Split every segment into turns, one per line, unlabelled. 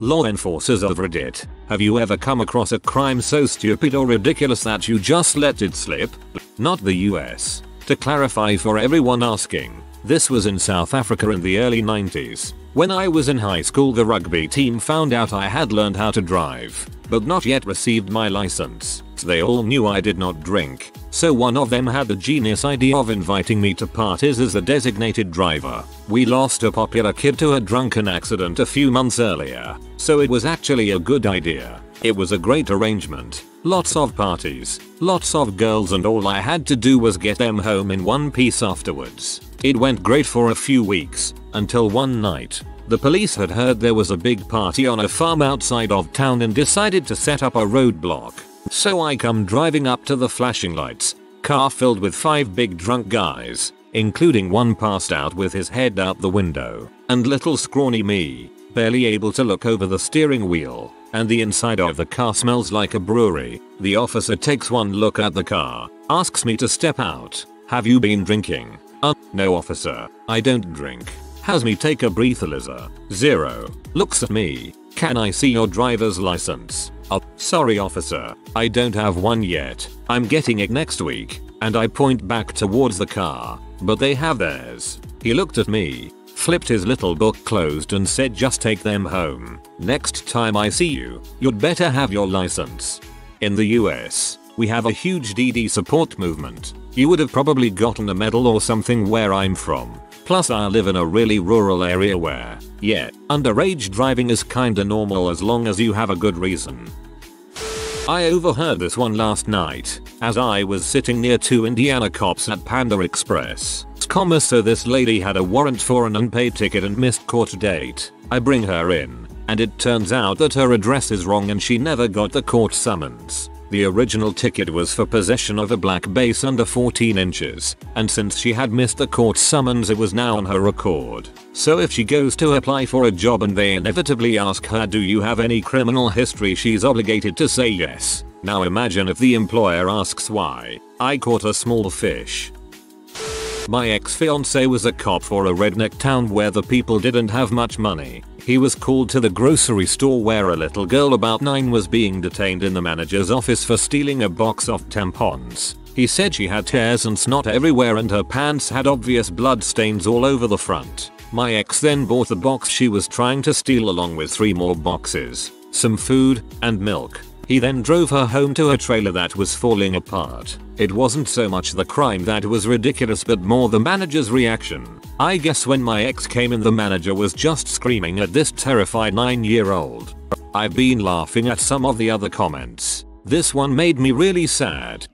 Law enforcers of Reddit, have you ever come across a crime so stupid or ridiculous that you just let it slip? Not the US. To clarify for everyone asking, this was in South Africa in the early 90s. When I was in high school the rugby team found out I had learned how to drive, but not yet received my license. They all knew I did not drink, so one of them had the genius idea of inviting me to parties as a designated driver. We lost a popular kid to a drunken accident a few months earlier, so it was actually a good idea. It was a great arrangement. Lots of parties, lots of girls and all I had to do was get them home in one piece afterwards. It went great for a few weeks, until one night. The police had heard there was a big party on a farm outside of town and decided to set up a roadblock. So I come driving up to the flashing lights, car filled with five big drunk guys, including one passed out with his head out the window, and little scrawny me, barely able to look over the steering wheel, and the inside of the car smells like a brewery. The officer takes one look at the car, asks me to step out. Have you been drinking? Uh, no officer, I don't drink. Has me take a breathalyzer. Zero. Looks at me. Can I see your driver's license? Oh, sorry officer, I don't have one yet. I'm getting it next week. And I point back towards the car, but they have theirs. He looked at me, flipped his little book closed and said just take them home. Next time I see you, you'd better have your license. In the US, we have a huge DD support movement. You would have probably gotten a medal or something where I'm from. Plus I live in a really rural area where, yeah, underage driving is kinda normal as long as you have a good reason. I overheard this one last night, as I was sitting near two Indiana cops at Panda Express. Comma so this lady had a warrant for an unpaid ticket and missed court date. I bring her in, and it turns out that her address is wrong and she never got the court summons. The original ticket was for possession of a black bass under 14 inches, and since she had missed the court summons it was now on her record. So if she goes to apply for a job and they inevitably ask her do you have any criminal history she's obligated to say yes. Now imagine if the employer asks why. I caught a small fish. My ex-fiance was a cop for a redneck town where the people didn't have much money. He was called to the grocery store where a little girl about 9 was being detained in the manager's office for stealing a box of tampons. He said she had tears and snot everywhere and her pants had obvious blood stains all over the front. My ex then bought the box she was trying to steal along with three more boxes, some food, and milk. He then drove her home to a trailer that was falling apart. It wasn't so much the crime that was ridiculous but more the manager's reaction. I guess when my ex came in the manager was just screaming at this terrified 9 year old. I've been laughing at some of the other comments. This one made me really sad.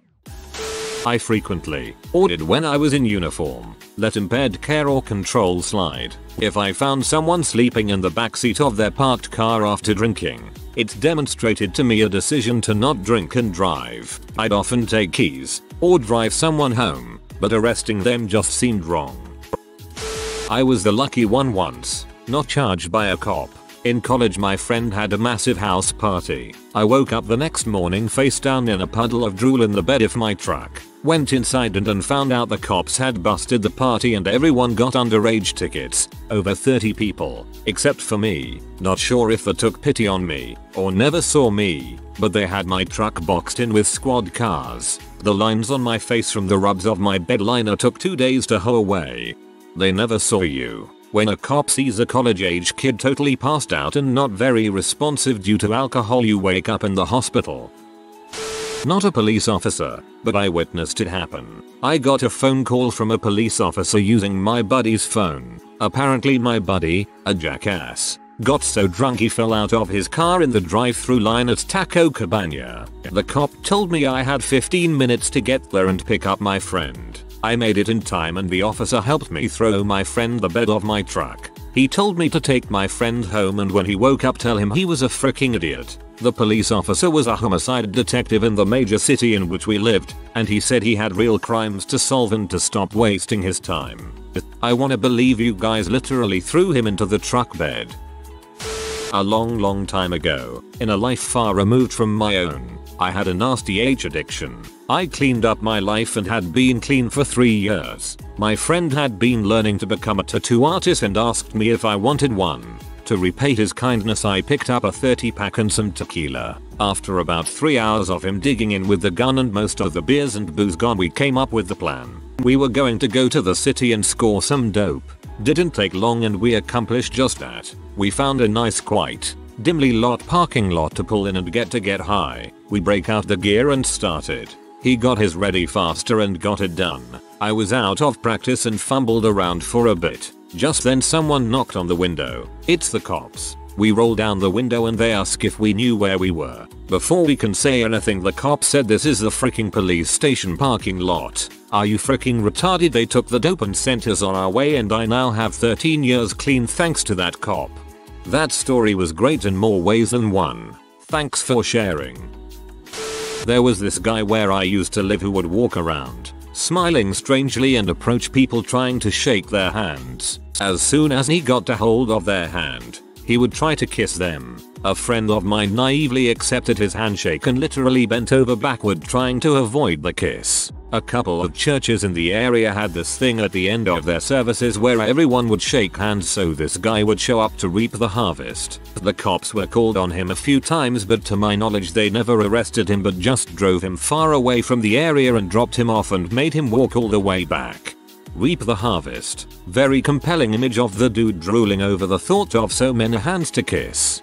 I frequently ordered when I was in uniform, let impaired care or control slide. If I found someone sleeping in the backseat of their parked car after drinking, it demonstrated to me a decision to not drink and drive. I'd often take keys or drive someone home, but arresting them just seemed wrong. I was the lucky one once, not charged by a cop. In college my friend had a massive house party. I woke up the next morning face down in a puddle of drool in the bed of my truck. Went inside and, and found out the cops had busted the party and everyone got underage tickets. Over 30 people. Except for me. Not sure if they took pity on me or never saw me. But they had my truck boxed in with squad cars. The lines on my face from the rubs of my bedliner took two days to hoe away. They never saw you. When a cop sees a college age kid totally passed out and not very responsive due to alcohol you wake up in the hospital. Not a police officer, but I witnessed it happen. I got a phone call from a police officer using my buddy's phone. Apparently my buddy, a jackass, got so drunk he fell out of his car in the drive-through line at Taco Cabana. The cop told me I had 15 minutes to get there and pick up my friend. I made it in time and the officer helped me throw my friend the bed of my truck. He told me to take my friend home and when he woke up tell him he was a freaking idiot. The police officer was a homicide detective in the major city in which we lived, and he said he had real crimes to solve and to stop wasting his time. I wanna believe you guys literally threw him into the truck bed. A long long time ago, in a life far removed from my own, I had a nasty H addiction. I cleaned up my life and had been clean for 3 years. My friend had been learning to become a tattoo artist and asked me if I wanted one. To repay his kindness I picked up a 30 pack and some tequila. After about 3 hours of him digging in with the gun and most of the beers and booze gone we came up with the plan. We were going to go to the city and score some dope. Didn't take long and we accomplished just that. We found a nice quiet, dimly lit parking lot to pull in and get to get high. We break out the gear and started. He got his ready faster and got it done. I was out of practice and fumbled around for a bit. Just then someone knocked on the window. It's the cops. We roll down the window and they ask if we knew where we were. Before we can say anything the cop said this is the freaking police station parking lot. Are you freaking retarded? They took the dope and sent us on our way and I now have 13 years clean thanks to that cop. That story was great in more ways than one. Thanks for sharing. There was this guy where I used to live who would walk around, smiling strangely and approach people trying to shake their hands. As soon as he got a hold of their hand, he would try to kiss them. A friend of mine naively accepted his handshake and literally bent over backward trying to avoid the kiss. A couple of churches in the area had this thing at the end of their services where everyone would shake hands so this guy would show up to reap the harvest. The cops were called on him a few times but to my knowledge they never arrested him but just drove him far away from the area and dropped him off and made him walk all the way back. Reap the harvest. Very compelling image of the dude drooling over the thought of so many hands to kiss.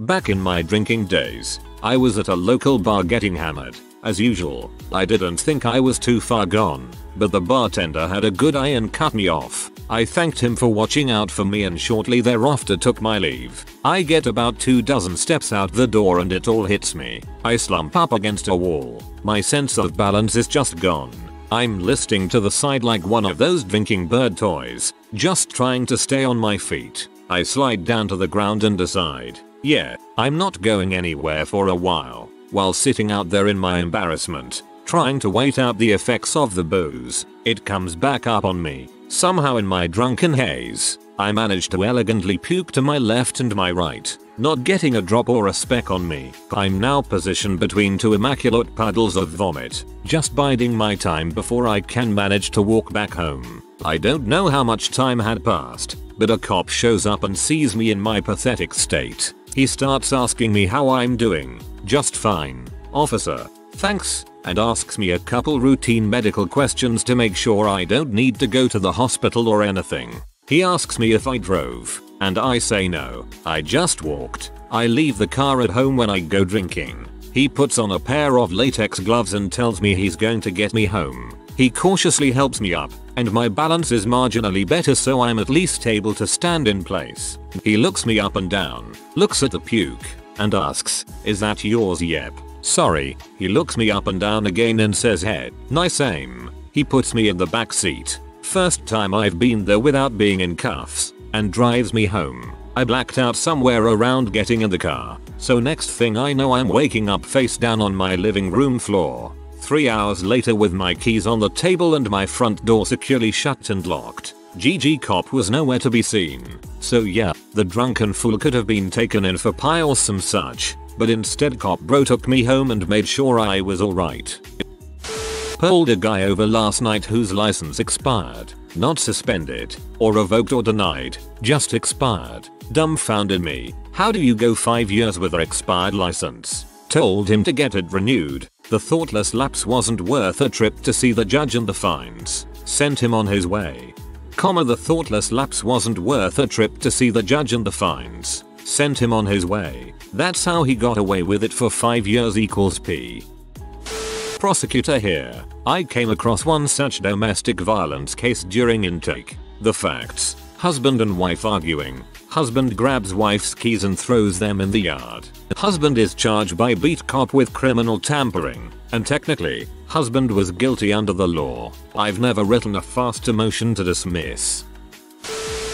Back in my drinking days, I was at a local bar getting hammered. As usual, I didn't think I was too far gone, but the bartender had a good eye and cut me off. I thanked him for watching out for me and shortly thereafter took my leave. I get about two dozen steps out the door and it all hits me. I slump up against a wall. My sense of balance is just gone. I'm listing to the side like one of those drinking bird toys, just trying to stay on my feet. I slide down to the ground and decide, yeah, I'm not going anywhere for a while. While sitting out there in my embarrassment, trying to wait out the effects of the booze, it comes back up on me. Somehow in my drunken haze, I manage to elegantly puke to my left and my right, not getting a drop or a speck on me. I'm now positioned between two immaculate puddles of vomit, just biding my time before I can manage to walk back home. I don't know how much time had passed, but a cop shows up and sees me in my pathetic state. He starts asking me how I'm doing. Just fine. Officer. Thanks. And asks me a couple routine medical questions to make sure I don't need to go to the hospital or anything. He asks me if I drove, and I say no, I just walked. I leave the car at home when I go drinking. He puts on a pair of latex gloves and tells me he's going to get me home. He cautiously helps me up, and my balance is marginally better so I'm at least able to stand in place. He looks me up and down, looks at the puke, and asks, is that yours yep? Sorry, he looks me up and down again and says hey, nice aim. He puts me in the back seat, First time I've been there without being in cuffs, and drives me home. I blacked out somewhere around getting in the car, so next thing I know I'm waking up face down on my living room floor. Three hours later with my keys on the table and my front door securely shut and locked. GG cop was nowhere to be seen. So yeah, the drunken fool could have been taken in for piles some such, but instead cop bro took me home and made sure I was alright. Pulled a guy over last night whose license expired. Not suspended, or revoked or denied, just expired. Dumbfounded me. How do you go 5 years with an expired license? Told him to get it renewed. The thoughtless lapse wasn't worth a trip to see the judge and the fines. Sent him on his way. Comma the thoughtless lapse wasn't worth a trip to see the judge and the fines. Sent him on his way. That's how he got away with it for 5 years equals P prosecutor here. I came across one such domestic violence case during intake. The facts. Husband and wife arguing. Husband grabs wife's keys and throws them in the yard. Husband is charged by beat cop with criminal tampering. And technically, husband was guilty under the law. I've never written a faster motion to dismiss.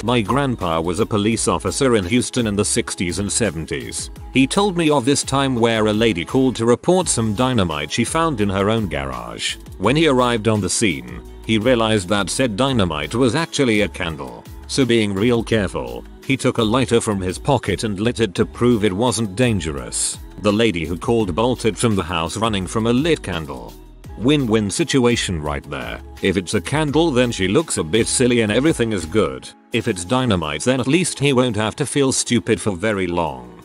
My grandpa was a police officer in Houston in the 60s and 70s. He told me of this time where a lady called to report some dynamite she found in her own garage. When he arrived on the scene, he realized that said dynamite was actually a candle. So being real careful, he took a lighter from his pocket and lit it to prove it wasn't dangerous. The lady who called bolted from the house running from a lit candle. Win-win situation right there. If it's a candle then she looks a bit silly and everything is good. If it's dynamite then at least he won't have to feel stupid for very long.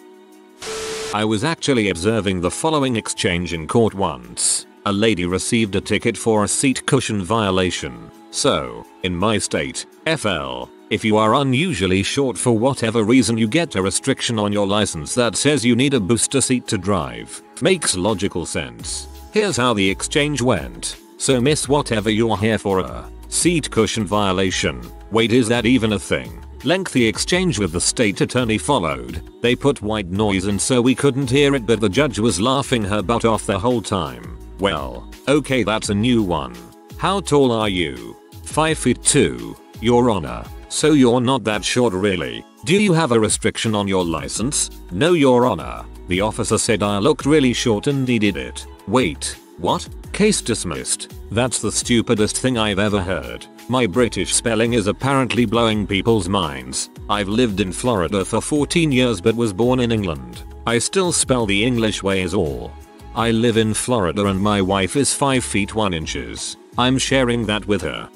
I was actually observing the following exchange in court once. A lady received a ticket for a seat cushion violation. So, in my state, FL, if you are unusually short for whatever reason you get a restriction on your license that says you need a booster seat to drive. Makes logical sense. Here's how the exchange went. So miss whatever you're here for a seat cushion violation. Wait is that even a thing? Lengthy exchange with the state attorney followed. They put white noise in so we couldn't hear it but the judge was laughing her butt off the whole time. Well, okay that's a new one. How tall are you? 5 feet 2, your honor. So you're not that short really. Do you have a restriction on your license? No your honor. The officer said I looked really short and needed it. Wait, what? Case dismissed. That's the stupidest thing I've ever heard. My British spelling is apparently blowing people's minds. I've lived in Florida for 14 years but was born in England. I still spell the English way is all. I live in Florida and my wife is 5 feet 1 inches. I'm sharing that with her.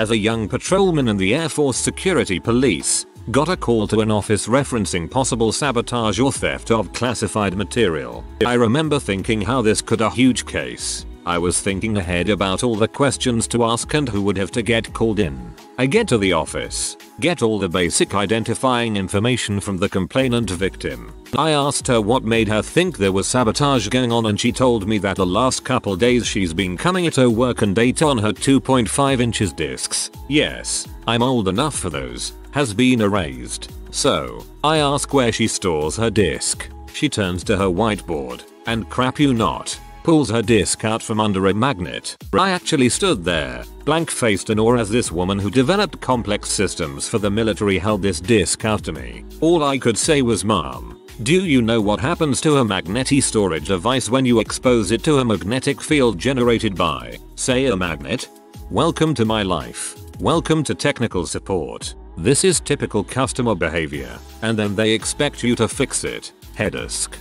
As a young patrolman in the Air Force Security Police, got a call to an office referencing possible sabotage or theft of classified material. I remember thinking how this could a huge case. I was thinking ahead about all the questions to ask and who would have to get called in. I get to the office, get all the basic identifying information from the complainant victim. I asked her what made her think there was sabotage going on and she told me that the last couple days she's been coming at her work and ate on her 2.5 inches discs. Yes, I'm old enough for those. Has been erased. So, I ask where she stores her disc. She turns to her whiteboard, and crap you not, pulls her disc out from under a magnet. I actually stood there, blank faced in awe as this woman who developed complex systems for the military held this disc to me. All I could say was mom. Do you know what happens to a magnetic storage device when you expose it to a magnetic field generated by, say a magnet? Welcome to my life. Welcome to technical support. This is typical customer behavior, and then they expect you to fix it. Headask.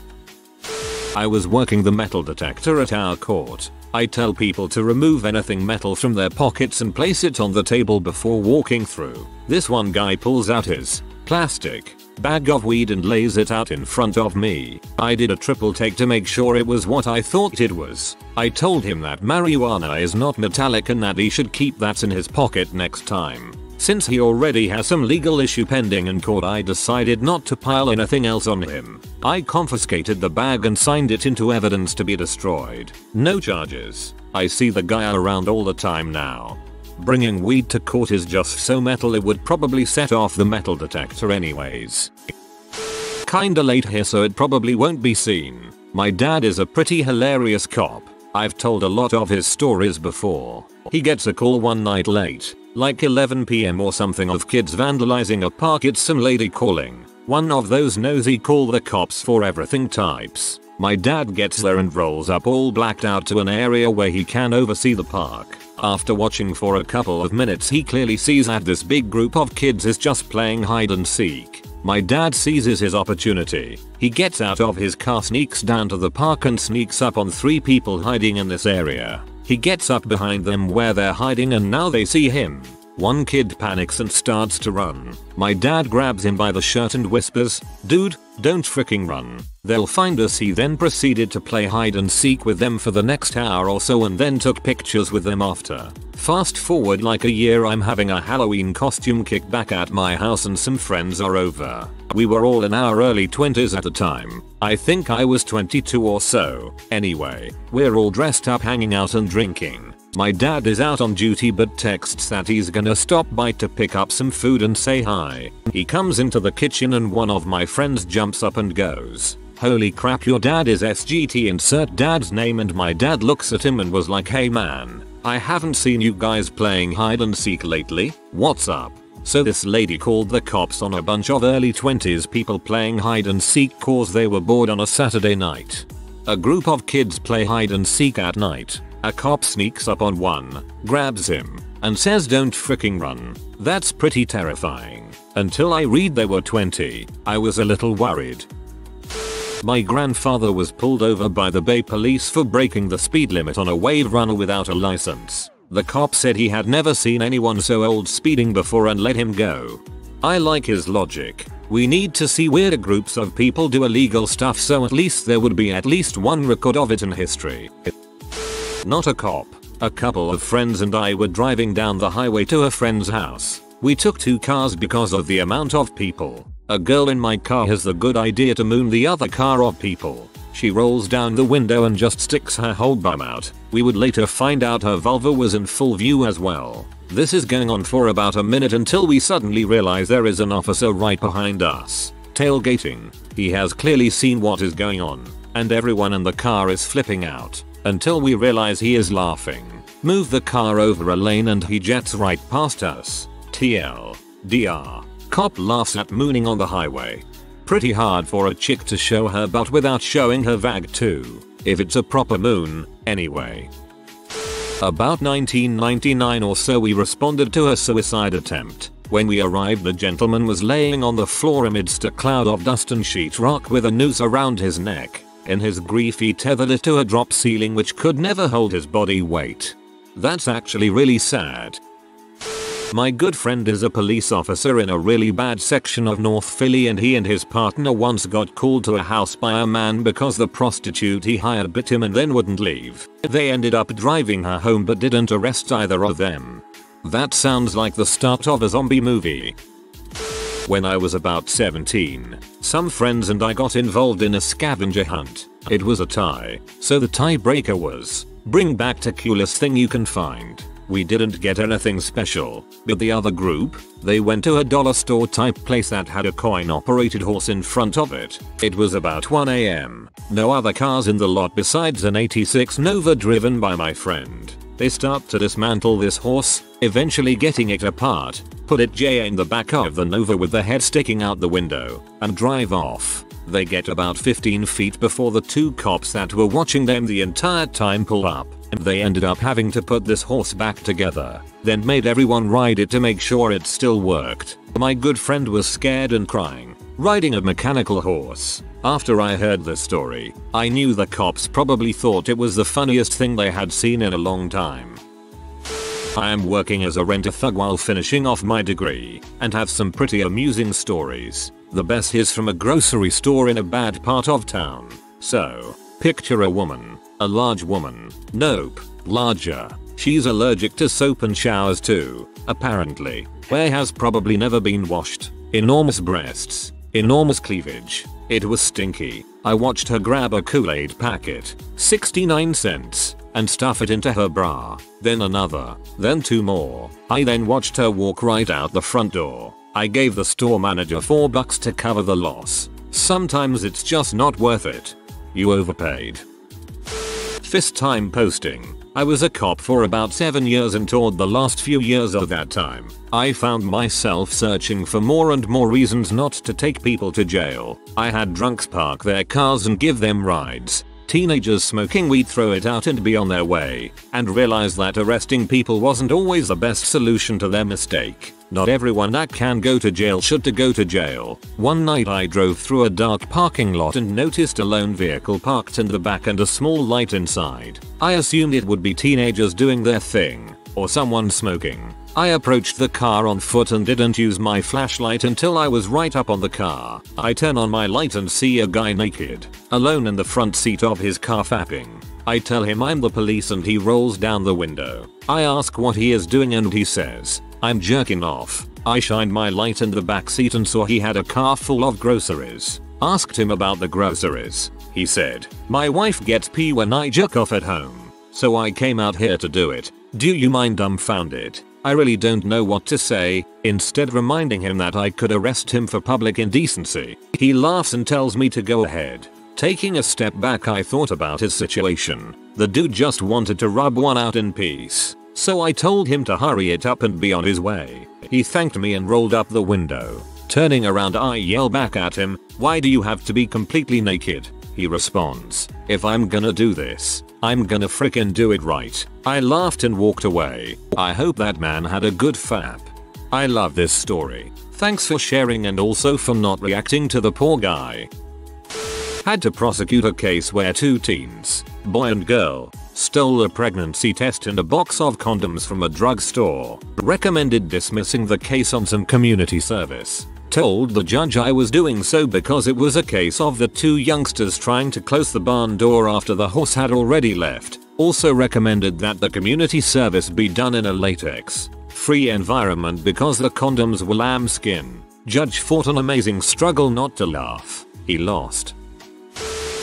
I was working the metal detector at our court. I tell people to remove anything metal from their pockets and place it on the table before walking through. This one guy pulls out his plastic bag of weed and lays it out in front of me. I did a triple take to make sure it was what I thought it was. I told him that marijuana is not metallic and that he should keep that in his pocket next time. Since he already has some legal issue pending in court I decided not to pile anything else on him. I confiscated the bag and signed it into evidence to be destroyed. No charges. I see the guy around all the time now. Bringing weed to court is just so metal it would probably set off the metal detector anyways. Kinda late here so it probably won't be seen. My dad is a pretty hilarious cop. I've told a lot of his stories before. He gets a call one night late, like 11pm or something of kids vandalizing a park it's some lady calling. One of those nosy call the cops for everything types. My dad gets there and rolls up all blacked out to an area where he can oversee the park. After watching for a couple of minutes he clearly sees that this big group of kids is just playing hide and seek. My dad seizes his opportunity. He gets out of his car sneaks down to the park and sneaks up on three people hiding in this area. He gets up behind them where they're hiding and now they see him. One kid panics and starts to run. My dad grabs him by the shirt and whispers, dude, don't freaking run. They'll find us he then proceeded to play hide and seek with them for the next hour or so and then took pictures with them after. Fast forward like a year I'm having a Halloween costume kickback at my house and some friends are over. We were all in our early 20s at the time. I think I was 22 or so. Anyway, we're all dressed up hanging out and drinking. My dad is out on duty but texts that he's gonna stop by to pick up some food and say hi. He comes into the kitchen and one of my friends jumps up and goes, holy crap your dad is SGT insert dad's name and my dad looks at him and was like hey man, I haven't seen you guys playing hide and seek lately, what's up? So this lady called the cops on a bunch of early 20s people playing hide and seek cause they were bored on a Saturday night. A group of kids play hide and seek at night. A cop sneaks up on one, grabs him, and says don't freaking run. That's pretty terrifying. Until I read they were 20, I was a little worried. My grandfather was pulled over by the Bay police for breaking the speed limit on a wave runner without a license. The cop said he had never seen anyone so old speeding before and let him go. I like his logic. We need to see weirder groups of people do illegal stuff so at least there would be at least one record of it in history. Not a cop. A couple of friends and I were driving down the highway to a friend's house. We took two cars because of the amount of people. A girl in my car has the good idea to moon the other car of people. She rolls down the window and just sticks her whole bum out. We would later find out her vulva was in full view as well. This is going on for about a minute until we suddenly realize there is an officer right behind us. Tailgating. He has clearly seen what is going on. And everyone in the car is flipping out. Until we realize he is laughing. Move the car over a lane and he jets right past us. TL. DR. Cop laughs at mooning on the highway. Pretty hard for a chick to show her butt without showing her vag too. If it's a proper moon, anyway. About 1999 or so we responded to a suicide attempt. When we arrived the gentleman was laying on the floor amidst a cloud of dust and sheetrock with a noose around his neck. In his grief he tethered it to a drop ceiling which could never hold his body weight. That's actually really sad. My good friend is a police officer in a really bad section of North Philly and he and his partner once got called to a house by a man because the prostitute he hired bit him and then wouldn't leave. They ended up driving her home but didn't arrest either of them. That sounds like the start of a zombie movie. When I was about 17, some friends and I got involved in a scavenger hunt. It was a tie, so the tiebreaker was, bring back the coolest thing you can find. We didn't get anything special, but the other group, they went to a dollar store type place that had a coin operated horse in front of it. It was about 1am. No other cars in the lot besides an 86 Nova driven by my friend. They start to dismantle this horse, eventually getting it apart, put it J in the back of the Nova with the head sticking out the window, and drive off. They get about 15 feet before the two cops that were watching them the entire time pull up. And they ended up having to put this horse back together, then made everyone ride it to make sure it still worked. My good friend was scared and crying, riding a mechanical horse. After I heard the story, I knew the cops probably thought it was the funniest thing they had seen in a long time. I am working as a rent-a-thug while finishing off my degree, and have some pretty amusing stories. The best is from a grocery store in a bad part of town. So, picture a woman a large woman. Nope. Larger. She's allergic to soap and showers too, apparently. Where has probably never been washed. Enormous breasts. Enormous cleavage. It was stinky. I watched her grab a Kool-Aid packet, 69 cents, and stuff it into her bra. Then another. Then two more. I then watched her walk right out the front door. I gave the store manager 4 bucks to cover the loss. Sometimes it's just not worth it. You overpaid. Fist time posting. I was a cop for about 7 years and toward the last few years of that time, I found myself searching for more and more reasons not to take people to jail. I had drunks park their cars and give them rides. Teenagers smoking weed throw it out and be on their way, and realize that arresting people wasn't always the best solution to their mistake. Not everyone that can go to jail should to go to jail. One night I drove through a dark parking lot and noticed a lone vehicle parked in the back and a small light inside. I assumed it would be teenagers doing their thing, or someone smoking. I approached the car on foot and didn't use my flashlight until I was right up on the car. I turn on my light and see a guy naked, alone in the front seat of his car fapping. I tell him I'm the police and he rolls down the window. I ask what he is doing and he says, I'm jerking off. I shined my light in the back seat and saw he had a car full of groceries. Asked him about the groceries. He said, my wife gets pee when I jerk off at home. So I came out here to do it. Do you mind dumbfounded? I really don't know what to say, instead reminding him that I could arrest him for public indecency. He laughs and tells me to go ahead. Taking a step back I thought about his situation. The dude just wanted to rub one out in peace. So I told him to hurry it up and be on his way. He thanked me and rolled up the window. Turning around I yell back at him, why do you have to be completely naked? He responds, if I'm gonna do this, I'm gonna frickin' do it right. I laughed and walked away. I hope that man had a good fap. I love this story. Thanks for sharing and also for not reacting to the poor guy. had to prosecute a case where two teens, boy and girl, stole a pregnancy test and a box of condoms from a drugstore, recommended dismissing the case on some community service. Told the judge I was doing so because it was a case of the two youngsters trying to close the barn door after the horse had already left. Also recommended that the community service be done in a latex free environment because the condoms were lambskin. Judge fought an amazing struggle not to laugh. He lost.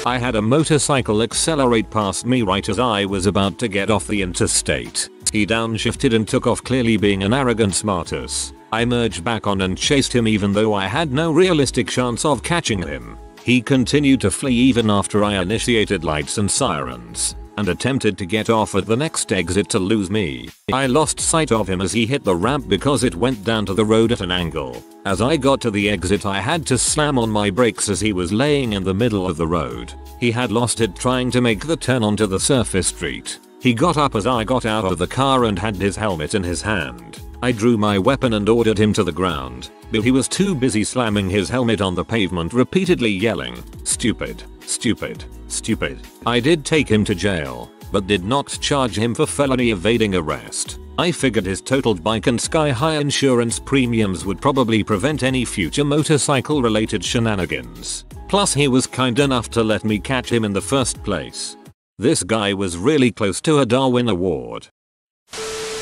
I had a motorcycle accelerate past me right as I was about to get off the interstate. He downshifted and took off clearly being an arrogant smartass. I merged back on and chased him even though I had no realistic chance of catching him. He continued to flee even after I initiated lights and sirens and attempted to get off at the next exit to lose me. I lost sight of him as he hit the ramp because it went down to the road at an angle. As I got to the exit I had to slam on my brakes as he was laying in the middle of the road. He had lost it trying to make the turn onto the surface street. He got up as I got out of the car and had his helmet in his hand. I drew my weapon and ordered him to the ground, but he was too busy slamming his helmet on the pavement repeatedly yelling, stupid, stupid, stupid. I did take him to jail, but did not charge him for felony evading arrest. I figured his totaled bike and sky high insurance premiums would probably prevent any future motorcycle related shenanigans. Plus he was kind enough to let me catch him in the first place. This guy was really close to a Darwin Award.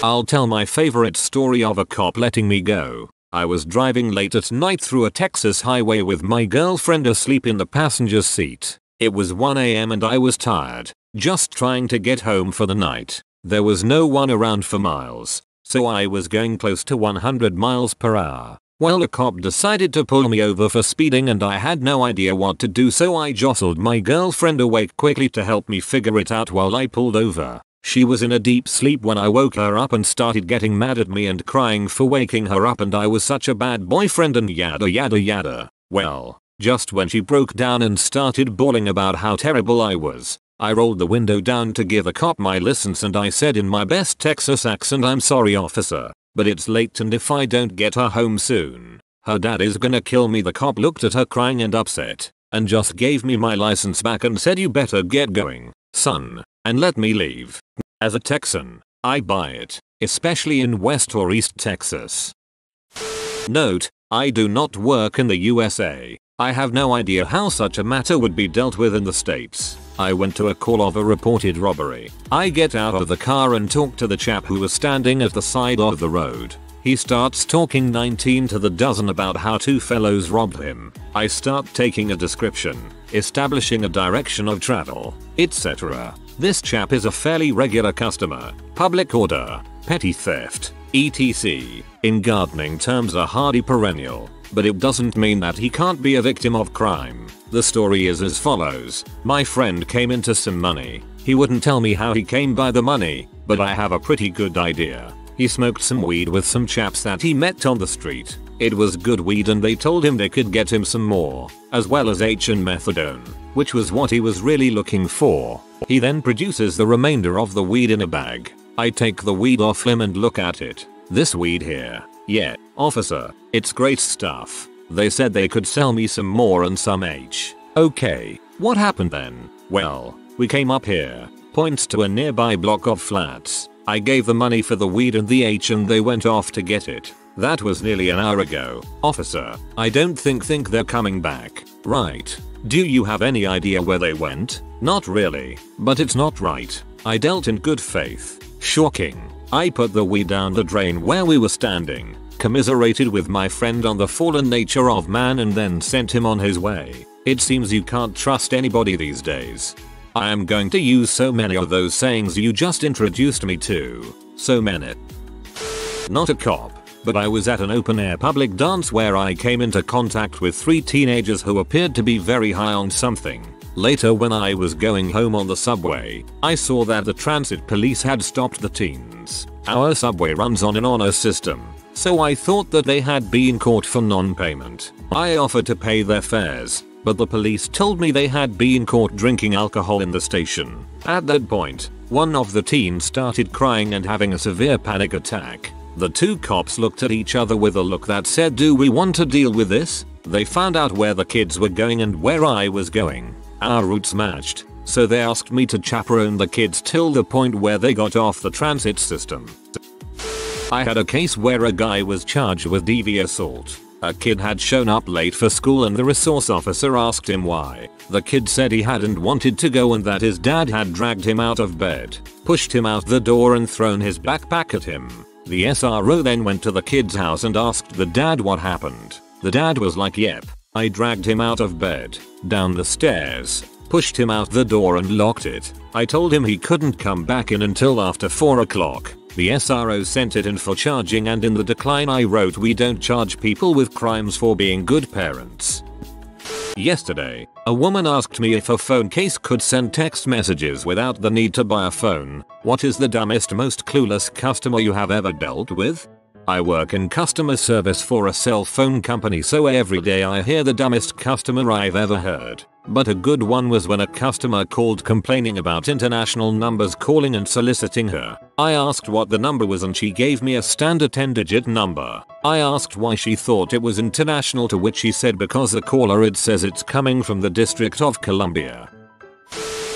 I'll tell my favorite story of a cop letting me go. I was driving late at night through a Texas highway with my girlfriend asleep in the passenger seat. It was 1am and I was tired, just trying to get home for the night. There was no one around for miles, so I was going close to 100 miles per hour. Well a cop decided to pull me over for speeding and I had no idea what to do so I jostled my girlfriend awake quickly to help me figure it out while I pulled over. She was in a deep sleep when I woke her up and started getting mad at me and crying for waking her up and I was such a bad boyfriend and yada yada yada. Well, just when she broke down and started bawling about how terrible I was, I rolled the window down to give a cop my license and I said in my best Texas accent I'm sorry officer, but it's late and if I don't get her home soon, her dad is gonna kill me. The cop looked at her crying and upset, and just gave me my license back and said you better get going, son, and let me leave. As a Texan, I buy it, especially in West or East Texas. Note, I do not work in the USA. I have no idea how such a matter would be dealt with in the States. I went to a call of a reported robbery. I get out of the car and talk to the chap who was standing at the side of the road. He starts talking 19 to the dozen about how two fellows robbed him. I start taking a description, establishing a direction of travel, etc. This chap is a fairly regular customer. Public order, petty theft, etc. In gardening terms a hardy perennial. But it doesn't mean that he can't be a victim of crime. The story is as follows. My friend came into some money. He wouldn't tell me how he came by the money, but I have a pretty good idea. He smoked some weed with some chaps that he met on the street. It was good weed and they told him they could get him some more, as well as H and methadone, which was what he was really looking for. He then produces the remainder of the weed in a bag. I take the weed off him and look at it. This weed here. Yeah, officer, it's great stuff. They said they could sell me some more and some H. Okay, what happened then? Well, we came up here. Points to a nearby block of flats. I gave the money for the weed and the H and they went off to get it. That was nearly an hour ago. Officer, I don't think think they're coming back. Right. Do you have any idea where they went? Not really, but it's not right. I dealt in good faith. Shocking. I put the weed down the drain where we were standing, commiserated with my friend on the fallen nature of man and then sent him on his way. It seems you can't trust anybody these days. I am going to use so many of those sayings you just introduced me to. So many. Not a cop but I was at an open air public dance where I came into contact with three teenagers who appeared to be very high on something. Later when I was going home on the subway, I saw that the transit police had stopped the teens. Our subway runs on an honor system, so I thought that they had been caught for non-payment. I offered to pay their fares, but the police told me they had been caught drinking alcohol in the station. At that point, one of the teens started crying and having a severe panic attack. The two cops looked at each other with a look that said do we want to deal with this? They found out where the kids were going and where I was going. Our routes matched, so they asked me to chaperone the kids till the point where they got off the transit system. I had a case where a guy was charged with DV assault. A kid had shown up late for school and the resource officer asked him why. The kid said he hadn't wanted to go and that his dad had dragged him out of bed, pushed him out the door and thrown his backpack at him. The SRO then went to the kid's house and asked the dad what happened. The dad was like yep, I dragged him out of bed, down the stairs, pushed him out the door and locked it. I told him he couldn't come back in until after 4 o'clock. The SRO sent it in for charging and in the decline I wrote we don't charge people with crimes for being good parents. Yesterday, a woman asked me if a phone case could send text messages without the need to buy a phone. What is the dumbest most clueless customer you have ever dealt with? I work in customer service for a cell phone company so every day I hear the dumbest customer I've ever heard. But a good one was when a customer called complaining about international numbers calling and soliciting her. I asked what the number was and she gave me a standard 10 digit number. I asked why she thought it was international to which she said because the caller it says it's coming from the District of Columbia.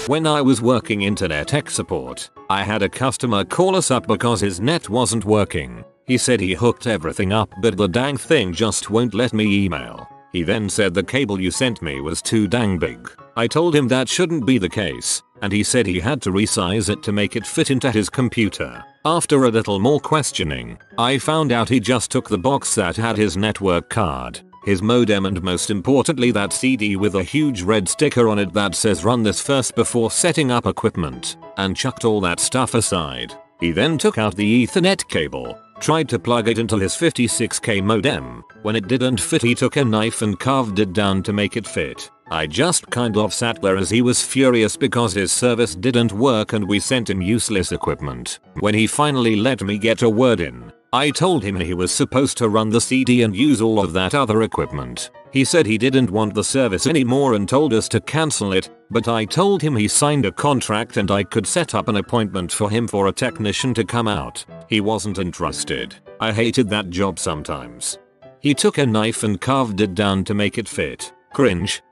When I was working internet tech support, I had a customer call us up because his net wasn't working. He said he hooked everything up but the dang thing just won't let me email. He then said the cable you sent me was too dang big. I told him that shouldn't be the case, and he said he had to resize it to make it fit into his computer. After a little more questioning, I found out he just took the box that had his network card, his modem and most importantly that CD with a huge red sticker on it that says run this first before setting up equipment, and chucked all that stuff aside. He then took out the ethernet cable, tried to plug it into his 56k modem. When it didn't fit he took a knife and carved it down to make it fit. I just kind of sat there as he was furious because his service didn't work and we sent him useless equipment. When he finally let me get a word in, I told him he was supposed to run the CD and use all of that other equipment. He said he didn't want the service anymore and told us to cancel it, but I told him he signed a contract and I could set up an appointment for him for a technician to come out. He wasn't interested. I hated that job sometimes. He took a knife and carved it down to make it fit. Cringe.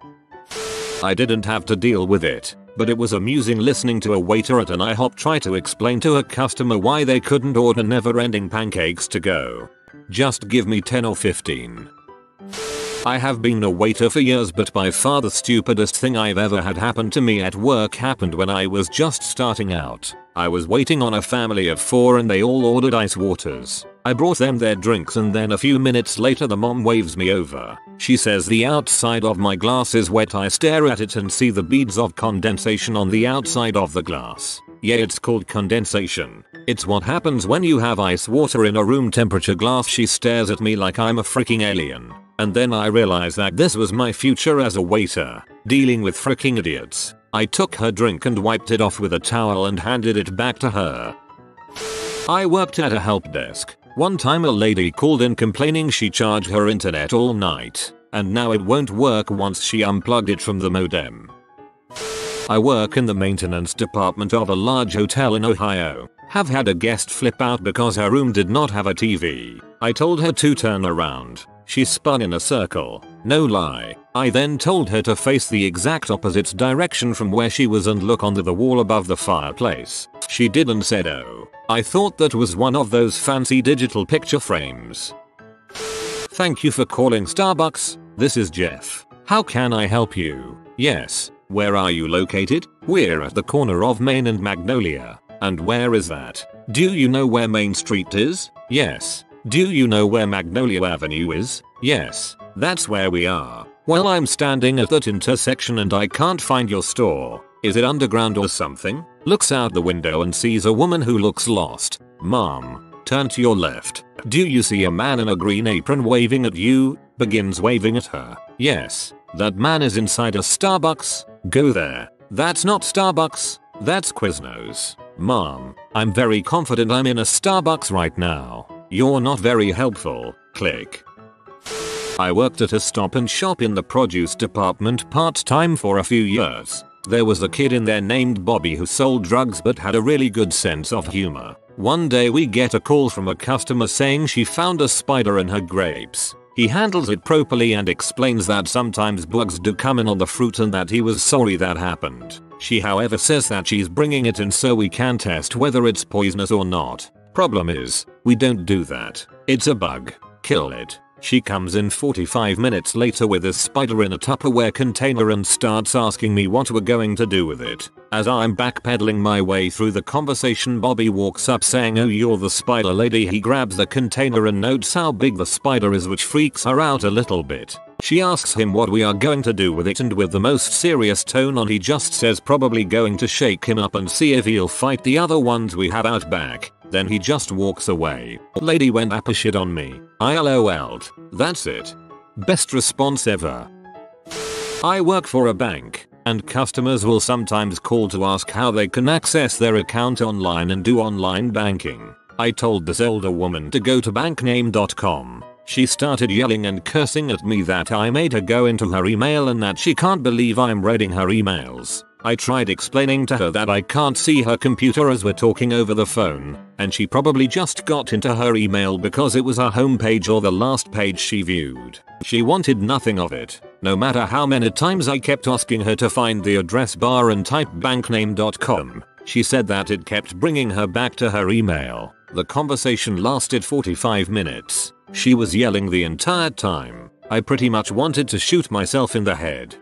I didn't have to deal with it, but it was amusing listening to a waiter at an IHOP try to explain to a customer why they couldn't order never ending pancakes to go. Just give me 10 or 15. I have been a waiter for years but by far the stupidest thing I've ever had happen to me at work happened when I was just starting out. I was waiting on a family of four and they all ordered ice waters. I brought them their drinks and then a few minutes later the mom waves me over. She says the outside of my glass is wet I stare at it and see the beads of condensation on the outside of the glass. Yeah it's called condensation. It's what happens when you have ice water in a room temperature glass she stares at me like I'm a freaking alien. And then I realize that this was my future as a waiter, dealing with freaking idiots. I took her drink and wiped it off with a towel and handed it back to her. I worked at a help desk. One time a lady called in complaining she charged her internet all night, and now it won't work once she unplugged it from the modem. I work in the maintenance department of a large hotel in Ohio. Have had a guest flip out because her room did not have a TV. I told her to turn around. She spun in a circle. No lie. I then told her to face the exact opposite direction from where she was and look onto the wall above the fireplace. She did and said oh. I thought that was one of those fancy digital picture frames. Thank you for calling Starbucks. This is Jeff. How can I help you? Yes. Where are you located? We're at the corner of Main and Magnolia. And where is that? Do you know where Main Street is? Yes. Do you know where Magnolia Avenue is? Yes, that's where we are. Well I'm standing at that intersection and I can't find your store. Is it underground or something? Looks out the window and sees a woman who looks lost. Mom, turn to your left. Do you see a man in a green apron waving at you? Begins waving at her. Yes, that man is inside a Starbucks. Go there. That's not Starbucks. That's Quiznos. Mom, I'm very confident I'm in a Starbucks right now. You're not very helpful. Click. I worked at a stop and shop in the produce department part-time for a few years. There was a kid in there named Bobby who sold drugs but had a really good sense of humor. One day we get a call from a customer saying she found a spider in her grapes. He handles it properly and explains that sometimes bugs do come in on the fruit and that he was sorry that happened. She however says that she's bringing it in so we can test whether it's poisonous or not. Problem is, we don't do that. It's a bug. Kill it. She comes in 45 minutes later with a spider in a Tupperware container and starts asking me what we're going to do with it. As I'm backpedaling my way through the conversation Bobby walks up saying oh you're the spider lady he grabs the container and notes how big the spider is which freaks her out a little bit. She asks him what we are going to do with it and with the most serious tone on he just says probably going to shake him up and see if he'll fight the other ones we have out back. Then he just walks away. Lady went apple shit on me. I LOL'd. That's it. Best response ever. I work for a bank, and customers will sometimes call to ask how they can access their account online and do online banking. I told this older woman to go to bankname.com. She started yelling and cursing at me that I made her go into her email and that she can't believe I'm reading her emails. I tried explaining to her that I can't see her computer as we're talking over the phone, and she probably just got into her email because it was her homepage or the last page she viewed. She wanted nothing of it, no matter how many times I kept asking her to find the address bar and type bankname.com. She said that it kept bringing her back to her email. The conversation lasted 45 minutes. She was yelling the entire time. I pretty much wanted to shoot myself in the head.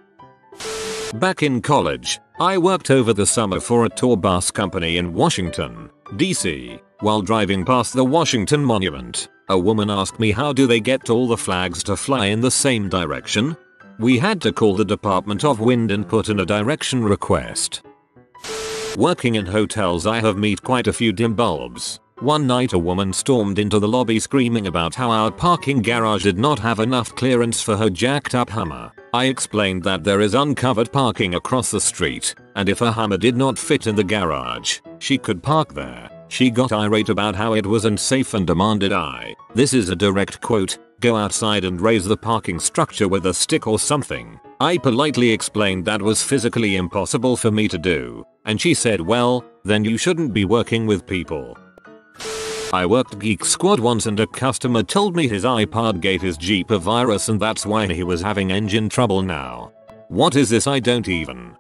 Back in college, I worked over the summer for a tour bus company in Washington, D.C. While driving past the Washington Monument, a woman asked me how do they get all the flags to fly in the same direction? We had to call the Department of Wind and put in a direction request. Working in hotels I have met quite a few dim bulbs. One night a woman stormed into the lobby screaming about how our parking garage did not have enough clearance for her jacked up Hummer. I explained that there is uncovered parking across the street, and if a Hummer did not fit in the garage, she could park there. She got irate about how it was unsafe and demanded I, this is a direct quote, go outside and raise the parking structure with a stick or something. I politely explained that was physically impossible for me to do, and she said well, then you shouldn't be working with people. I worked Geek Squad once and a customer told me his iPod gave his Jeep a virus and that's why he was having engine trouble now. What is this I don't even.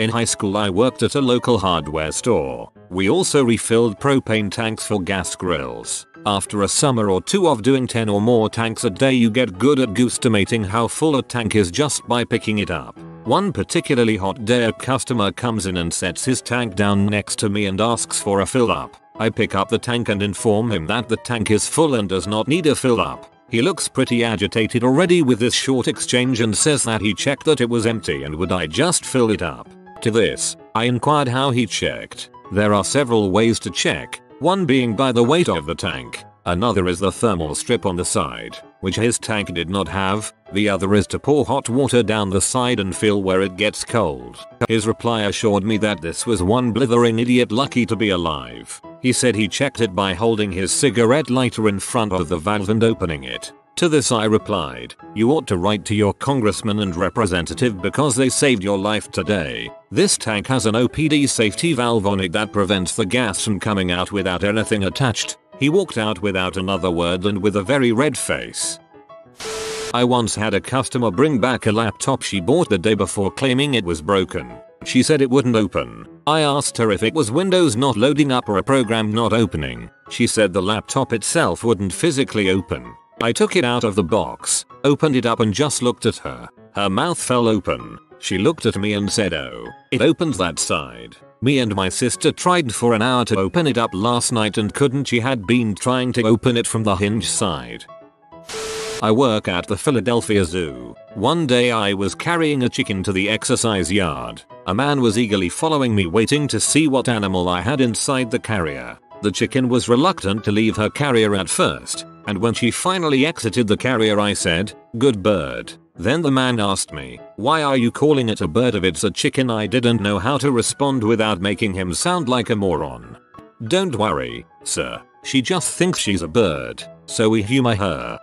In high school I worked at a local hardware store. We also refilled propane tanks for gas grills. After a summer or two of doing 10 or more tanks a day you get good at guesstimating how full a tank is just by picking it up. One particularly hot day a customer comes in and sets his tank down next to me and asks for a fill up. I pick up the tank and inform him that the tank is full and does not need a fill up. He looks pretty agitated already with this short exchange and says that he checked that it was empty and would I just fill it up. To this, I inquired how he checked. There are several ways to check, one being by the weight of the tank. Another is the thermal strip on the side, which his tank did not have. The other is to pour hot water down the side and feel where it gets cold. His reply assured me that this was one blithering idiot lucky to be alive. He said he checked it by holding his cigarette lighter in front of the valve and opening it. To this I replied, you ought to write to your congressman and representative because they saved your life today. This tank has an OPD safety valve on it that prevents the gas from coming out without anything attached. He walked out without another word and with a very red face. I once had a customer bring back a laptop she bought the day before claiming it was broken. She said it wouldn't open. I asked her if it was Windows not loading up or a program not opening. She said the laptop itself wouldn't physically open. I took it out of the box, opened it up and just looked at her. Her mouth fell open. She looked at me and said oh, it opens that side. Me and my sister tried for an hour to open it up last night and couldn't she had been trying to open it from the hinge side. I work at the Philadelphia Zoo. One day I was carrying a chicken to the exercise yard. A man was eagerly following me waiting to see what animal I had inside the carrier. The chicken was reluctant to leave her carrier at first, and when she finally exited the carrier I said, good bird. Then the man asked me, why are you calling it a bird if it's a chicken I didn't know how to respond without making him sound like a moron. Don't worry, sir, she just thinks she's a bird, so we humor her.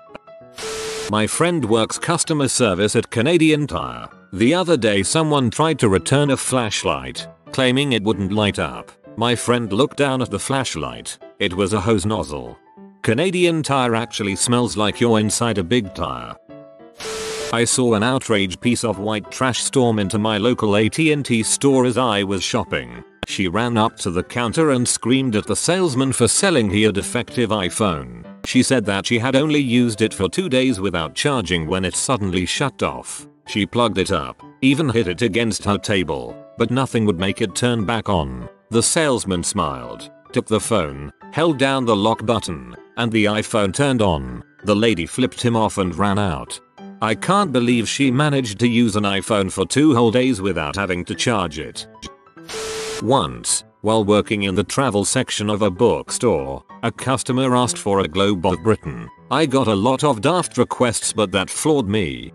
My friend works customer service at Canadian Tire. The other day someone tried to return a flashlight, claiming it wouldn't light up. My friend looked down at the flashlight. It was a hose nozzle. Canadian Tire actually smells like you're inside a big tire. I saw an outrage piece of white trash storm into my local AT&T store as I was shopping. She ran up to the counter and screamed at the salesman for selling her a defective iPhone. She said that she had only used it for two days without charging when it suddenly shut off. She plugged it up, even hit it against her table, but nothing would make it turn back on. The salesman smiled, took the phone, held down the lock button, and the iPhone turned on. The lady flipped him off and ran out. I can't believe she managed to use an iPhone for two whole days without having to charge it. Once, while working in the travel section of a bookstore, a customer asked for a globe of Britain. I got a lot of daft requests but that floored me.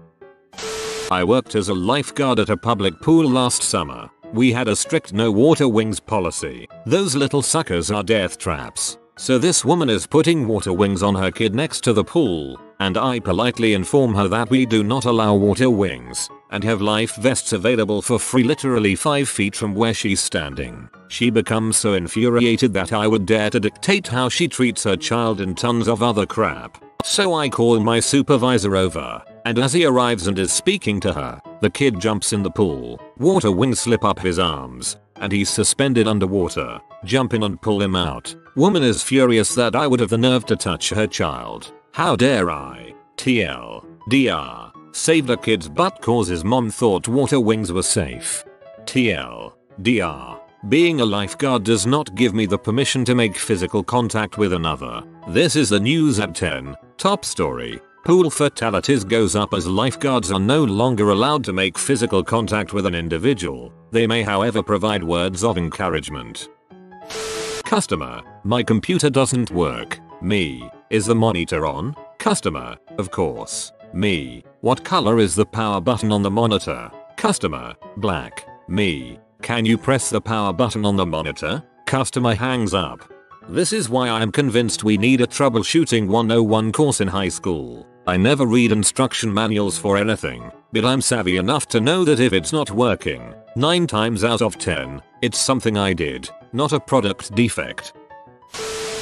I worked as a lifeguard at a public pool last summer. We had a strict no water wings policy. Those little suckers are death traps. So this woman is putting water wings on her kid next to the pool, and I politely inform her that we do not allow water wings, and have life vests available for free literally 5 feet from where she's standing. She becomes so infuriated that I would dare to dictate how she treats her child and tons of other crap. So I call my supervisor over, and as he arrives and is speaking to her, the kid jumps in the pool, water wings slip up his arms, and he's suspended underwater. Jump in and pull him out. Woman is furious that I would have the nerve to touch her child. How dare I? TL. DR. Save the kid's butt cause his mom thought water wings were safe. TL. DR. Being a lifeguard does not give me the permission to make physical contact with another. This is the news at 10. Top story. Pool fatalities goes up as lifeguards are no longer allowed to make physical contact with an individual. They may however provide words of encouragement. Customer, my computer doesn't work. Me, is the monitor on? Customer, of course. Me, what color is the power button on the monitor? Customer, black. Me, can you press the power button on the monitor? Customer hangs up. This is why I am convinced we need a troubleshooting 101 course in high school. I never read instruction manuals for anything, but I'm savvy enough to know that if it's not working, 9 times out of 10, it's something I did, not a product defect.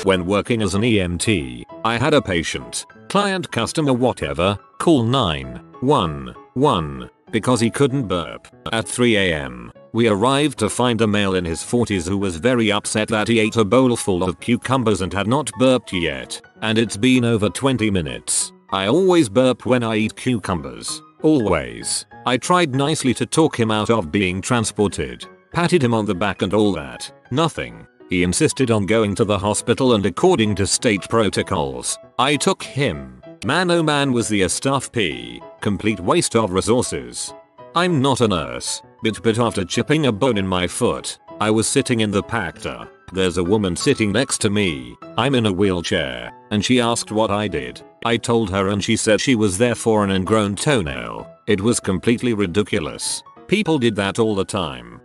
When working as an EMT, I had a patient, client customer whatever, call 911 because he couldn't burp. At 3am, we arrived to find a male in his 40s who was very upset that he ate a bowl full of cucumbers and had not burped yet, and it's been over 20 minutes. I always burp when I eat cucumbers. Always. I tried nicely to talk him out of being transported, patted him on the back and all that. Nothing. He insisted on going to the hospital and according to state protocols, I took him. Man oh man was the a staff P. Complete waste of resources. I'm not a nurse, but but after chipping a bone in my foot, I was sitting in the pactor. There's a woman sitting next to me. I'm in a wheelchair, and she asked what I did. I told her and she said she was there for an ingrown toenail. It was completely ridiculous. People did that all the time.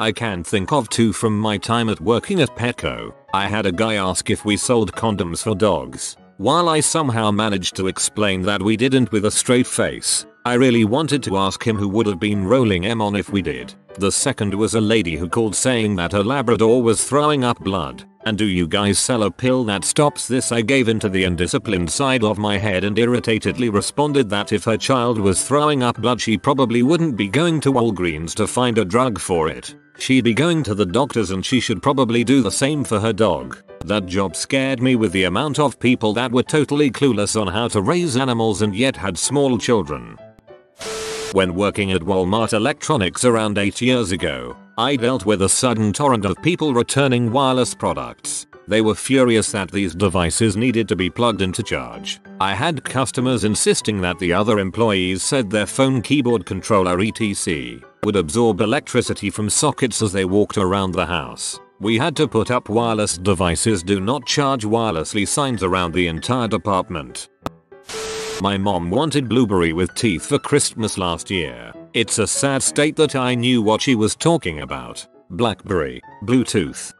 I can think of two from my time at working at Petco. I had a guy ask if we sold condoms for dogs. While I somehow managed to explain that we didn't with a straight face, I really wanted to ask him who would have been rolling M on if we did. The second was a lady who called saying that her Labrador was throwing up blood. And do you guys sell a pill that stops this? I gave into the undisciplined side of my head and irritatedly responded that if her child was throwing up blood she probably wouldn't be going to Walgreens to find a drug for it. She'd be going to the doctors and she should probably do the same for her dog. That job scared me with the amount of people that were totally clueless on how to raise animals and yet had small children. When working at Walmart Electronics around 8 years ago, I dealt with a sudden torrent of people returning wireless products. They were furious that these devices needed to be plugged into charge. I had customers insisting that the other employees said their phone keyboard controller etc would absorb electricity from sockets as they walked around the house. We had to put up wireless devices do not charge wirelessly signs around the entire department. My mom wanted blueberry with teeth for Christmas last year. It's a sad state that I knew what she was talking about. Blackberry, Bluetooth.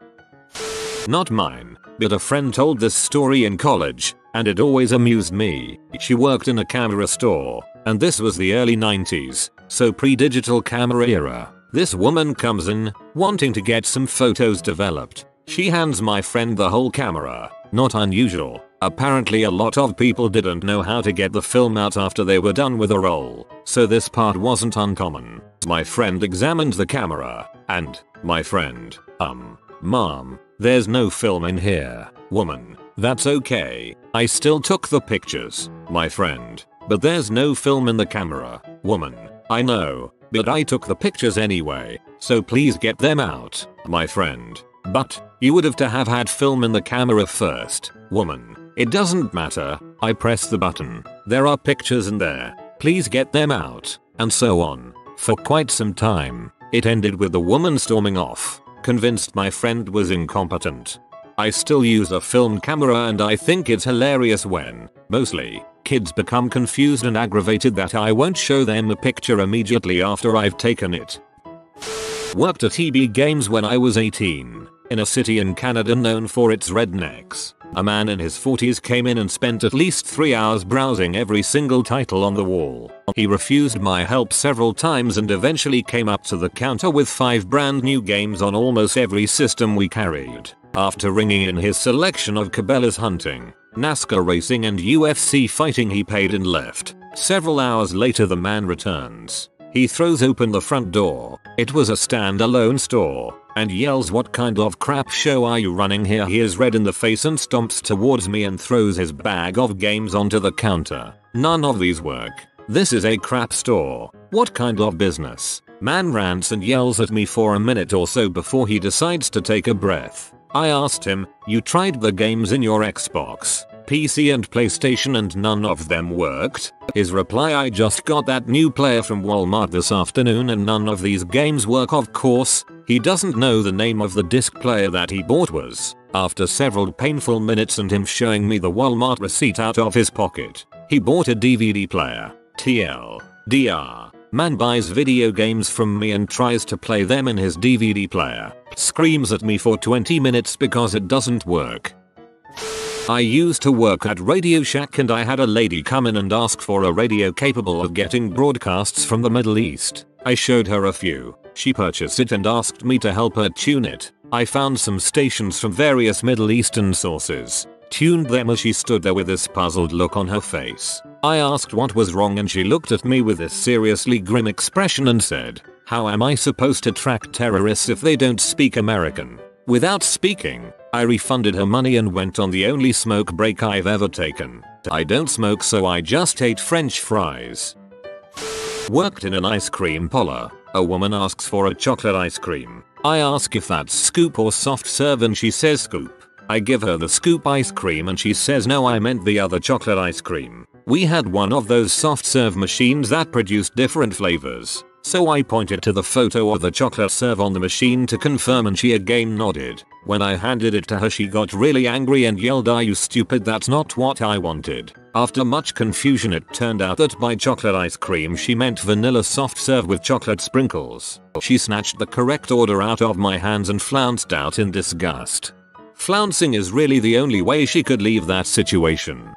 Not mine, but a friend told this story in college, and it always amused me. She worked in a camera store, and this was the early 90s, so pre-digital camera era. This woman comes in, wanting to get some photos developed. She hands my friend the whole camera, Not unusual. Apparently a lot of people didn't know how to get the film out after they were done with a roll, so this part wasn't uncommon. My friend examined the camera, and, my friend, um, mom, there's no film in here, woman. That's okay. I still took the pictures, my friend. But there's no film in the camera, woman. I know, but I took the pictures anyway, so please get them out, my friend. But, you would have to have had film in the camera first, woman. It doesn't matter, I press the button. There are pictures in there. Please get them out, and so on. For quite some time, it ended with the woman storming off, convinced my friend was incompetent. I still use a film camera and I think it's hilarious when, mostly, kids become confused and aggravated that I won't show them a picture immediately after I've taken it. Worked at EB Games when I was 18, in a city in Canada known for its rednecks. A man in his 40s came in and spent at least 3 hours browsing every single title on the wall. He refused my help several times and eventually came up to the counter with 5 brand new games on almost every system we carried. After ringing in his selection of Cabela's hunting, NASCAR racing and UFC fighting he paid and left. Several hours later the man returns. He throws open the front door, it was a standalone store, and yells what kind of crap show are you running here he is red in the face and stomps towards me and throws his bag of games onto the counter. None of these work. This is a crap store. What kind of business? Man rants and yells at me for a minute or so before he decides to take a breath. I asked him, you tried the games in your Xbox, PC and PlayStation and none of them worked? His reply I just got that new player from Walmart this afternoon and none of these games work of course. He doesn't know the name of the disc player that he bought was. After several painful minutes and him showing me the Walmart receipt out of his pocket, he bought a DVD player. TL. DR. Man buys video games from me and tries to play them in his DVD player. Screams at me for 20 minutes because it doesn't work. I used to work at Radio Shack and I had a lady come in and ask for a radio capable of getting broadcasts from the Middle East. I showed her a few. She purchased it and asked me to help her tune it. I found some stations from various Middle Eastern sources, tuned them as she stood there with this puzzled look on her face. I asked what was wrong and she looked at me with this seriously grim expression and said, how am I supposed to track terrorists if they don't speak American? Without speaking, I refunded her money and went on the only smoke break I've ever taken. I don't smoke so I just ate french fries. Worked in an ice cream parlor. A woman asks for a chocolate ice cream. I ask if that's scoop or soft serve and she says scoop. I give her the scoop ice cream and she says no I meant the other chocolate ice cream. We had one of those soft serve machines that produced different flavors. So I pointed to the photo of the chocolate serve on the machine to confirm and she again nodded. When I handed it to her she got really angry and yelled are you stupid that's not what I wanted. After much confusion it turned out that by chocolate ice cream she meant vanilla soft serve with chocolate sprinkles. She snatched the correct order out of my hands and flounced out in disgust. Flouncing is really the only way she could leave that situation.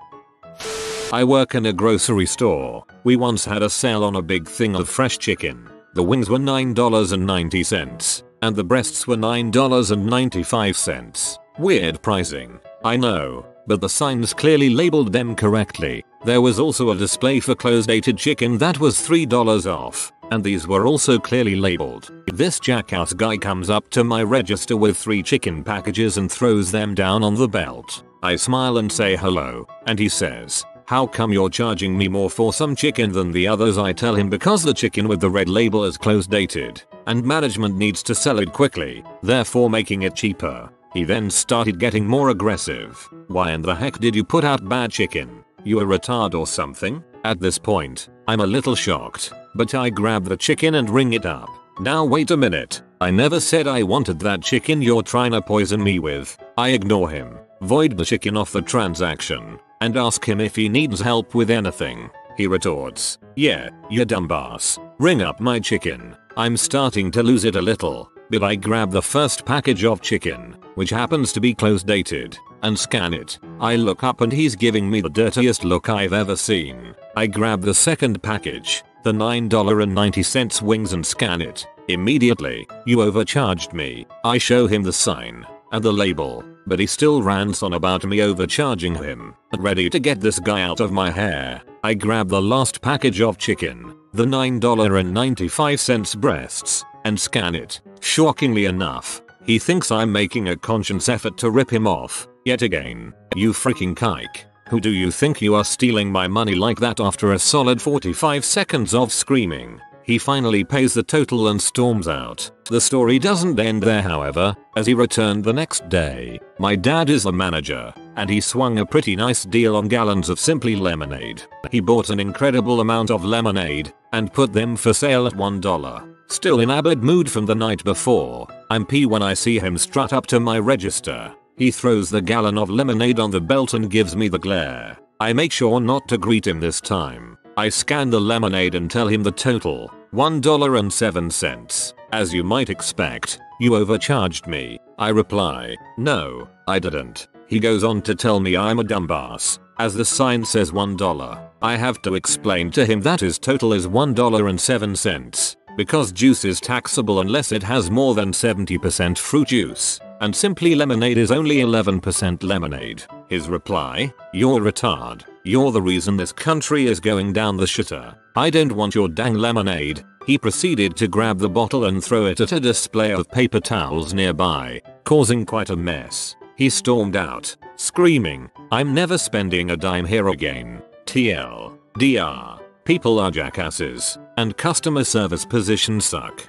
I work in a grocery store. We once had a sale on a big thing of fresh chicken. The wings were $9.90 and the breasts were $9.95. Weird pricing. I know, but the signs clearly labeled them correctly. There was also a display for close dated chicken that was $3 off, and these were also clearly labeled. This jackass guy comes up to my register with three chicken packages and throws them down on the belt. I smile and say hello, and he says, how come you're charging me more for some chicken than the others I tell him because the chicken with the red label is close dated, and management needs to sell it quickly, therefore making it cheaper. He then started getting more aggressive. Why in the heck did you put out bad chicken? You a retard or something? At this point, I'm a little shocked, but I grab the chicken and ring it up. Now wait a minute, I never said I wanted that chicken you're trying to poison me with. I ignore him, void the chicken off the transaction, and ask him if he needs help with anything. He retorts, yeah, you dumbass. Ring up my chicken. I'm starting to lose it a little, but I grab the first package of chicken, which happens to be close dated, and scan it. I look up and he's giving me the dirtiest look I've ever seen. I grab the second package, the $9.90 wings and scan it. Immediately, you overcharged me. I show him the sign. And the label, but he still rants on about me overcharging him. Ready to get this guy out of my hair, I grab the last package of chicken, the $9.95 breasts, and scan it. Shockingly enough, he thinks I'm making a conscious effort to rip him off, yet again. You freaking kike. Who do you think you are stealing my money like that after a solid 45 seconds of screaming? He finally pays the total and storms out. The story doesn't end there however, as he returned the next day. My dad is the manager, and he swung a pretty nice deal on gallons of Simply Lemonade. He bought an incredible amount of lemonade, and put them for sale at $1. Still in a bad mood from the night before, I'm pee when I see him strut up to my register. He throws the gallon of lemonade on the belt and gives me the glare. I make sure not to greet him this time. I scan the lemonade and tell him the total, $1.07. As you might expect, you overcharged me. I reply, no, I didn't. He goes on to tell me I'm a dumbass, as the sign says $1. I have to explain to him that his total is $1.07 because juice is taxable unless it has more than 70% fruit juice, and simply lemonade is only 11% lemonade. His reply, you're retard. You're the reason this country is going down the shitter. I don't want your dang lemonade. He proceeded to grab the bottle and throw it at a display of paper towels nearby, causing quite a mess. He stormed out, screaming, I'm never spending a dime here again. TL. DR. People are jackasses, and customer service positions suck.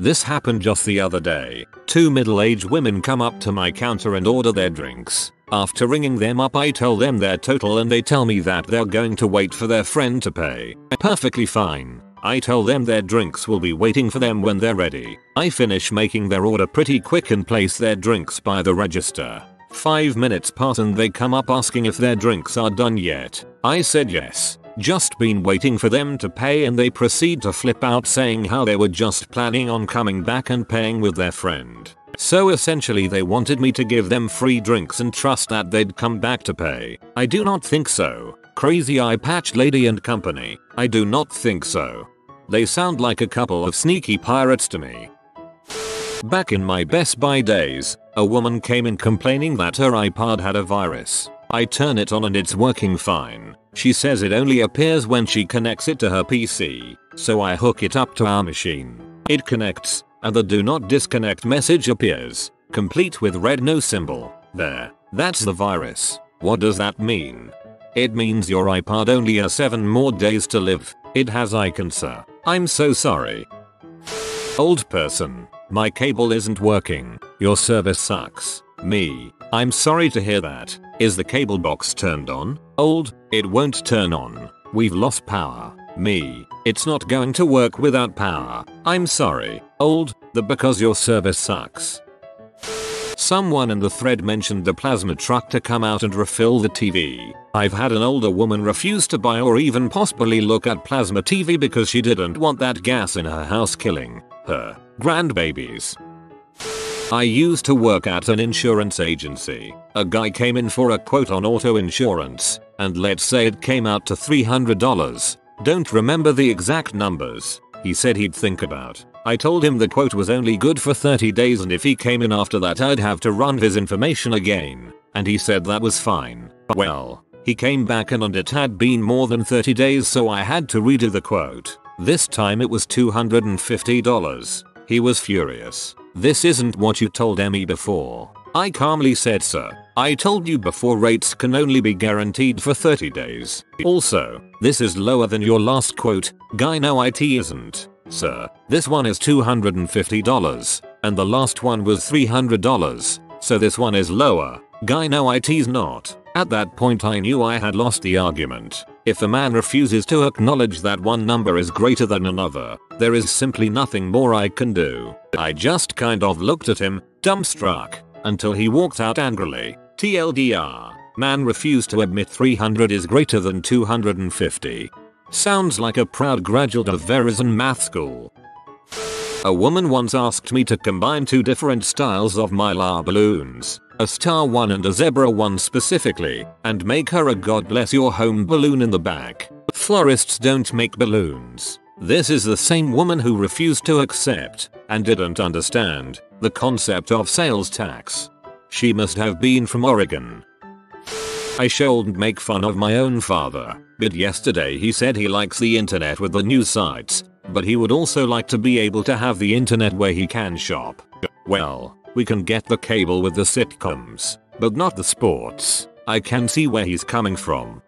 This happened just the other day. Two middle-aged women come up to my counter and order their drinks. After ringing them up I tell them their total and they tell me that they're going to wait for their friend to pay. Perfectly fine. I tell them their drinks will be waiting for them when they're ready. I finish making their order pretty quick and place their drinks by the register. 5 minutes pass and they come up asking if their drinks are done yet. I said yes. Just been waiting for them to pay and they proceed to flip out saying how they were just planning on coming back and paying with their friend. So essentially they wanted me to give them free drinks and trust that they'd come back to pay. I do not think so. Crazy eye patch lady and company. I do not think so. They sound like a couple of sneaky pirates to me. Back in my Best Buy days, a woman came in complaining that her iPod had a virus. I turn it on and it's working fine. She says it only appears when she connects it to her PC, so I hook it up to our machine. It connects, and the do not disconnect message appears, complete with red no symbol. There, that's the virus. What does that mean? It means your iPod only has 7 more days to live. It has eye cancer. I'm so sorry. Old person. My cable isn't working. Your service sucks. Me. I'm sorry to hear that. Is the cable box turned on? Old, it won't turn on. We've lost power. Me, it's not going to work without power. I'm sorry. Old, the because your service sucks. Someone in the thread mentioned the plasma truck to come out and refill the TV. I've had an older woman refuse to buy or even possibly look at plasma TV because she didn't want that gas in her house killing her grandbabies. I used to work at an insurance agency. A guy came in for a quote on auto insurance, and let's say it came out to $300. Don't remember the exact numbers. He said he'd think about. I told him the quote was only good for 30 days and if he came in after that I'd have to run his information again. And he said that was fine. Well, he came back and it had been more than 30 days so I had to redo the quote. This time it was $250. He was furious. This isn't what you told Emmy before. I calmly said sir, I told you before rates can only be guaranteed for 30 days. Also, this is lower than your last quote, guy no it isn't. Sir, this one is $250, and the last one was $300, so this one is lower, guy no it's not. At that point I knew I had lost the argument. If a man refuses to acknowledge that one number is greater than another, there is simply nothing more I can do. I just kind of looked at him, dumbstruck, until he walked out angrily. TLDR, man refused to admit 300 is greater than 250. Sounds like a proud graduate of Verizon Math School. A woman once asked me to combine two different styles of mylar balloons a star one and a zebra one specifically, and make her a God bless your home balloon in the back. Florists don't make balloons. This is the same woman who refused to accept and didn't understand the concept of sales tax. She must have been from Oregon. I shouldn't make fun of my own father, but yesterday he said he likes the internet with the news sites, but he would also like to be able to have the internet where he can shop. Well, we can get the cable with the sitcoms, but not the sports. I can see where he's coming from.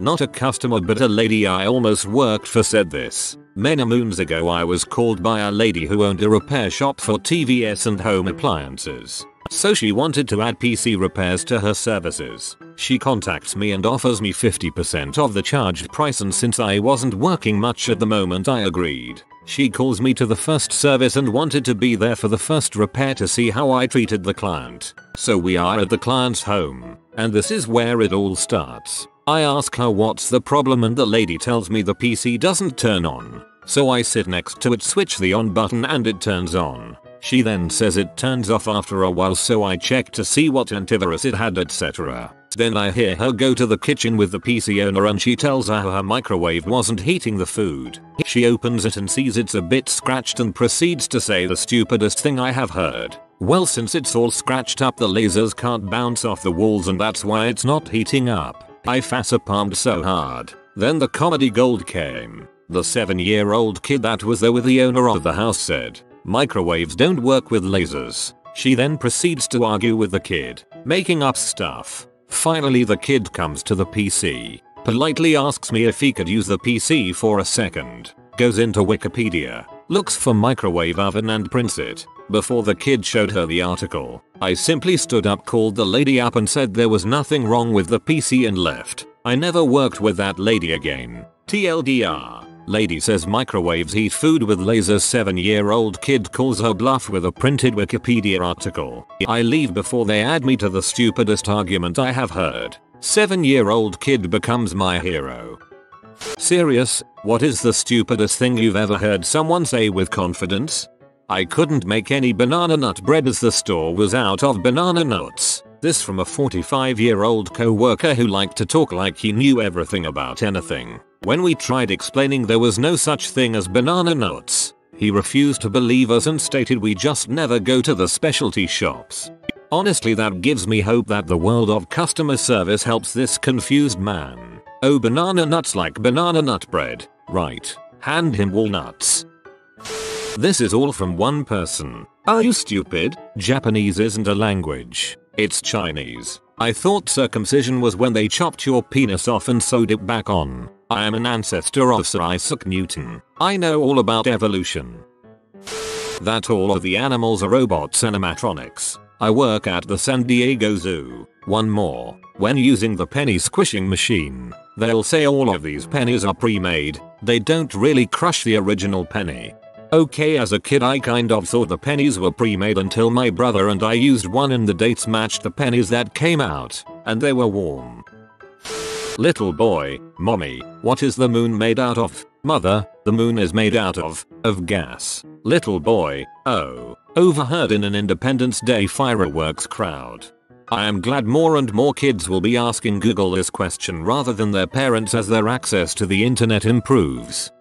Not a customer but a lady I almost worked for said this. Many moons ago I was called by a lady who owned a repair shop for TVS and home appliances. So she wanted to add PC repairs to her services. She contacts me and offers me 50% of the charged price and since I wasn't working much at the moment I agreed. She calls me to the first service and wanted to be there for the first repair to see how I treated the client. So we are at the client's home. And this is where it all starts. I ask her what's the problem and the lady tells me the PC doesn't turn on. So I sit next to it switch the on button and it turns on. She then says it turns off after a while so I check to see what antivirus it had etc. Then I hear her go to the kitchen with the PC owner and she tells her her microwave wasn't heating the food. She opens it and sees it's a bit scratched and proceeds to say the stupidest thing I have heard. Well since it's all scratched up the lasers can't bounce off the walls and that's why it's not heating up. I palmed so hard. Then the comedy gold came. The 7 year old kid that was there with the owner of the house said, microwaves don't work with lasers. She then proceeds to argue with the kid, making up stuff. Finally the kid comes to the PC, politely asks me if he could use the PC for a second, goes into Wikipedia, looks for microwave oven and prints it. Before the kid showed her the article, I simply stood up called the lady up and said there was nothing wrong with the PC and left. I never worked with that lady again. TLDR. Lady says microwaves heat food with lasers 7 year old kid calls her bluff with a printed Wikipedia article. I leave before they add me to the stupidest argument I have heard. 7 year old kid becomes my hero. Serious, what is the stupidest thing you've ever heard someone say with confidence? I couldn't make any banana nut bread as the store was out of banana nuts. This from a 45 year old co-worker who liked to talk like he knew everything about anything. When we tried explaining there was no such thing as banana nuts, he refused to believe us and stated we just never go to the specialty shops. Honestly that gives me hope that the world of customer service helps this confused man. Oh banana nuts like banana nut bread. Right. Hand him walnuts. This is all from one person. Are you stupid? Japanese isn't a language. It's Chinese. I thought circumcision was when they chopped your penis off and sewed it back on. I am an ancestor of Sir Isaac Newton. I know all about evolution. That all of the animals are robots animatronics. I work at the San Diego Zoo. One more. When using the penny squishing machine, they'll say all of these pennies are pre-made. They don't really crush the original penny. Okay as a kid I kind of thought the pennies were pre-made until my brother and I used one and the dates matched the pennies that came out, and they were warm. Little boy, mommy, what is the moon made out of? Mother, the moon is made out of, of gas. Little boy, oh, overheard in an Independence Day fireworks crowd. I am glad more and more kids will be asking Google this question rather than their parents as their access to the internet improves.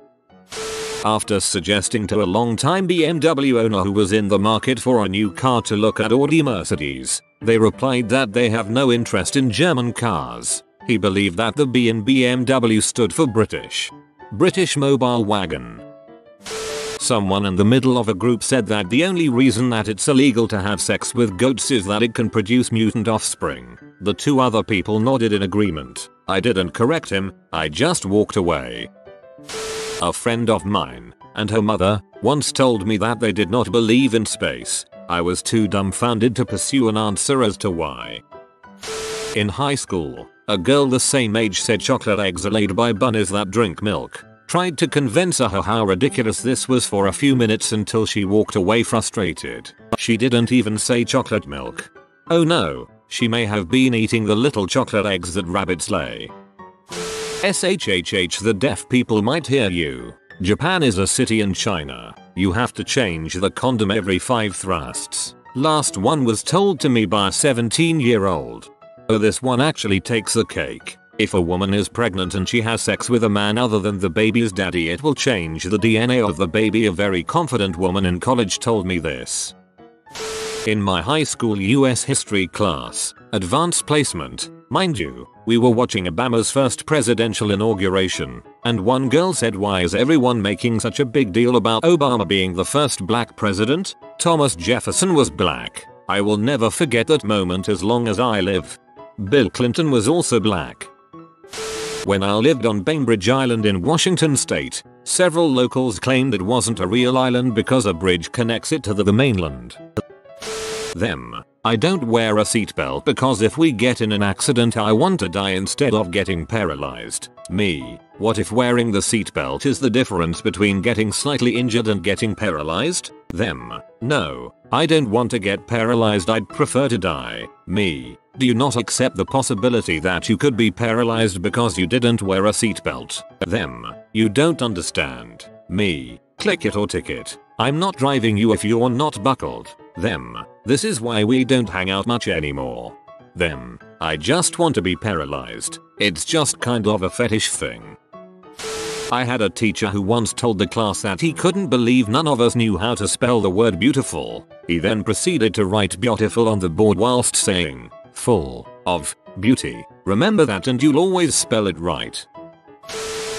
After suggesting to a long-time BMW owner who was in the market for a new car to look at Audi Mercedes, they replied that they have no interest in German cars. He believed that the B in BMW stood for British. British Mobile Wagon. Someone in the middle of a group said that the only reason that it's illegal to have sex with goats is that it can produce mutant offspring. The two other people nodded in agreement. I didn't correct him, I just walked away. A friend of mine and her mother once told me that they did not believe in space. I was too dumbfounded to pursue an answer as to why. In high school, a girl the same age said chocolate eggs are laid by bunnies that drink milk. Tried to convince her how ridiculous this was for a few minutes until she walked away frustrated. She didn't even say chocolate milk. Oh no, she may have been eating the little chocolate eggs that rabbits lay. SHHH the deaf people might hear you. Japan is a city in China. You have to change the condom every 5 thrusts. Last one was told to me by a 17 year old. Oh this one actually takes the cake. If a woman is pregnant and she has sex with a man other than the baby's daddy it will change the DNA of the baby a very confident woman in college told me this. In my high school US history class, advanced placement, mind you, we were watching Obama's first presidential inauguration, and one girl said why is everyone making such a big deal about Obama being the first black president? Thomas Jefferson was black. I will never forget that moment as long as I live. Bill Clinton was also black. When I lived on Bainbridge Island in Washington state, several locals claimed it wasn't a real island because a bridge connects it to the mainland. Them. I don't wear a seatbelt because if we get in an accident I want to die instead of getting paralyzed. Me. What if wearing the seatbelt is the difference between getting slightly injured and getting paralyzed? Them. No. I don't want to get paralyzed I'd prefer to die. Me. Do you not accept the possibility that you could be paralyzed because you didn't wear a seatbelt? Them. You don't understand. Me. Click it or ticket. I'm not driving you if you're not buckled. Them. This is why we don't hang out much anymore. Them. I just want to be paralyzed. It's just kind of a fetish thing. I had a teacher who once told the class that he couldn't believe none of us knew how to spell the word beautiful. He then proceeded to write beautiful on the board whilst saying, full of beauty. Remember that and you'll always spell it right.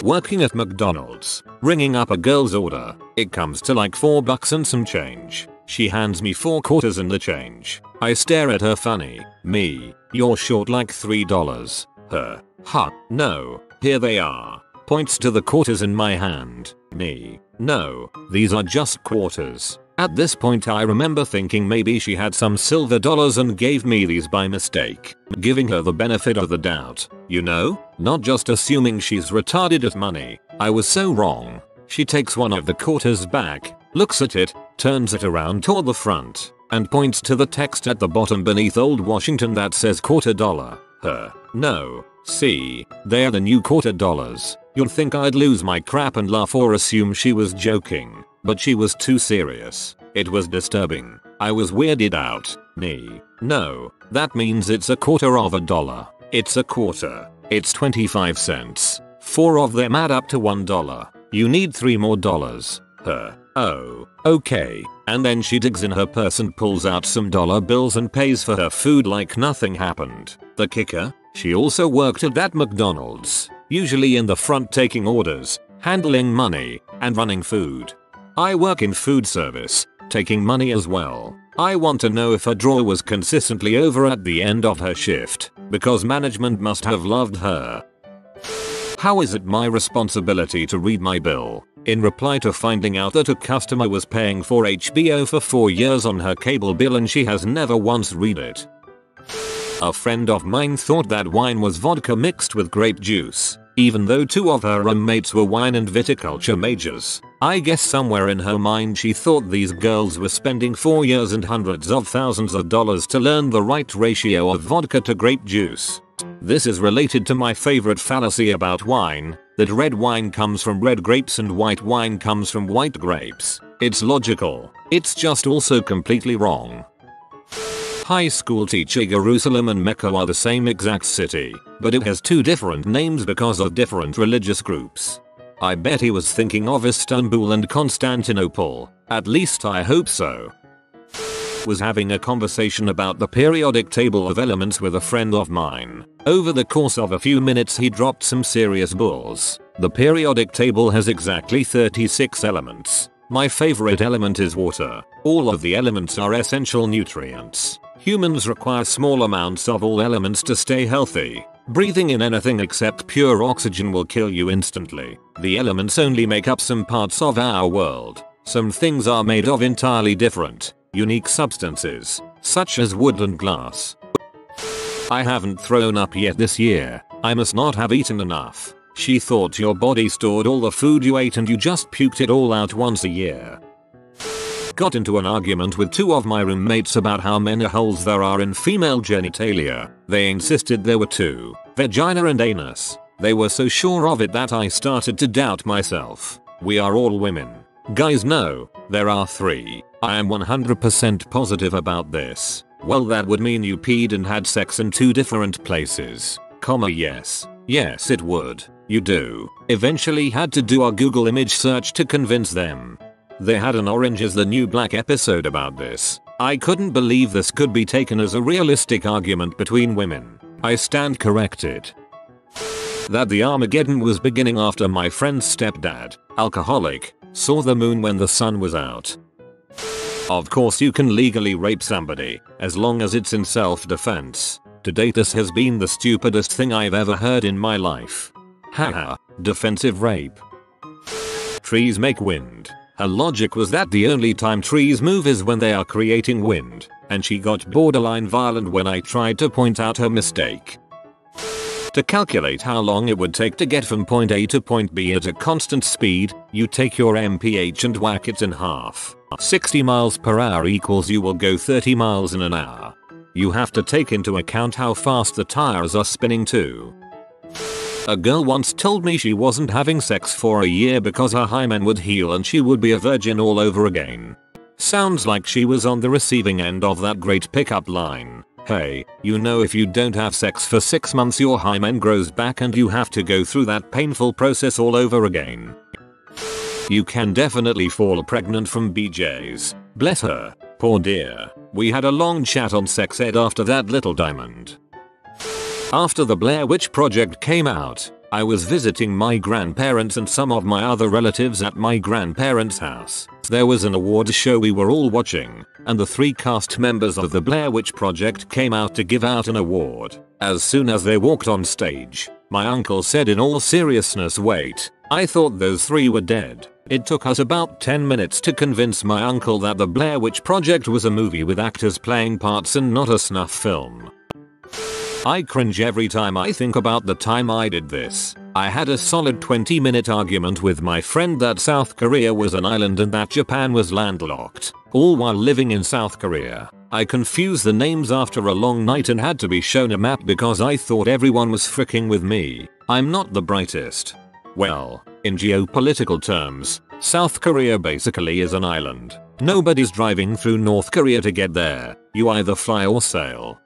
Working at McDonald's, ringing up a girl's order, it comes to like 4 bucks and some change. She hands me 4 quarters and the change. I stare at her funny. Me, you're short like $3. Her, huh, no, here they are. Points to the quarters in my hand. Me, no, these are just quarters. At this point I remember thinking maybe she had some silver dollars and gave me these by mistake. Giving her the benefit of the doubt. You know? Not just assuming she's retarded at money. I was so wrong. She takes one of the quarters back, looks at it, turns it around toward the front, and points to the text at the bottom beneath Old Washington that says quarter dollar. Her. No. See. They're the new quarter dollars. You'd think I'd lose my crap and laugh or assume she was joking. But she was too serious. It was disturbing. I was weirded out. Me. No. That means it's a quarter of a dollar. It's a quarter. It's 25 cents. Four of them add up to one dollar. You need three more dollars. Her. Oh, okay. And then she digs in her purse and pulls out some dollar bills and pays for her food like nothing happened. The kicker? She also worked at that McDonald's, usually in the front taking orders, handling money, and running food. I work in food service, taking money as well. I want to know if her drawer was consistently over at the end of her shift, because management must have loved her. How is it my responsibility to read my bill? In reply to finding out that a customer was paying for HBO for 4 years on her cable bill and she has never once read it. A friend of mine thought that wine was vodka mixed with grape juice, even though two of her roommates were wine and viticulture majors. I guess somewhere in her mind she thought these girls were spending 4 years and hundreds of thousands of dollars to learn the right ratio of vodka to grape juice. This is related to my favorite fallacy about wine, that red wine comes from red grapes and white wine comes from white grapes. It's logical. It's just also completely wrong. High school teacher Jerusalem and Mecca are the same exact city, but it has two different names because of different religious groups. I bet he was thinking of Istanbul and Constantinople, at least I hope so was having a conversation about the periodic table of elements with a friend of mine. Over the course of a few minutes he dropped some serious bulls. The periodic table has exactly 36 elements. My favorite element is water. All of the elements are essential nutrients. Humans require small amounts of all elements to stay healthy. Breathing in anything except pure oxygen will kill you instantly. The elements only make up some parts of our world. Some things are made of entirely different, unique substances, such as wood and glass. I haven't thrown up yet this year. I must not have eaten enough. She thought your body stored all the food you ate and you just puked it all out once a year. Got into an argument with two of my roommates about how many holes there are in female genitalia. They insisted there were two, vagina and anus. They were so sure of it that I started to doubt myself. We are all women. Guys no, there are three. I am 100% positive about this. Well that would mean you peed and had sex in two different places. Comma yes. Yes it would. You do. Eventually had to do a Google image search to convince them. They had an Orange is the New Black episode about this. I couldn't believe this could be taken as a realistic argument between women. I stand corrected. That the Armageddon was beginning after my friend's stepdad, alcoholic, saw the moon when the sun was out. Of course you can legally rape somebody, as long as it's in self-defense. To date this has been the stupidest thing I've ever heard in my life. Haha, defensive rape. Trees make wind. Her logic was that the only time trees move is when they are creating wind, and she got borderline violent when I tried to point out her mistake. To calculate how long it would take to get from point A to point B at a constant speed, you take your mph and whack it in half. 60 miles per hour equals you will go 30 miles in an hour. You have to take into account how fast the tires are spinning too. A girl once told me she wasn't having sex for a year because her hymen would heal and she would be a virgin all over again. Sounds like she was on the receiving end of that great pickup line. Hey, you know if you don't have sex for 6 months your hymen grows back and you have to go through that painful process all over again. You can definitely fall pregnant from BJ's. Bless her. Poor dear. We had a long chat on sex ed after that little diamond. After the Blair Witch Project came out, I was visiting my grandparents and some of my other relatives at my grandparents' house. There was an award show we were all watching, and the three cast members of the Blair Witch Project came out to give out an award. As soon as they walked on stage, my uncle said in all seriousness wait, I thought those three were dead. It took us about 10 minutes to convince my uncle that the Blair Witch Project was a movie with actors playing parts and not a snuff film. I cringe every time I think about the time I did this. I had a solid 20 minute argument with my friend that South Korea was an island and that Japan was landlocked, all while living in South Korea. I confused the names after a long night and had to be shown a map because I thought everyone was fricking with me. I'm not the brightest. Well, in geopolitical terms, South Korea basically is an island. Nobody's driving through North Korea to get there. You either fly or sail.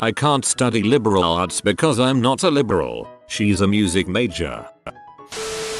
I can't study liberal arts because I'm not a liberal. She's a music major.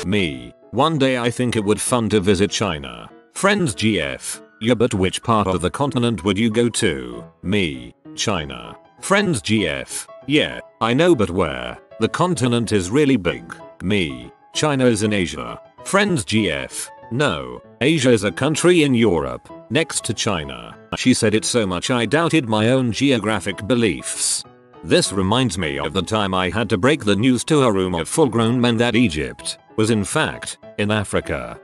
Me. One day I think it would fun to visit China. Friends GF. Yeah but which part of the continent would you go to? Me. China. Friends GF. Yeah, I know but where? The continent is really big. Me. China is in Asia. Friends GF. No, Asia is a country in Europe, next to China. She said it so much I doubted my own geographic beliefs. This reminds me of the time I had to break the news to a room of full grown men that Egypt was in fact in Africa.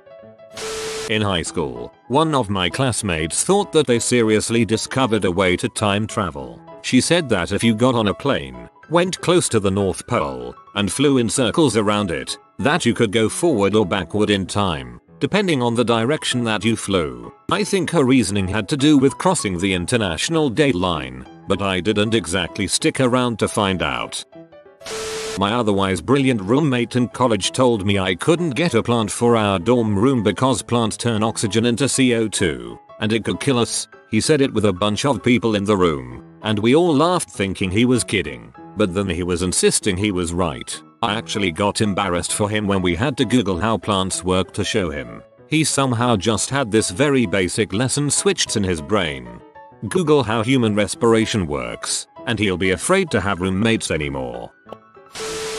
In high school, one of my classmates thought that they seriously discovered a way to time travel. She said that if you got on a plane, went close to the North Pole, and flew in circles around it, that you could go forward or backward in time depending on the direction that you flew. I think her reasoning had to do with crossing the international date line, but I didn't exactly stick around to find out. My otherwise brilliant roommate in college told me I couldn't get a plant for our dorm room because plants turn oxygen into CO2, and it could kill us. He said it with a bunch of people in the room, and we all laughed thinking he was kidding, but then he was insisting he was right. I actually got embarrassed for him when we had to google how plants work to show him. He somehow just had this very basic lesson switched in his brain. Google how human respiration works, and he'll be afraid to have roommates anymore.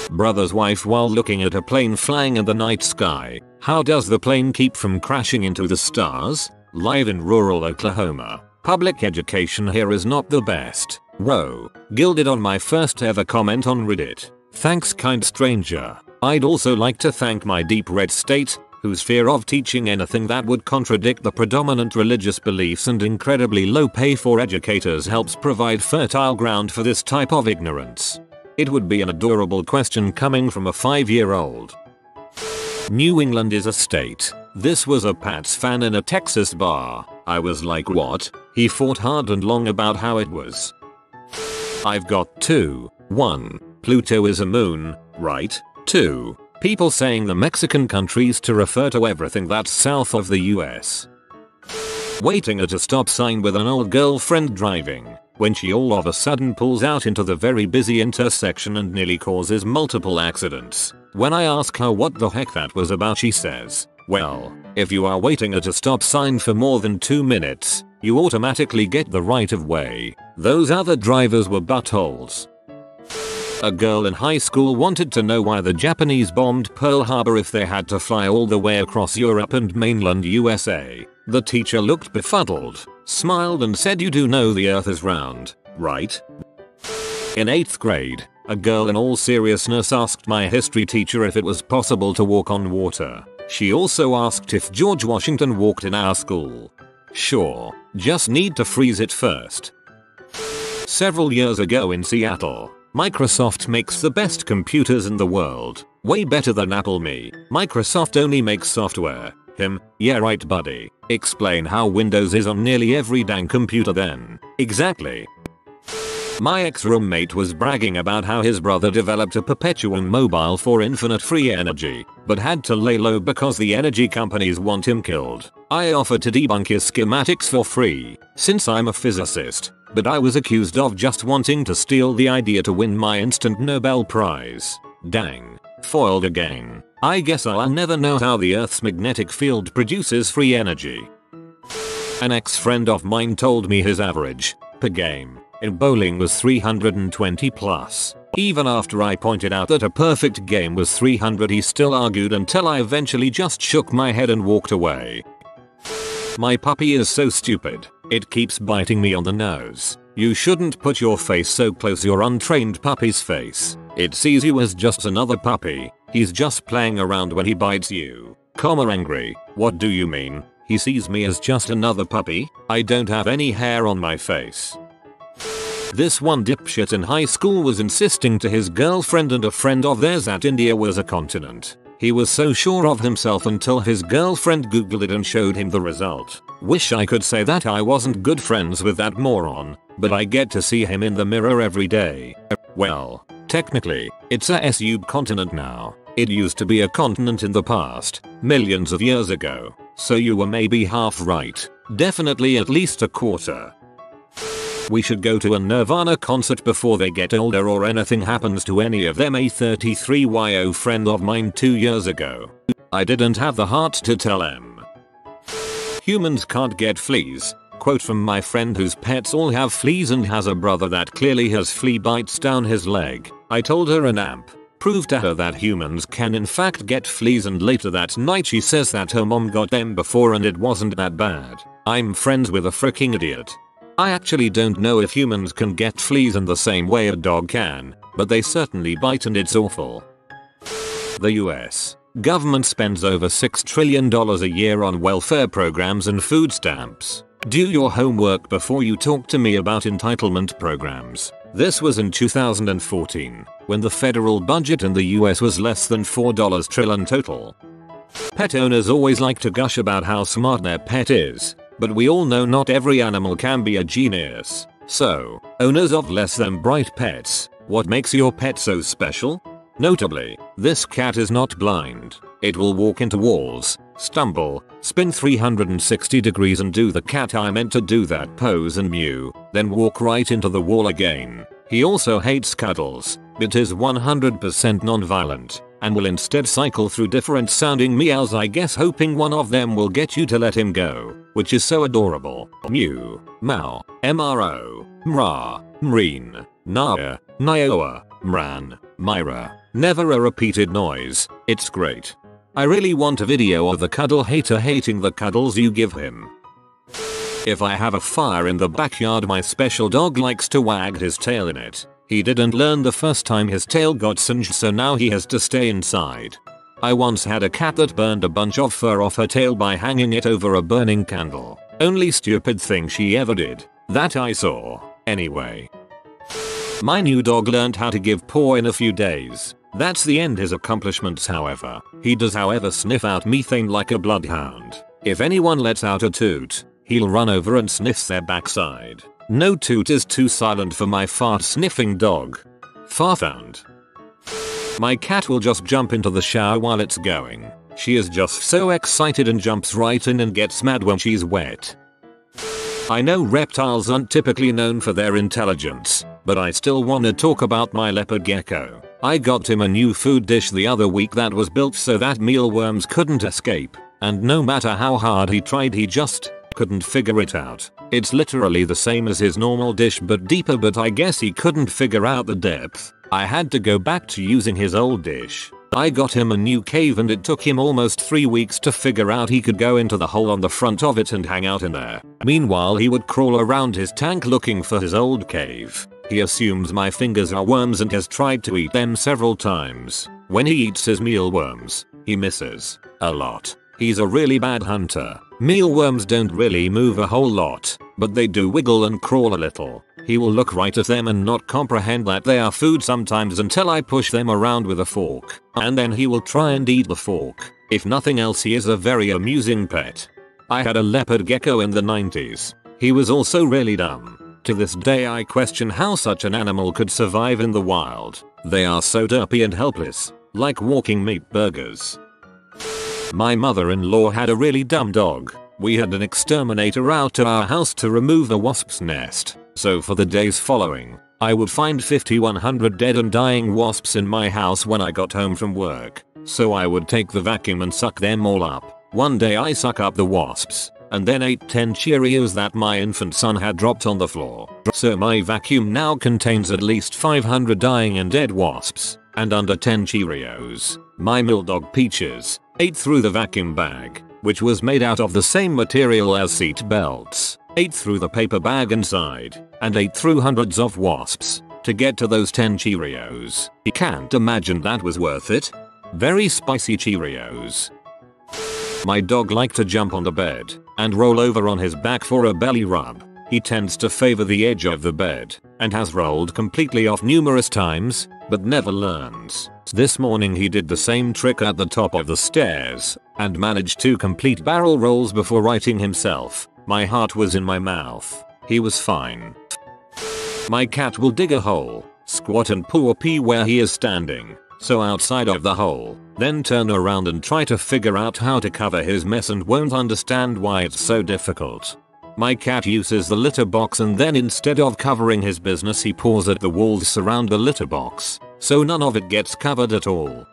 Brother's wife while looking at a plane flying in the night sky. How does the plane keep from crashing into the stars? Live in rural Oklahoma. Public education here is not the best. Row. Gilded on my first ever comment on Reddit. Thanks kind stranger. I'd also like to thank my deep red state, whose fear of teaching anything that would contradict the predominant religious beliefs and incredibly low pay for educators helps provide fertile ground for this type of ignorance. It would be an adorable question coming from a 5 year old. New England is a state. This was a Pats fan in a Texas bar. I was like what? He fought hard and long about how it was. I've got two. 1. Pluto is a moon, right? 2. People saying the Mexican countries to refer to everything that's south of the US. Waiting at a stop sign with an old girlfriend driving. when she all of a sudden pulls out into the very busy intersection and nearly causes multiple accidents. When I ask her what the heck that was about she says, well, if you are waiting at a stop sign for more than 2 minutes, you automatically get the right of way. Those other drivers were buttholes. A girl in high school wanted to know why the Japanese bombed Pearl Harbor if they had to fly all the way across Europe and mainland USA. The teacher looked befuddled, smiled and said you do know the earth is round, right? In 8th grade, a girl in all seriousness asked my history teacher if it was possible to walk on water. She also asked if George Washington walked in our school. Sure, just need to freeze it first. Several years ago in Seattle, Microsoft makes the best computers in the world. Way better than Apple me. Microsoft only makes software. Him, yeah right buddy. Explain how Windows is on nearly every dang computer then. Exactly. My ex-roommate was bragging about how his brother developed a Perpetuum mobile for infinite free energy, but had to lay low because the energy companies want him killed. I offered to debunk his schematics for free, since I'm a physicist, but I was accused of just wanting to steal the idea to win my instant Nobel Prize. Dang. Foiled again. I guess I'll never know how the Earth's magnetic field produces free energy. An ex-friend of mine told me his average, per game, in bowling was 320 plus. Even after I pointed out that a perfect game was 300 he still argued until I eventually just shook my head and walked away. My puppy is so stupid, it keeps biting me on the nose. You shouldn't put your face so close your untrained puppy's face. It sees you as just another puppy, he's just playing around when he bites you. Comma angry, what do you mean? He sees me as just another puppy? I don't have any hair on my face. This one dipshit in high school was insisting to his girlfriend and a friend of theirs that India was a continent. He was so sure of himself until his girlfriend googled it and showed him the result. Wish I could say that I wasn't good friends with that moron, but I get to see him in the mirror every day. Well, technically, it's a subcontinent now. It used to be a continent in the past, millions of years ago, so you were maybe half right. Definitely at least a quarter. We should go to a Nirvana concert before they get older or anything happens to any of them a 33yo friend of mine 2 years ago. I didn't have the heart to tell him. Humans can't get fleas. Quote from my friend whose pets all have fleas and has a brother that clearly has flea bites down his leg. I told her an amp. Proved to her that humans can in fact get fleas and later that night she says that her mom got them before and it wasn't that bad. I'm friends with a freaking idiot. I actually don't know if humans can get fleas in the same way a dog can, but they certainly bite and it's awful. The US government spends over $6 trillion a year on welfare programs and food stamps. Do your homework before you talk to me about entitlement programs. This was in 2014, when the federal budget in the US was less than $4 trillion total. Pet owners always like to gush about how smart their pet is, but we all know not every animal can be a genius. So, owners of less than bright pets, what makes your pet so special? Notably, this cat is not blind. It will walk into walls, stumble, spin 360 degrees and do the cat I meant to do that pose and mew, then walk right into the wall again. He also hates cuddles, but is 100% non-violent and will instead cycle through different sounding meows I guess hoping one of them will get you to let him go, which is so adorable. Mew, Mao, MRO, Mra, Mreen, Naya, Nioa, Mran, Myra. Never a repeated noise, it's great. I really want a video of the cuddle hater hating the cuddles you give him. If I have a fire in the backyard my special dog likes to wag his tail in it. He didn't learn the first time his tail got singed so now he has to stay inside. I once had a cat that burned a bunch of fur off her tail by hanging it over a burning candle. Only stupid thing she ever did. That I saw. Anyway. My new dog learned how to give paw in a few days. That's the end his accomplishments however. He does however sniff out methane like a bloodhound. If anyone lets out a toot, he'll run over and sniffs their backside. No toot is too silent for my fart sniffing dog. Far found. My cat will just jump into the shower while it's going. She is just so excited and jumps right in and gets mad when she's wet. I know reptiles aren't typically known for their intelligence, but I still wanna talk about my leopard gecko. I got him a new food dish the other week that was built so that mealworms couldn't escape, and no matter how hard he tried he just couldn't figure it out. It's literally the same as his normal dish but deeper but I guess he couldn't figure out the depth. I had to go back to using his old dish. I got him a new cave and it took him almost 3 weeks to figure out he could go into the hole on the front of it and hang out in there. Meanwhile he would crawl around his tank looking for his old cave. He assumes my fingers are worms and has tried to eat them several times. When he eats his mealworms, he misses. A lot. He's a really bad hunter. Mealworms don't really move a whole lot, but they do wiggle and crawl a little. He will look right at them and not comprehend that they are food sometimes until I push them around with a fork. And then he will try and eat the fork. If nothing else he is a very amusing pet. I had a leopard gecko in the 90s. He was also really dumb. To this day I question how such an animal could survive in the wild. They are so derpy and helpless, like walking meat burgers. My mother-in-law had a really dumb dog. We had an exterminator out to our house to remove a wasp's nest. So for the days following, I would find 5100 dead and dying wasps in my house when I got home from work. So I would take the vacuum and suck them all up. One day I suck up the wasps and then ate 10 Cheerios that my infant son had dropped on the floor. So my vacuum now contains at least 500 dying and dead wasps and under 10 Cheerios. My mill dog Peaches ate through the vacuum bag, which was made out of the same material as seat belts, ate through the paper bag inside, and ate through hundreds of wasps to get to those 10 Cheerios. He can't imagine that was worth it. Very spicy Cheerios. My dog liked to jump on the bed and roll over on his back for a belly rub. He tends to favor the edge of the bed and has rolled completely off numerous times, but never learns. This morning he did the same trick at the top of the stairs and managed to complete barrel rolls before righting himself. My heart was in my mouth. He was fine. My cat will dig a hole, squat and pour pee where he is standing, so outside of the hole, then turn around and try to figure out how to cover his mess and won't understand why it's so difficult. My cat uses the litter box and then instead of covering his business he paws at the walls surround the litter box, so none of it gets covered at all.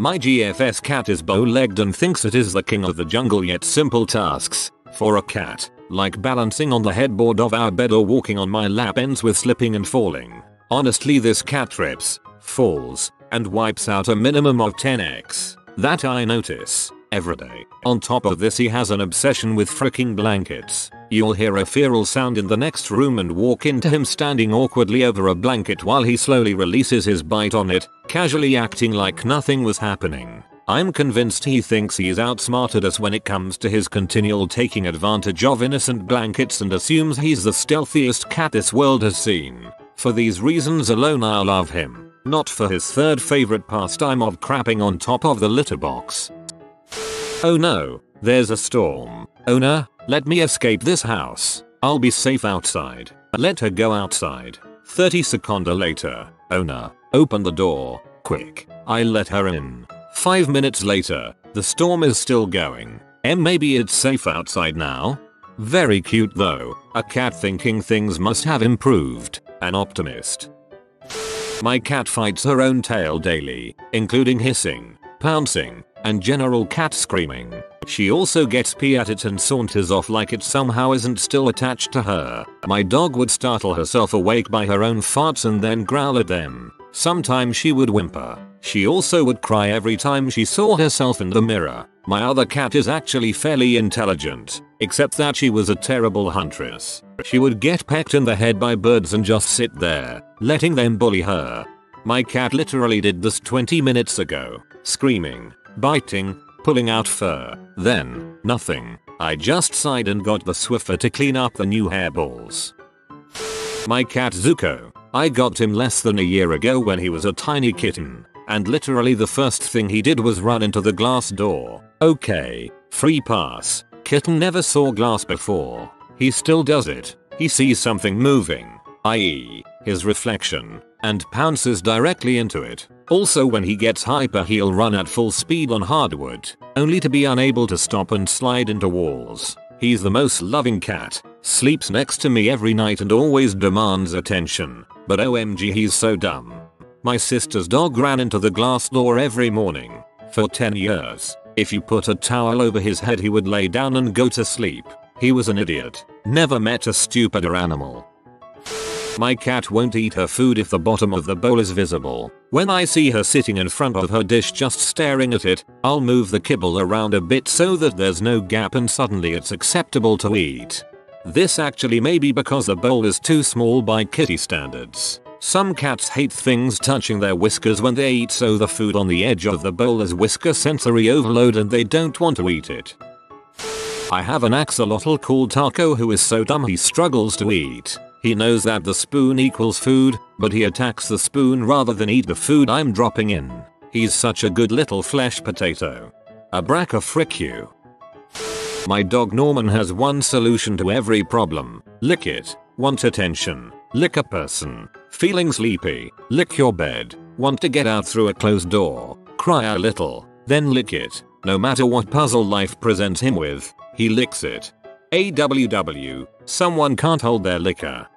My GFS cat is bow-legged and thinks it is the king of the jungle yet simple tasks, for a cat, like balancing on the headboard of our bed or walking on my lap ends with slipping and falling. Honestly this cat trips, falls, and wipes out a minimum of 10x. That I notice every day. On top of this he has an obsession with freaking blankets. You'll hear a feral sound in the next room and walk into him standing awkwardly over a blanket while he slowly releases his bite on it, casually acting like nothing was happening. I'm convinced he thinks he's outsmarted us when it comes to his continual taking advantage of innocent blankets and assumes he's the stealthiest cat this world has seen. For these reasons alone I love him, not for his third favorite pastime of crapping on top of the litter box. Oh no, there's a storm. Owner, let me escape this house. I'll be safe outside. Let her go outside. 30 seconds later. Owner, open the door. Quick. I let her in. 5 minutes later. The storm is still going. And maybe it's safe outside now? Very cute though. A cat thinking things must have improved. An optimist. My cat fights her own tail daily, including hissing, pouncing, and general cat screaming. She also gets pee at it and saunters off like it somehow isn't still attached to her. My dog would startle herself awake by her own farts and then growl at them. Sometimes she would whimper. She also would cry every time she saw herself in the mirror. My other cat is actually fairly intelligent, except that she was a terrible huntress. She would get pecked in the head by birds and just sit there, letting them bully her. My cat literally did this 20 minutes ago, screaming, biting, pulling out fur. Then, nothing. I just sighed and got the Swiffer to clean up the new hairballs. My cat Zuko. I got him less than a year ago when he was a tiny kitten. And literally the first thing he did was run into the glass door. Okay, free pass. Kitten never saw glass before. He still does it. He sees something moving, i.e., his reflection, and pounces directly into it. Also when he gets hyper he'll run at full speed on hardwood, only to be unable to stop and slide into walls. He's the most loving cat, sleeps next to me every night and always demands attention. But OMG he's so dumb. My sister's dog ran into the glass door every morning. For 10 years. If you put a towel over his head he would lay down and go to sleep. He was an idiot. Never met a stupider animal. My cat won't eat her food if the bottom of the bowl is visible. When I see her sitting in front of her dish just staring at it, I'll move the kibble around a bit so that there's no gap and suddenly it's acceptable to eat. This actually may be because the bowl is too small by kitty standards. Some cats hate things touching their whiskers when they eat so the food on the edge of the bowl is whisker sensory overload and they don't want to eat it. I have an axolotl called Taco who is so dumb he struggles to eat. He knows that the spoon equals food, but he attacks the spoon rather than eat the food I'm dropping in. He's such a good little flesh potato. A braca frick you. My dog Norman has one solution to every problem. Lick it. Want attention. Lick a person. Feeling sleepy. Lick your bed. Want to get out through a closed door. Cry a little. Then lick it. No matter what puzzle life presents him with, he licks it. AWW. Someone can't hold their liquor.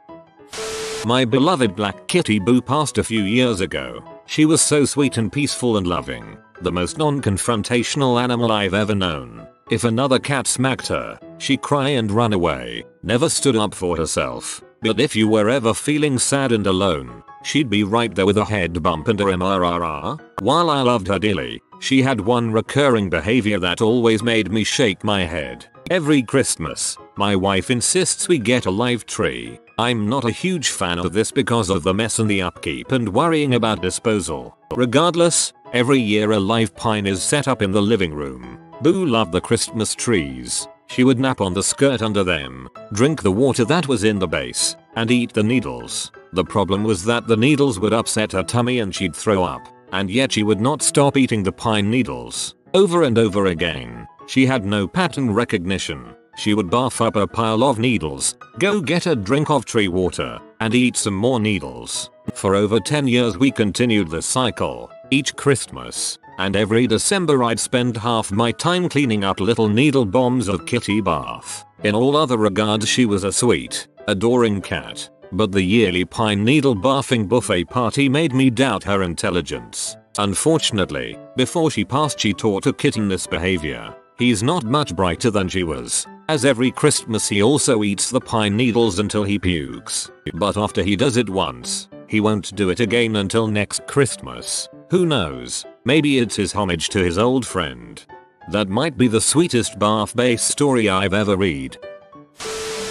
My beloved black kitty Boo passed a few years ago. She was so sweet and peaceful and loving. The most non-confrontational animal I've ever known. If another cat smacked her, she'd cry and run away. Never stood up for herself. But if you were ever feeling sad and alone, she'd be right there with a head bump and a MRRR. While I loved her dearly, she had one recurring behavior that always made me shake my head. Every Christmas, my wife insists we get a live tree. I'm not a huge fan of this because of the mess and the upkeep and worrying about disposal. Regardless, every year a live pine is set up in the living room. Boo loved the Christmas trees. She would nap on the skirt under them, drink the water that was in the base, and eat the needles. The problem was that the needles would upset her tummy and she'd throw up. And yet she would not stop eating the pine needles. Over and over again. She had no pattern recognition. She would barf up a pile of needles, go get a drink of tree water, and eat some more needles. For over 10 years we continued the cycle. Each Christmas, and every December I'd spend half my time cleaning up little needle bombs of Kitty Bath. In all other regards she was a sweet, adoring cat. But the yearly pine needle barfing buffet party made me doubt her intelligence. Unfortunately, before she passed she taught a kitten this behavior. He's not much brighter than she was, as every Christmas he also eats the pine needles until he pukes. But after he does it once, he won't do it again until next Christmas. Who knows, maybe it's his homage to his old friend. That might be the sweetest bath base story I've ever read.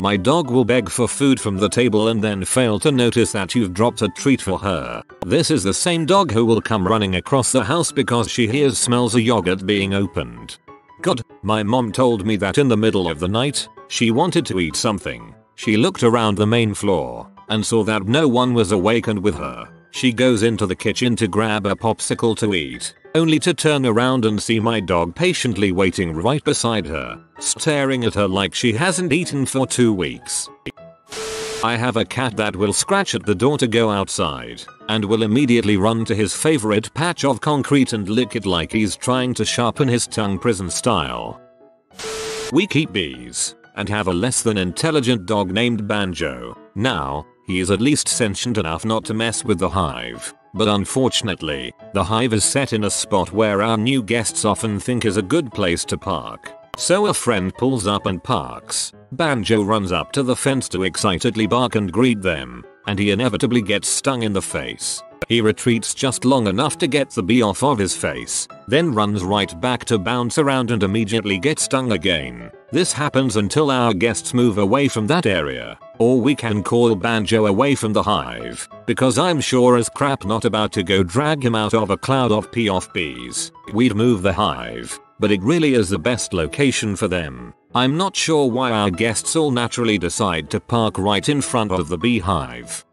My dog will beg for food from the table and then fail to notice that you've dropped a treat for her. This is the same dog who will come running across the house because she hears smells of yogurt being opened. God, my mom told me that in the middle of the night, she wanted to eat something. She looked around the main floor and saw that no one was awakened with her. She goes into the kitchen to grab a popsicle to eat, only to turn around and see my dog patiently waiting right beside her, staring at her like she hasn't eaten for two weeks. I have a cat that will scratch at the door to go outside and will immediately run to his favorite patch of concrete and lick it like he's trying to sharpen his tongue prison style. We keep bees and have a less than intelligent dog named Banjo. Now, he is at least sentient enough not to mess with the hive. But unfortunately, the hive is set in a spot where our new guests often think is a good place to park. So a friend pulls up and parks. Banjo runs up to the fence to excitedly bark and greet them, and he inevitably gets stung in the face. He retreats just long enough to get the bee off of his face, then runs right back to bounce around and immediately gets stung again. This happens until our guests move away from that area, or we can call Banjo away from the hive, because I'm sure as crap not about to go drag him out of a cloud of pee off bees. We'd move the hive, but it really is the best location for them. I'm not sure why our guests all naturally decide to park right in front of the beehive.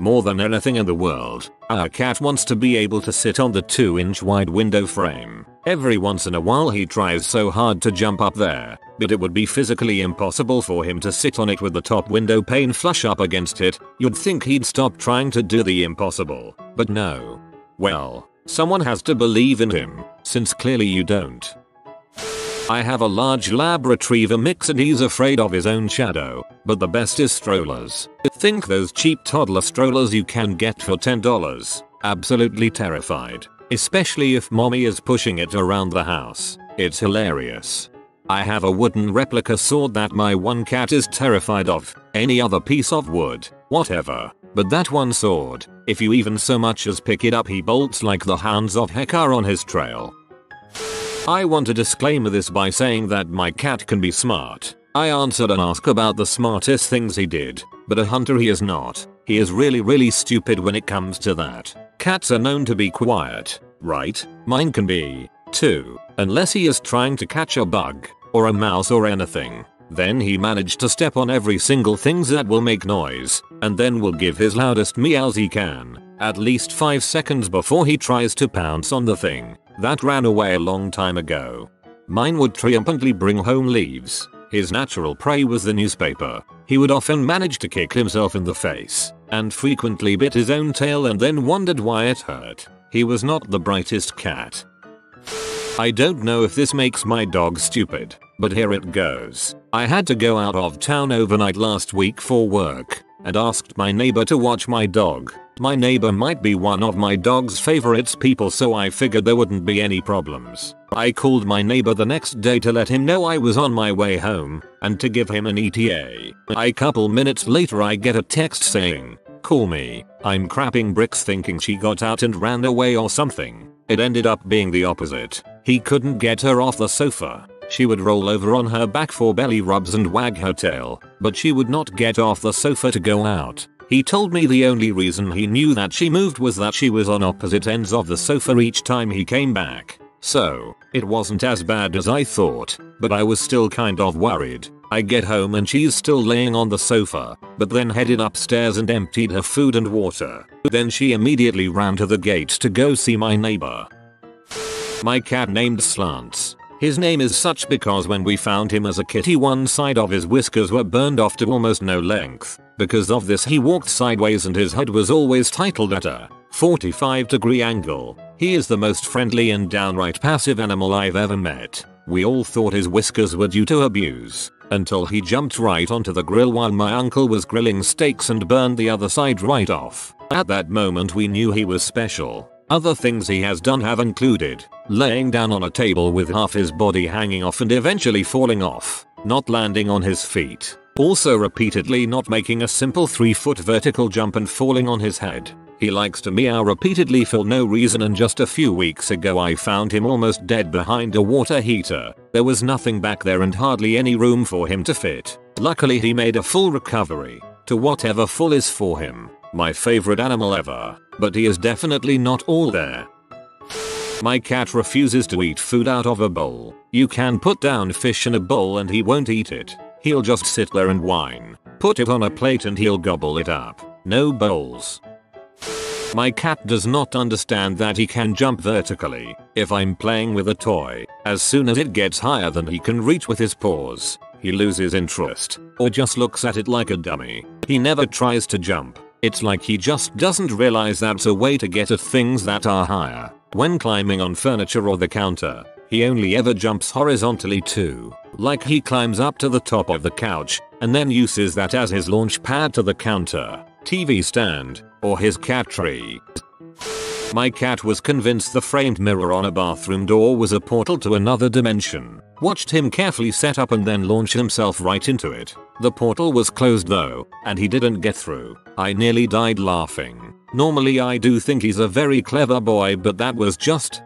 More than anything in the world, our cat wants to be able to sit on the 2 inch wide window frame. Every once in a while he tries so hard to jump up there, but it would be physically impossible for him to sit on it with the top window pane flush up against it. You'd think he'd stop trying to do the impossible, but no. Well, Someone has to believe in him, since clearly you don't. I have a large lab retriever mix and he's afraid of his own shadow, but the best is strollers. Think those cheap toddler strollers you can get for $10. Absolutely terrified. Especially if mommy is pushing it around the house. It's hilarious. I have a wooden replica sword that my one cat is terrified of. Any other piece of wood, whatever. But that one sword, if you even so much as pick it up he bolts like the hounds of Hekar on his trail. I want to disclaimer this by saying that my cat can be smart. I answered and ask about the smartest things he did, but a hunter he is not. He is really really stupid when it comes to that. Cats are known to be quiet, right? Mine can be, too, unless he is trying to catch a bug, or a mouse or anything. Then he managed to step on every single thing that will make noise, and then will give his loudest meows he can, at least 5 seconds before he tries to pounce on the thing. That ran away a long time ago. Mine would triumphantly bring home leaves. His natural prey was the newspaper. He would often manage to kick himself in the face, and frequently bit his own tail and then wondered why it hurt. He was not the brightest cat. I don't know if this makes my dog stupid, but here it goes. I had to go out of town overnight last week for work, and asked my neighbor to watch my dog. My neighbor might be one of my dog's favorites people so I figured there wouldn't be any problems. I called my neighbor the next day to let him know I was on my way home and to give him an ETA. A couple minutes later I get a text saying, call me, I'm crapping bricks thinking she got out and ran away or something. It ended up being the opposite. He couldn't get her off the sofa. She would roll over on her back for belly rubs and wag her tail, but she would not get off the sofa to go out. He told me the only reason he knew that she moved was that she was on opposite ends of the sofa each time he came back. So, it wasn't as bad as I thought, but I was still kind of worried. I get home and she's still laying on the sofa, but then headed upstairs and emptied her food and water. Then she immediately ran to the gate to go see my neighbor. My cat named Slants. His name is such because when we found him as a kitty one side of his whiskers were burned off to almost no length. Because of this he walked sideways and his head was always titled at a 45 degree angle. He is the most friendly and downright passive animal I've ever met. We all thought his whiskers were due to abuse. Until he jumped right onto the grill while my uncle was grilling steaks and burned the other side right off. At that moment we knew he was special. Other things he has done have included laying down on a table with half his body hanging off and eventually falling off, not landing on his feet, also repeatedly not making a simple 3 foot vertical jump and falling on his head. He likes to meow repeatedly for no reason and just a few weeks ago I found him almost dead behind a water heater. There was nothing back there and hardly any room for him to fit. Luckily he made a full recovery to whatever full is for him. My favorite animal ever, but he is definitely not all there. My cat refuses to eat food out of a bowl. You can put down fish in a bowl and he won't eat it. He'll just sit there and whine. Put it on a plate and he'll gobble it up. No bowls. My cat does not understand that he can jump vertically if I'm playing with a toy. As soon as it gets higher than he can reach with his paws, he loses interest or just looks at it like a dummy. He never tries to jump. It's like he just doesn't realize that's a way to get at things that are higher. When climbing on furniture or the counter, he only ever jumps horizontally too. Like he climbs up to the top of the couch and then uses that as his launch pad to the counter, TV stand, or his cat tree. My cat was convinced the framed mirror on a bathroom door was a portal to another dimension. Watched him carefully set up and then launch himself right into it. The portal was closed though, and he didn't get through. I nearly died laughing. Normally I do think he's a very clever boy but that was just...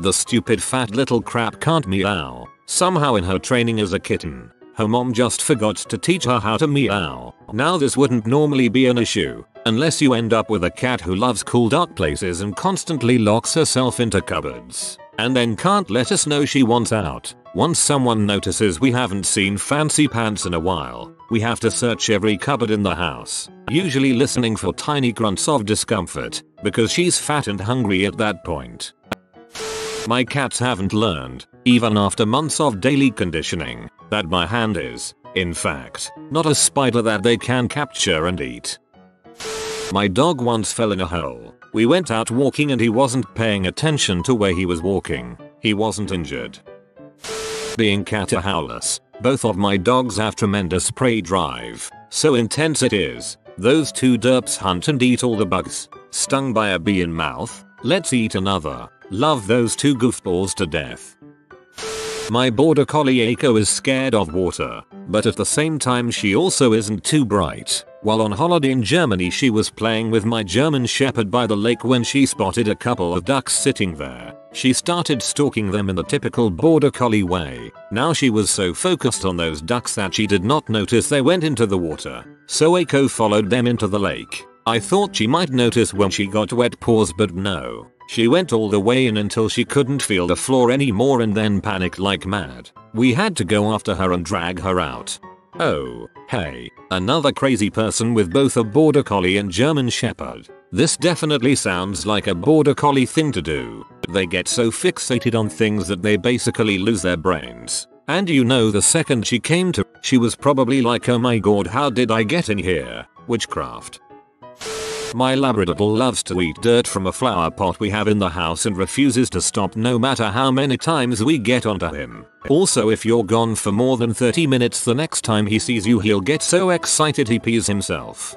The stupid fat little crap can't meow. Somehow in her training as a kitten, her mom just forgot to teach her how to meow. Now this wouldn't normally be an issue, Unless you end up with a cat who loves cool dark places and constantly locks herself into cupboards. And then can't let us know she wants out. Once someone notices we haven't seen fancy pants in a while, we have to search every cupboard in the house, usually listening for tiny grunts of discomfort, because she's fat and hungry at that point. My cats haven't learned, even after months of daily conditioning, that my hand is, in fact, not a spider that they can capture and eat. My dog once fell in a hole. We went out walking and he wasn't paying attention to where he was walking. He wasn't injured. Being Catahoulas, both of my dogs have tremendous prey drive. So intense it is. Those two derps hunt and eat all the bugs. Stung by a bee in mouth? Let's eat another. Love those two goofballs to death. My border collie Aiko is scared of water, but at the same time she also isn't too bright. While on holiday in Germany she was playing with my German shepherd by the lake when she spotted a couple of ducks sitting there. She started stalking them in the typical border collie way. Now she was so focused on those ducks that she did not notice they went into the water. So Aiko followed them into the lake. I thought she might notice when she got wet paws but no. She went all the way in until she couldn't feel the floor anymore and then panicked like mad. We had to go after her and drag her out. Oh, hey, another crazy person with both a border collie and German shepherd. This definitely sounds like a border collie thing to do. They get so fixated on things that they basically lose their brains. And you know the second she came to, she was probably like oh my god how did I get in here? Witchcraft. My Labrador loves to eat dirt from a flower pot we have in the house and refuses to stop no matter how many times we get onto him. Also if you're gone for more than 30 minutes the next time he sees you he'll get so excited he pees himself.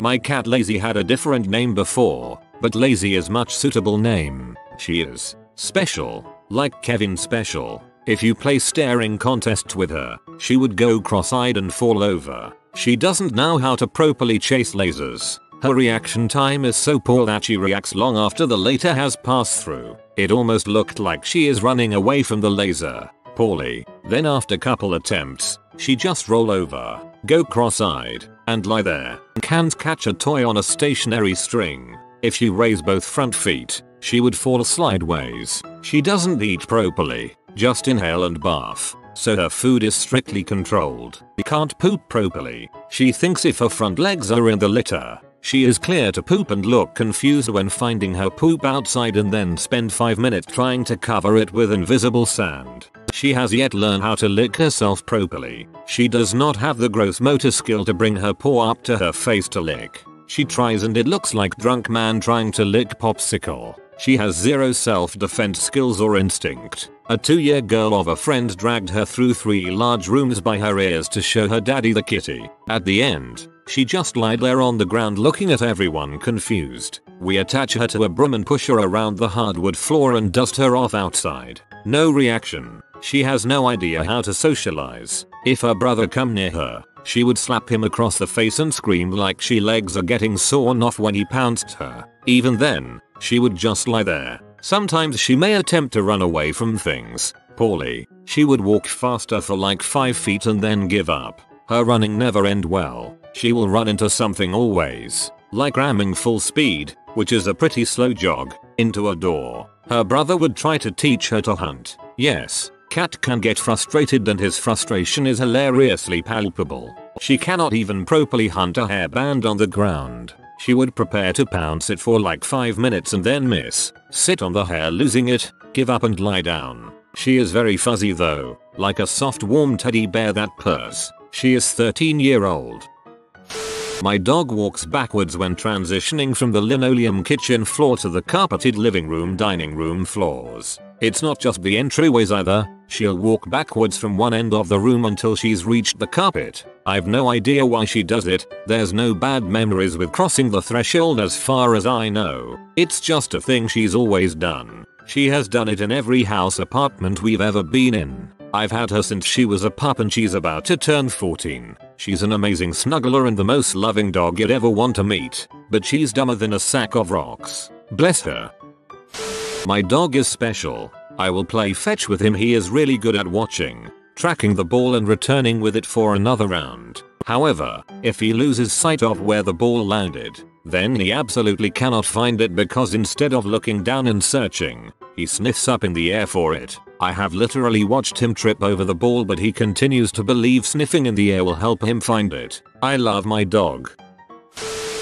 My cat Lazy had a different name before, but Lazy is much suitable name. She is special, like Kevin Special. If you play staring contests with her, she would go cross-eyed and fall over. She doesn't know how to properly chase lasers. Her reaction time is so poor that she reacts long after the laser has passed through. It almost looked like she is running away from the laser. Poorly. Then after couple attempts, she just roll over, go cross-eyed, and lie there. Can't catch a toy on a stationary string. If she raise both front feet, she would fall sideways. She doesn't eat properly, just inhale and barf so her food is strictly controlled. She can't poop properly. She thinks if her front legs are in the litter, she is clear to poop and look confused when finding her poop outside and then spend 5 minutes trying to cover it with invisible sand. She has yet learned how to lick herself properly. She does not have the gross motor skill to bring her paw up to her face to lick. She tries and it looks like drunk man trying to lick popsicle. She has zero self-defense skills or instinct. A two-year girl of a friend dragged her through three large rooms by her ears to show her daddy the kitty. At the end, she just lied there on the ground looking at everyone confused. We attach her to a broom and push her around the hardwood floor and dust her off outside. No reaction. She has no idea how to socialize. If her brother come near her, she would slap him across the face and scream like she legs are getting sawn off when he pounced her. Even then, she would just lie there. Sometimes she may attempt to run away from things. Poorly. She would walk faster for like 5 feet and then give up. Her running never end well. She will run into something always. Like ramming full speed, which is a pretty slow jog, into a door. Her brother would try to teach her to hunt. Yes, Cat can get frustrated and his frustration is hilariously palpable. She cannot even properly hunt a hairband on the ground. She would prepare to pounce it for like 5 minutes and then miss, sit on the hair losing it, give up and lie down. She is very fuzzy though, like a soft warm teddy bear that purrs. She is 13 year old. My dog walks backwards when transitioning from the linoleum kitchen floor to the carpeted living room dining room floors. It's not just the entryways either, she'll walk backwards from one end of the room until she's reached the carpet. I've no idea why she does it, there's no bad memories with crossing the threshold as far as I know. It's just a thing she's always done. She has done it in every house apartment we've ever been in. I've had her since she was a pup and she's about to turn 14. She's an amazing snuggler and the most loving dog you'd ever want to meet, but she's dumber than a sack of rocks. Bless her. My dog is special. I will play fetch with him he is really good at watching, tracking the ball and returning with it for another round. However, if he loses sight of where the ball landed, then he absolutely cannot find it because instead of looking down and searching, he sniffs up in the air for it. I have literally watched him trip over the ball but he continues to believe sniffing in the air will help him find it. I love my dog.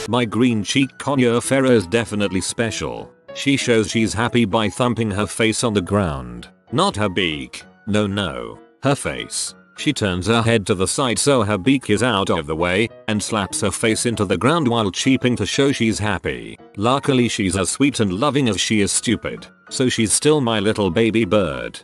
My green cheek conure Ferrer is definitely special. She shows she's happy by thumping her face on the ground. Not her beak. No no. Her face. She turns her head to the side so her beak is out of the way and slaps her face into the ground while cheeping to show she's happy. Luckily she's as sweet and loving as she is stupid, so she's still my little baby bird.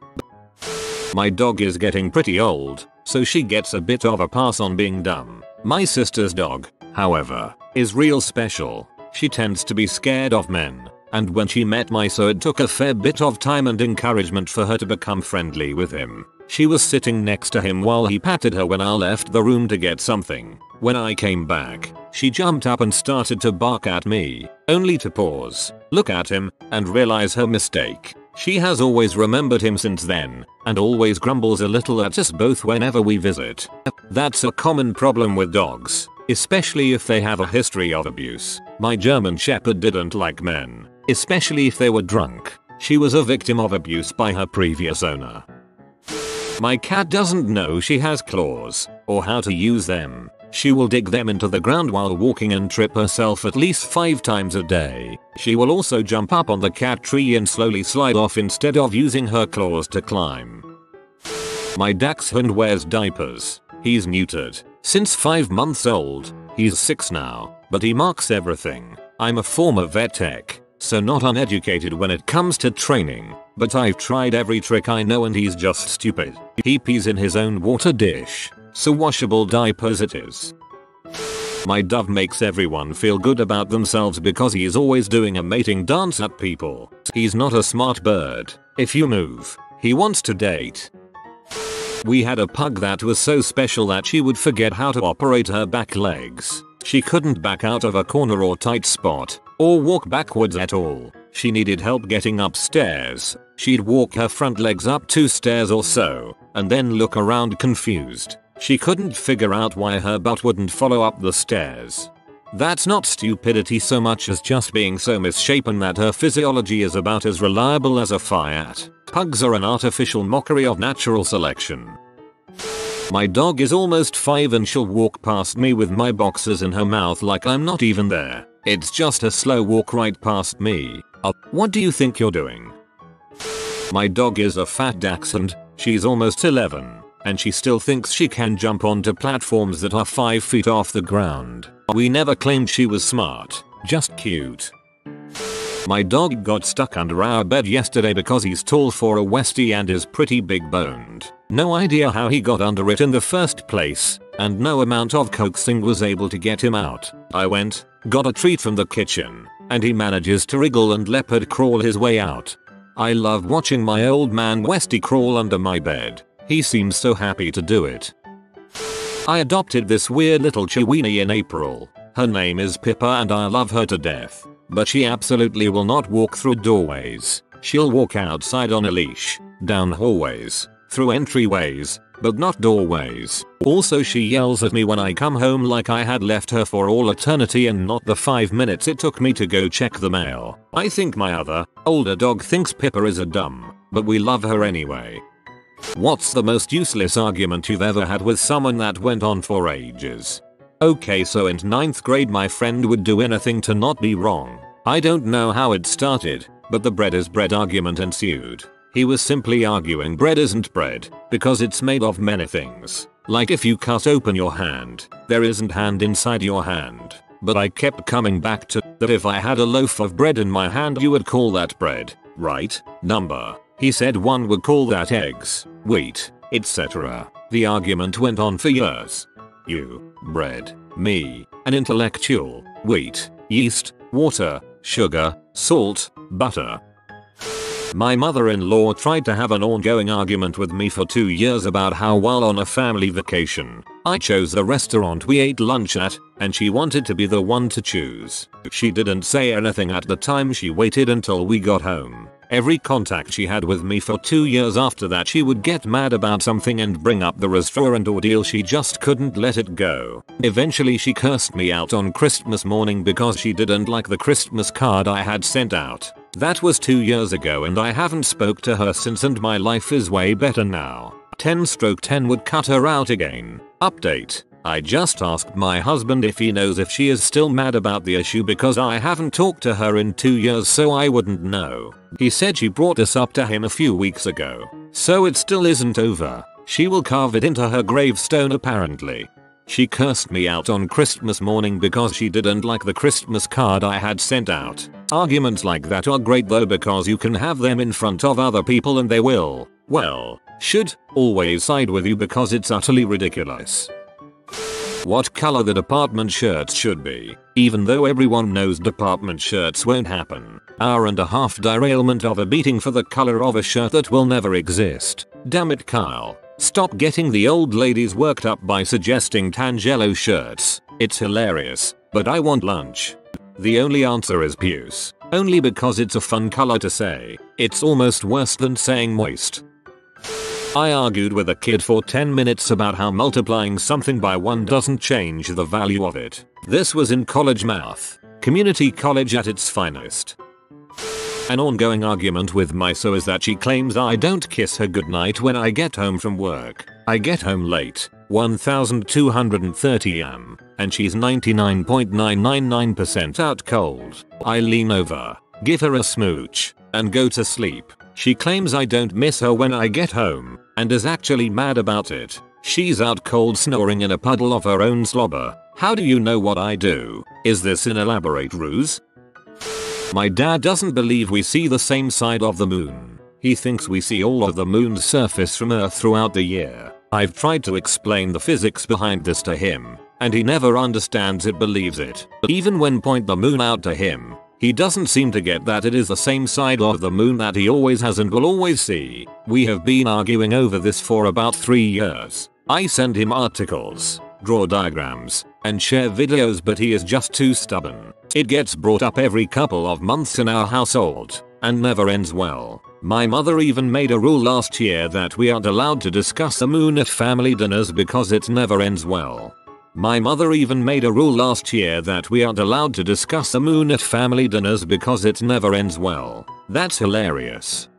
My dog is getting pretty old, so she gets a bit of a pass on being dumb. My sister's dog, however, is real special. She tends to be scared of men, and when she met Miso it took a fair bit of time and encouragement for her to become friendly with him. She was sitting next to him while he patted her when I left the room to get something. When I came back, she jumped up and started to bark at me, only to pause, look at him, and realize her mistake. She has always remembered him since then, and always grumbles a little at us both whenever we visit. That's a common problem with dogs, especially if they have a history of abuse. My German Shepherd didn't like men, especially if they were drunk. She was a victim of abuse by her previous owner. My cat doesn't know she has claws, or how to use them. She will dig them into the ground while walking and trip herself at least 5 times a day. She will also jump up on the cat tree and slowly slide off instead of using her claws to climb. My dachshund wears diapers. He's neutered. Since 5 months old, he's 6 now, but he marks everything. I'm a former vet tech, so not uneducated when it comes to training, but I've tried every trick I know and he's just stupid. He pees in his own water dish, so washable diapers it is. My dove makes everyone feel good about themselves because he is always doing a mating dance at people. He's not a smart bird. If you move, he wants to date. We had a pug that was so special that she would forget how to operate her back legs. She couldn't back out of a corner or tight spot, or walk backwards at all. She needed help getting upstairs. She'd walk her front legs up two stairs or so, and then look around confused. She couldn't figure out why her butt wouldn't follow up the stairs. That's not stupidity so much as just being so misshapen that her physiology is about as reliable as a Fiat. Pugs are an artificial mockery of natural selection. My dog is almost 5 and she'll walk past me with my boxes in her mouth like I'm not even there. It's just a slow walk right past me. Uh, what do you think you're doing? My dog is a fat dachshund, she's almost 11 and she still thinks she can jump onto platforms that are 5 feet off the ground. We never claimed she was smart, just cute. My dog got stuck under our bed yesterday because he's tall for a Westie and is pretty big boned. No idea how he got under it in the first place, and no amount of coaxing was able to get him out. I went, got a treat from the kitchen, and he manages to wriggle and leopard crawl his way out. I love watching my old man Westie crawl under my bed. He seems so happy to do it. I adopted this weird little chiweenie in April. Her name is Pippa and I love her to death. But she absolutely will not walk through doorways. She'll walk outside on a leash, down hallways, through entryways, but not doorways. Also she yells at me when I come home like I had left her for all eternity and not the 5 minutes it took me to go check the mail. I think my other, older dog thinks Pippa is a dumb, but we love her anyway. What's the most useless argument you've ever had with someone that went on for ages? Okay so in 9th grade my friend would do anything to not be wrong. I don't know how it started, but the bread is bread argument ensued. He was simply arguing bread isn't bread, because it's made of many things. Like if you cut open your hand, there isn't hand inside your hand. But I kept coming back to that if I had a loaf of bread in my hand you would call that bread, right? Number. He said one would call that eggs, wheat, etc. The argument went on for years. You, bread, me, an intellectual, wheat, yeast, water, sugar, salt, butter. My mother-in-law tried to have an ongoing argument with me for two years about how while on a family vacation, I chose the restaurant we ate lunch at, and she wanted to be the one to choose. She didn't say anything at the time she waited until we got home. Every contact she had with me for two years after that she would get mad about something and bring up the restaurant ordeal she just couldn't let it go. Eventually she cursed me out on Christmas morning because she didn't like the Christmas card I had sent out. That was two years ago and I haven't spoke to her since and my life is way better now. 10 stroke 10 would cut her out again. Update. I just asked my husband if he knows if she is still mad about the issue because I haven't talked to her in 2 years so I wouldn't know. He said she brought this up to him a few weeks ago. So it still isn't over. She will carve it into her gravestone apparently. She cursed me out on Christmas morning because she didn't like the Christmas card I had sent out. Arguments like that are great though because you can have them in front of other people and they will, well, should always side with you because it's utterly ridiculous. What color the department shirts should be, even though everyone knows department shirts won't happen. Hour and a half derailment of a beating for the color of a shirt that will never exist. Damn it Kyle. Stop getting the old ladies worked up by suggesting Tangelo shirts. It's hilarious, but I want lunch. The only answer is puce. Only because it's a fun color to say. It's almost worse than saying moist. I argued with a kid for 10 minutes about how multiplying something by 1 doesn't change the value of it. This was in college math. Community college at its finest. An ongoing argument with Miso is that she claims I don't kiss her goodnight when I get home from work. I get home late, 1230 am, and she's 99.999% out cold. I lean over, give her a smooch, and go to sleep. She claims I don't miss her when I get home, and is actually mad about it. She's out cold snoring in a puddle of her own slobber. How do you know what I do? Is this an elaborate ruse? My dad doesn't believe we see the same side of the moon. He thinks we see all of the moon's surface from earth throughout the year. I've tried to explain the physics behind this to him, and he never understands it believes it. But Even when point the moon out to him, he doesn't seem to get that it is the same side of the moon that he always has and will always see. We have been arguing over this for about 3 years. I send him articles, draw diagrams, and share videos but he is just too stubborn. It gets brought up every couple of months in our household, and never ends well. My mother even made a rule last year that we aren't allowed to discuss the moon at family dinners because it never ends well. My mother even made a rule last year that we aren't allowed to discuss the moon at family dinners because it never ends well. That's hilarious.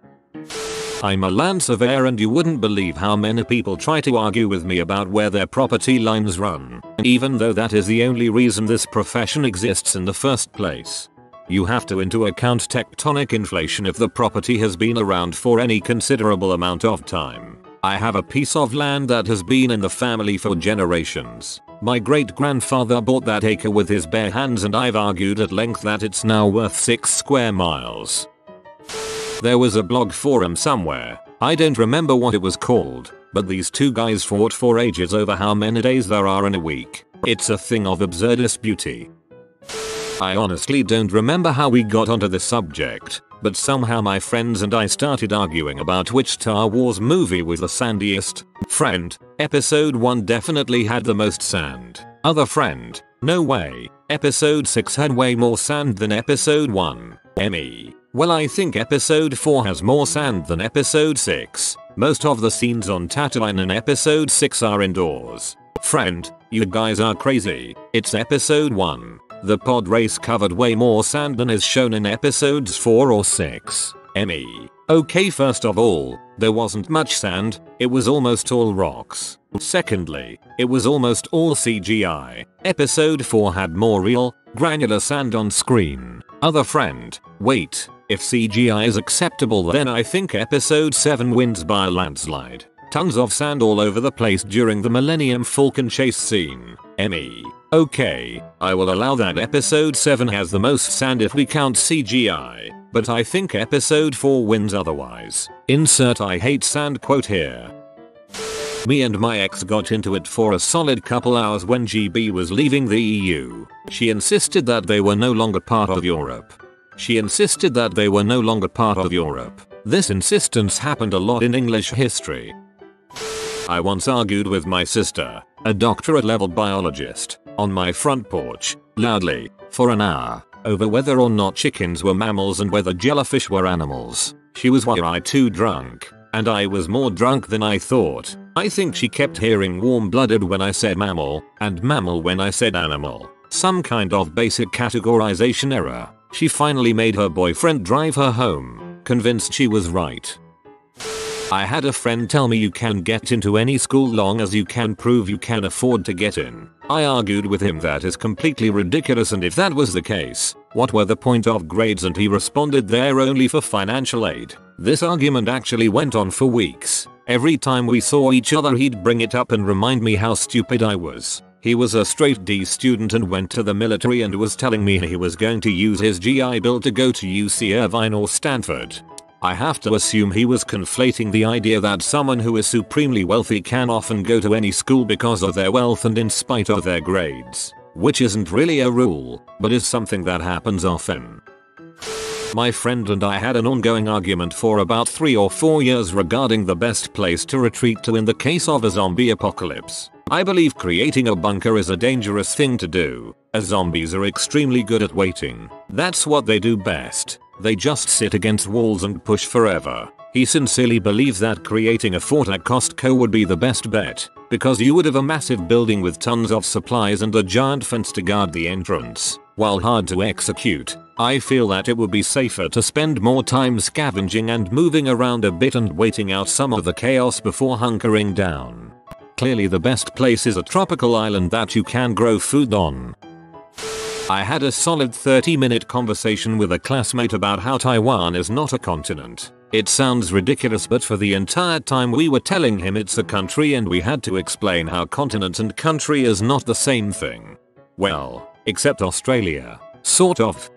I'm a land surveyor and you wouldn't believe how many people try to argue with me about where their property lines run, even though that is the only reason this profession exists in the first place. You have to into account tectonic inflation if the property has been around for any considerable amount of time. I have a piece of land that has been in the family for generations. My great grandfather bought that acre with his bare hands and I've argued at length that it's now worth 6 square miles. There was a blog forum somewhere, I don't remember what it was called, but these two guys fought for ages over how many days there are in a week. It's a thing of absurdist beauty. I honestly don't remember how we got onto this subject, but somehow my friends and I started arguing about which Star Wars movie was the sandiest. Friend, episode 1 definitely had the most sand. Other friend, no way. Episode 6 had way more sand than episode 1. Me. Well I think episode 4 has more sand than episode 6. Most of the scenes on Tatooine in episode 6 are indoors. Friend, you guys are crazy. It's episode 1. The pod race covered way more sand than is shown in episodes 4 or 6. Me. Okay first of all, there wasn't much sand, it was almost all rocks. Secondly, it was almost all CGI. Episode 4 had more real, granular sand on screen. Other friend, wait, if CGI is acceptable then I think episode 7 wins by a landslide. Tons of sand all over the place during the Millennium Falcon chase scene. Me. Okay, I will allow that episode 7 has the most sand if we count CGI, but I think episode 4 wins otherwise. Insert I hate sand quote here. Me and my ex got into it for a solid couple hours when GB was leaving the EU. She insisted that they were no longer part of Europe. She insisted that they were no longer part of Europe. This insistence happened a lot in English history. I once argued with my sister, a doctorate level biologist, on my front porch, loudly, for an hour, over whether or not chickens were mammals and whether jellyfish were animals. She was way too drunk, and I was more drunk than I thought. I think she kept hearing warm-blooded when I said mammal, and mammal when I said animal. Some kind of basic categorization error. She finally made her boyfriend drive her home, convinced she was right. I had a friend tell me you can get into any school long as you can prove you can afford to get in. I argued with him that is completely ridiculous and if that was the case, what were the point of grades and he responded they're only for financial aid. This argument actually went on for weeks. Every time we saw each other he'd bring it up and remind me how stupid I was. He was a straight D student and went to the military and was telling me he was going to use his GI Bill to go to UC Irvine or Stanford. I have to assume he was conflating the idea that someone who is supremely wealthy can often go to any school because of their wealth and in spite of their grades. Which isn't really a rule, but is something that happens often. My friend and I had an ongoing argument for about 3 or 4 years regarding the best place to retreat to in the case of a zombie apocalypse. I believe creating a bunker is a dangerous thing to do, as zombies are extremely good at waiting. That's what they do best. They just sit against walls and push forever. He sincerely believes that creating a fort at Costco would be the best bet, because you would have a massive building with tons of supplies and a giant fence to guard the entrance. While hard to execute, I feel that it would be safer to spend more time scavenging and moving around a bit and waiting out some of the chaos before hunkering down. Clearly the best place is a tropical island that you can grow food on. I had a solid 30 minute conversation with a classmate about how Taiwan is not a continent. It sounds ridiculous but for the entire time we were telling him it's a country and we had to explain how continent and country is not the same thing. Well, except Australia. Sort of.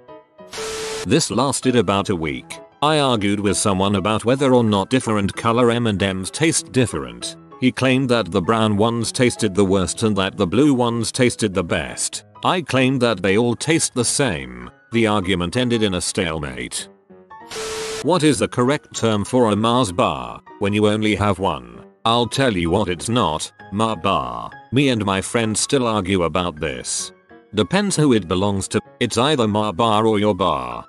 This lasted about a week. I argued with someone about whether or not different color M&Ms taste different. He claimed that the brown ones tasted the worst and that the blue ones tasted the best. I claimed that they all taste the same. The argument ended in a stalemate. What is the correct term for a Mars bar when you only have one? I'll tell you what it's not, Ma bar. Me and my friends still argue about this. Depends who it belongs to, it's either Ma bar or your bar.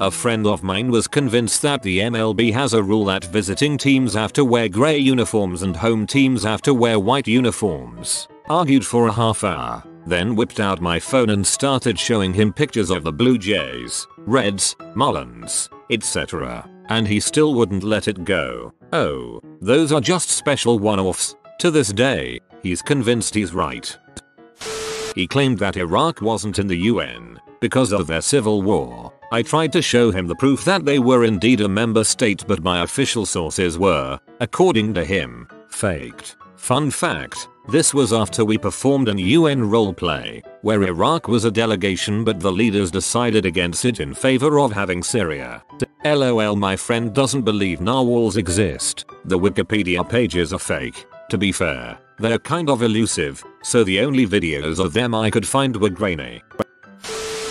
A friend of mine was convinced that the MLB has a rule that visiting teams have to wear grey uniforms and home teams have to wear white uniforms. Argued for a half hour. Then whipped out my phone and started showing him pictures of the Blue Jays, Reds, Marlins, etc. And he still wouldn't let it go. Oh, those are just special one-offs. To this day, he's convinced he's right. He claimed that Iraq wasn't in the UN because of their civil war. I tried to show him the proof that they were indeed a member state but my official sources were, according to him, faked. Fun fact, this was after we performed an UN roleplay, where Iraq was a delegation but the leaders decided against it in favor of having Syria. LOL my friend doesn't believe narwhals exist. The Wikipedia pages are fake. To be fair, they're kind of elusive, so the only videos of them I could find were grainy.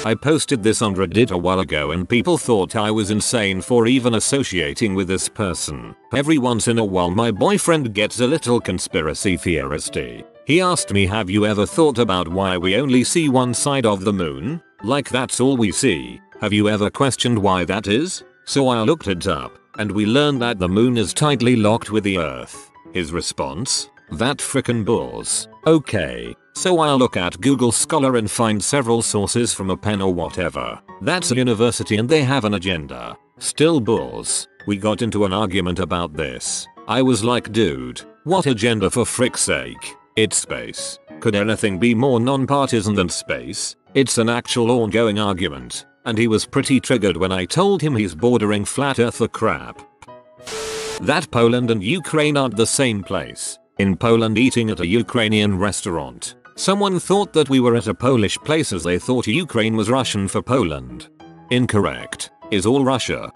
I posted this on Reddit a while ago and people thought I was insane for even associating with this person. Every once in a while my boyfriend gets a little conspiracy theoristy. He asked me have you ever thought about why we only see one side of the moon? Like that's all we see. Have you ever questioned why that is? So I looked it up, and we learned that the moon is tidally locked with the earth. His response? That frickin' bulls. Okay, so I'll look at Google Scholar and find several sources from UPenn or whatever. That's a university and they have an agenda. Still bulls. We got into an argument about this. I was like dude, what agenda for frick's sake? It's space. Could anything be more non-partisan than space? It's an actual ongoing argument. And he was pretty triggered when I told him he's bordering flat Earth earther crap. That Poland and Ukraine aren't the same place. In Poland eating at a Ukrainian restaurant, Someone thought that we were at a Polish place as they thought Ukraine was Russian for Poland. Incorrect. Is all Russia.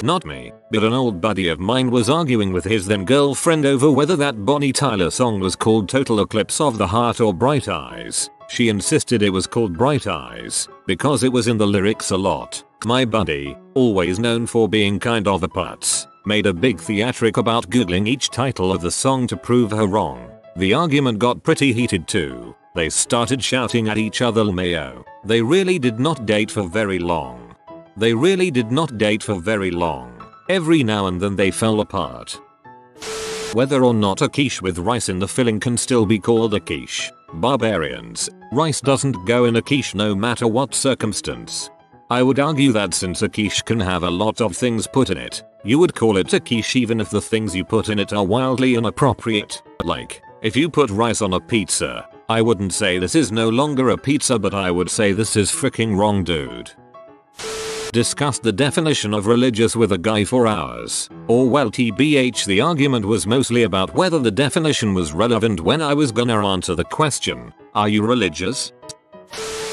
Not me, but an old buddy of mine was arguing with his then girlfriend over whether that Bonnie Tyler song was called Total Eclipse of the Heart or Bright Eyes. She insisted it was called Bright Eyes because it was in the lyrics a lot. My buddy, always known for being kind of a putz, made a big theatric about googling each title of the song to prove her wrong. The argument got pretty heated too. They started shouting at each other Mayo. They really did not date for very long. They really did not date for very long. Every now and then they fell apart. Whether or not a quiche with rice in the filling can still be called a quiche. Barbarians, rice doesn't go in a quiche no matter what circumstance. I would argue that since a quiche can have a lot of things put in it, you would call it a quiche even if the things you put in it are wildly inappropriate, like if you put rice on a pizza, I wouldn't say this is no longer a pizza but I would say this is freaking wrong dude. Discussed the definition of religious with a guy for hours. Or well tbh the argument was mostly about whether the definition was relevant when I was gonna answer the question, are you religious?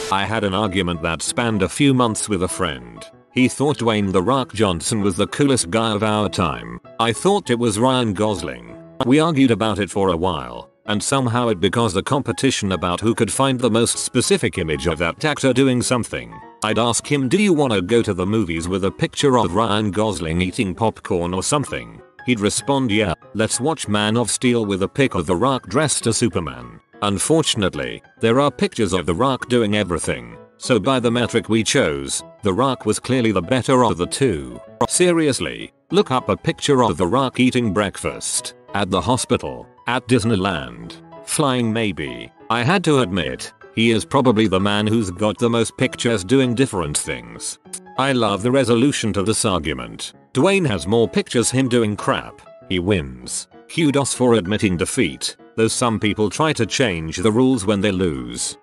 I had an argument that spanned a few months with a friend. He thought Dwayne The Rock Johnson was the coolest guy of our time. I thought it was Ryan Gosling. We argued about it for a while, and somehow it because the competition about who could find the most specific image of that actor doing something. I'd ask him do you wanna go to the movies with a picture of Ryan Gosling eating popcorn or something? He'd respond yeah, let's watch Man of Steel with a pic of The Rock dressed as Superman. Unfortunately, there are pictures of The Rock doing everything, so by the metric we chose, The Rock was clearly the better of the two. Seriously, look up a picture of The Rock eating breakfast, at the hospital, at Disneyland, flying maybe. I had to admit, he is probably the man who's got the most pictures doing different things. I love the resolution to this argument. Dwayne has more pictures him doing crap. He wins. Kudos for admitting defeat, though some people try to change the rules when they lose.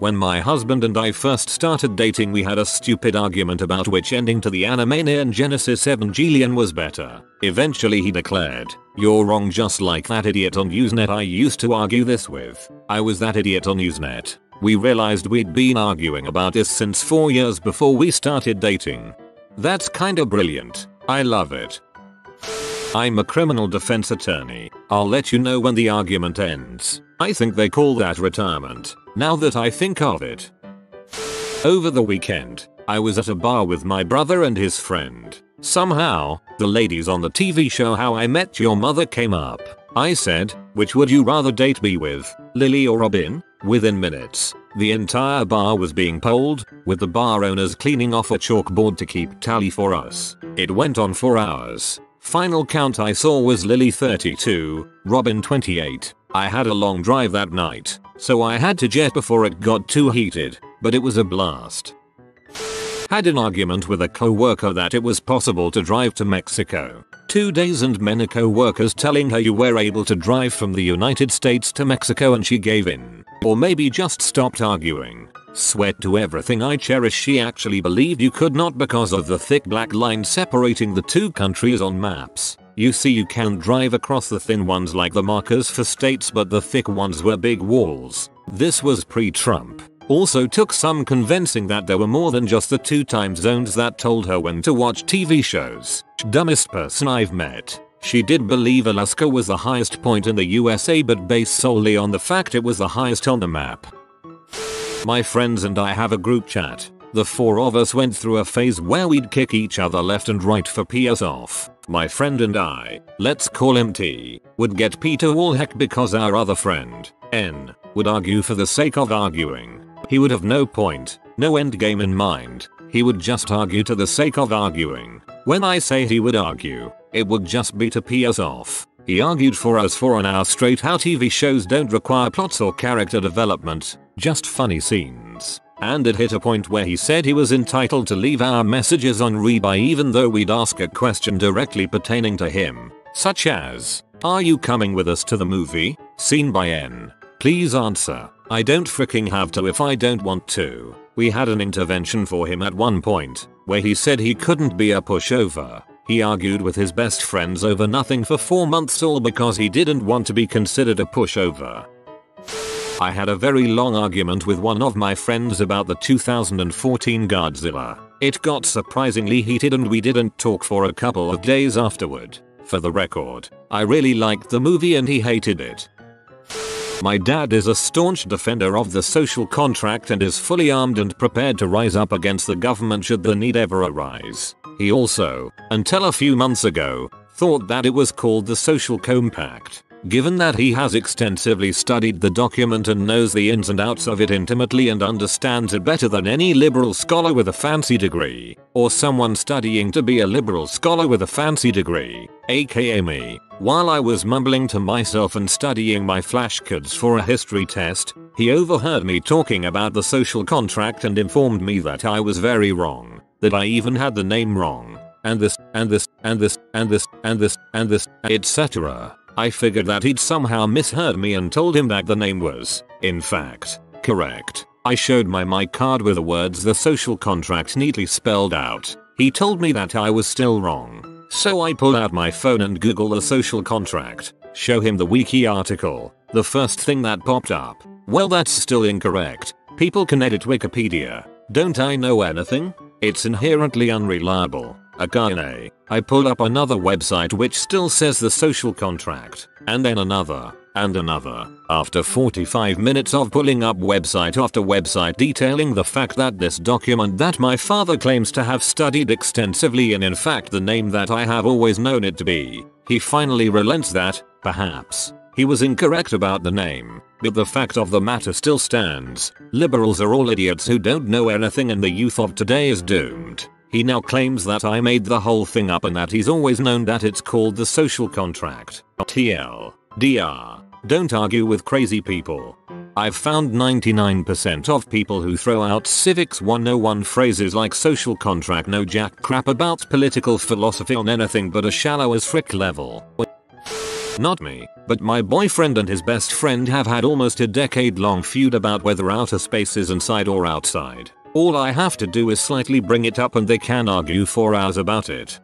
When my husband and I first started dating we had a stupid argument about which ending to the anime Neon Genesis Evangelion was better. Eventually he declared, you're wrong just like that idiot on Usenet I used to argue this with. I was that idiot on Usenet. We realized we'd been arguing about this since 4 years before we started dating. That's kinda brilliant. I love it. I'm a criminal defense attorney. I'll let you know when the argument ends. I think they call that retirement. Now that I think of it. Over the weekend, I was at a bar with my brother and his friend. Somehow, the ladies on the TV show How I Met Your Mother came up. I said, which would you rather date me with, Lily or Robin? Within minutes, the entire bar was being polled, with the bar owners cleaning off a chalkboard to keep tally for us. It went on for hours. Final count I saw was Lily 32, Robin 28. I had a long drive that night, so I had to jet before it got too heated, but it was a blast. Had an argument with a co-worker that it was possible to drive to Mexico. Two days and many co-workers telling her you were able to drive from the United States to Mexico and she gave in. Or maybe just stopped arguing. Sweat to everything I cherish she actually believed you could not because of the thick black line separating the two countries on maps. You see you can drive across the thin ones like the markers for states but the thick ones were big walls. This was pre-Trump. Also took some convincing that there were more than just the two time zones that told her when to watch TV shows. Dumbest person I've met. She did believe Alaska was the highest point in the USA but based solely on the fact it was the highest on the map. My friends and I have a group chat. The four of us went through a phase where we'd kick each other left and right for PS off. My friend and I, let's call him T, would get P to all heck because our other friend, N, would argue for the sake of arguing. He would have no point, no end game in mind. He would just argue to the sake of arguing. When I say he would argue, it would just be to PS off. He argued for us for an hour straight how TV shows don't require plots or character development, just funny scenes. And it hit a point where he said he was entitled to leave our messages on rebuy even though we'd ask a question directly pertaining to him. Such as, are you coming with us to the movie? Seen by N. Please answer. I don't freaking have to if I don't want to. We had an intervention for him at one point, where he said he couldn't be a pushover. He argued with his best friends over nothing for 4 months all because he didn't want to be considered a pushover. I had a very long argument with one of my friends about the 2014 Godzilla. It got surprisingly heated and we didn't talk for a couple of days afterward. For the record, I really liked the movie and he hated it. My dad is a staunch defender of the social contract and is fully armed and prepared to rise up against the government should the need ever arise. He also, until a few months ago, thought that it was called the Social Compact. Given that he has extensively studied the document and knows the ins and outs of it intimately and understands it better than any liberal scholar with a fancy degree, or someone studying to be a liberal scholar with a fancy degree, aka me, while I was mumbling to myself and studying my flashcards for a history test, he overheard me talking about the social contract and informed me that I was very wrong, that I even had the name wrong, and this, and this, and this, and this, and this, and this, etc. I figured that he'd somehow misheard me and told him that the name was, in fact, correct. I showed my my card with the words the social contract neatly spelled out. He told me that I was still wrong. So I pull out my phone and google the social contract, show him the wiki article. The first thing that popped up, well that's still incorrect. People can edit Wikipedia. Don't I know anything? It's inherently unreliable. Again, I pull up another website which still says the social contract, and then another, and another. After 45 minutes of pulling up website after website detailing the fact that this document that my father claims to have studied extensively and in fact the name that I have always known it to be, he finally relents that, perhaps, he was incorrect about the name, but the fact of the matter still stands. Liberals are all idiots who don't know anything and the youth of today is doomed. He now claims that I made the whole thing up and that he's always known that it's called the social contract. TL. DR. Don't argue with crazy people. I've found 99% of people who throw out civics 101 phrases like social contract know jack crap about political philosophy on anything but a shallow as frick level. Not me, but my boyfriend and his best friend have had almost a decade long feud about whether outer space is inside or outside. All I have to do is slightly bring it up and they can argue for hours about it.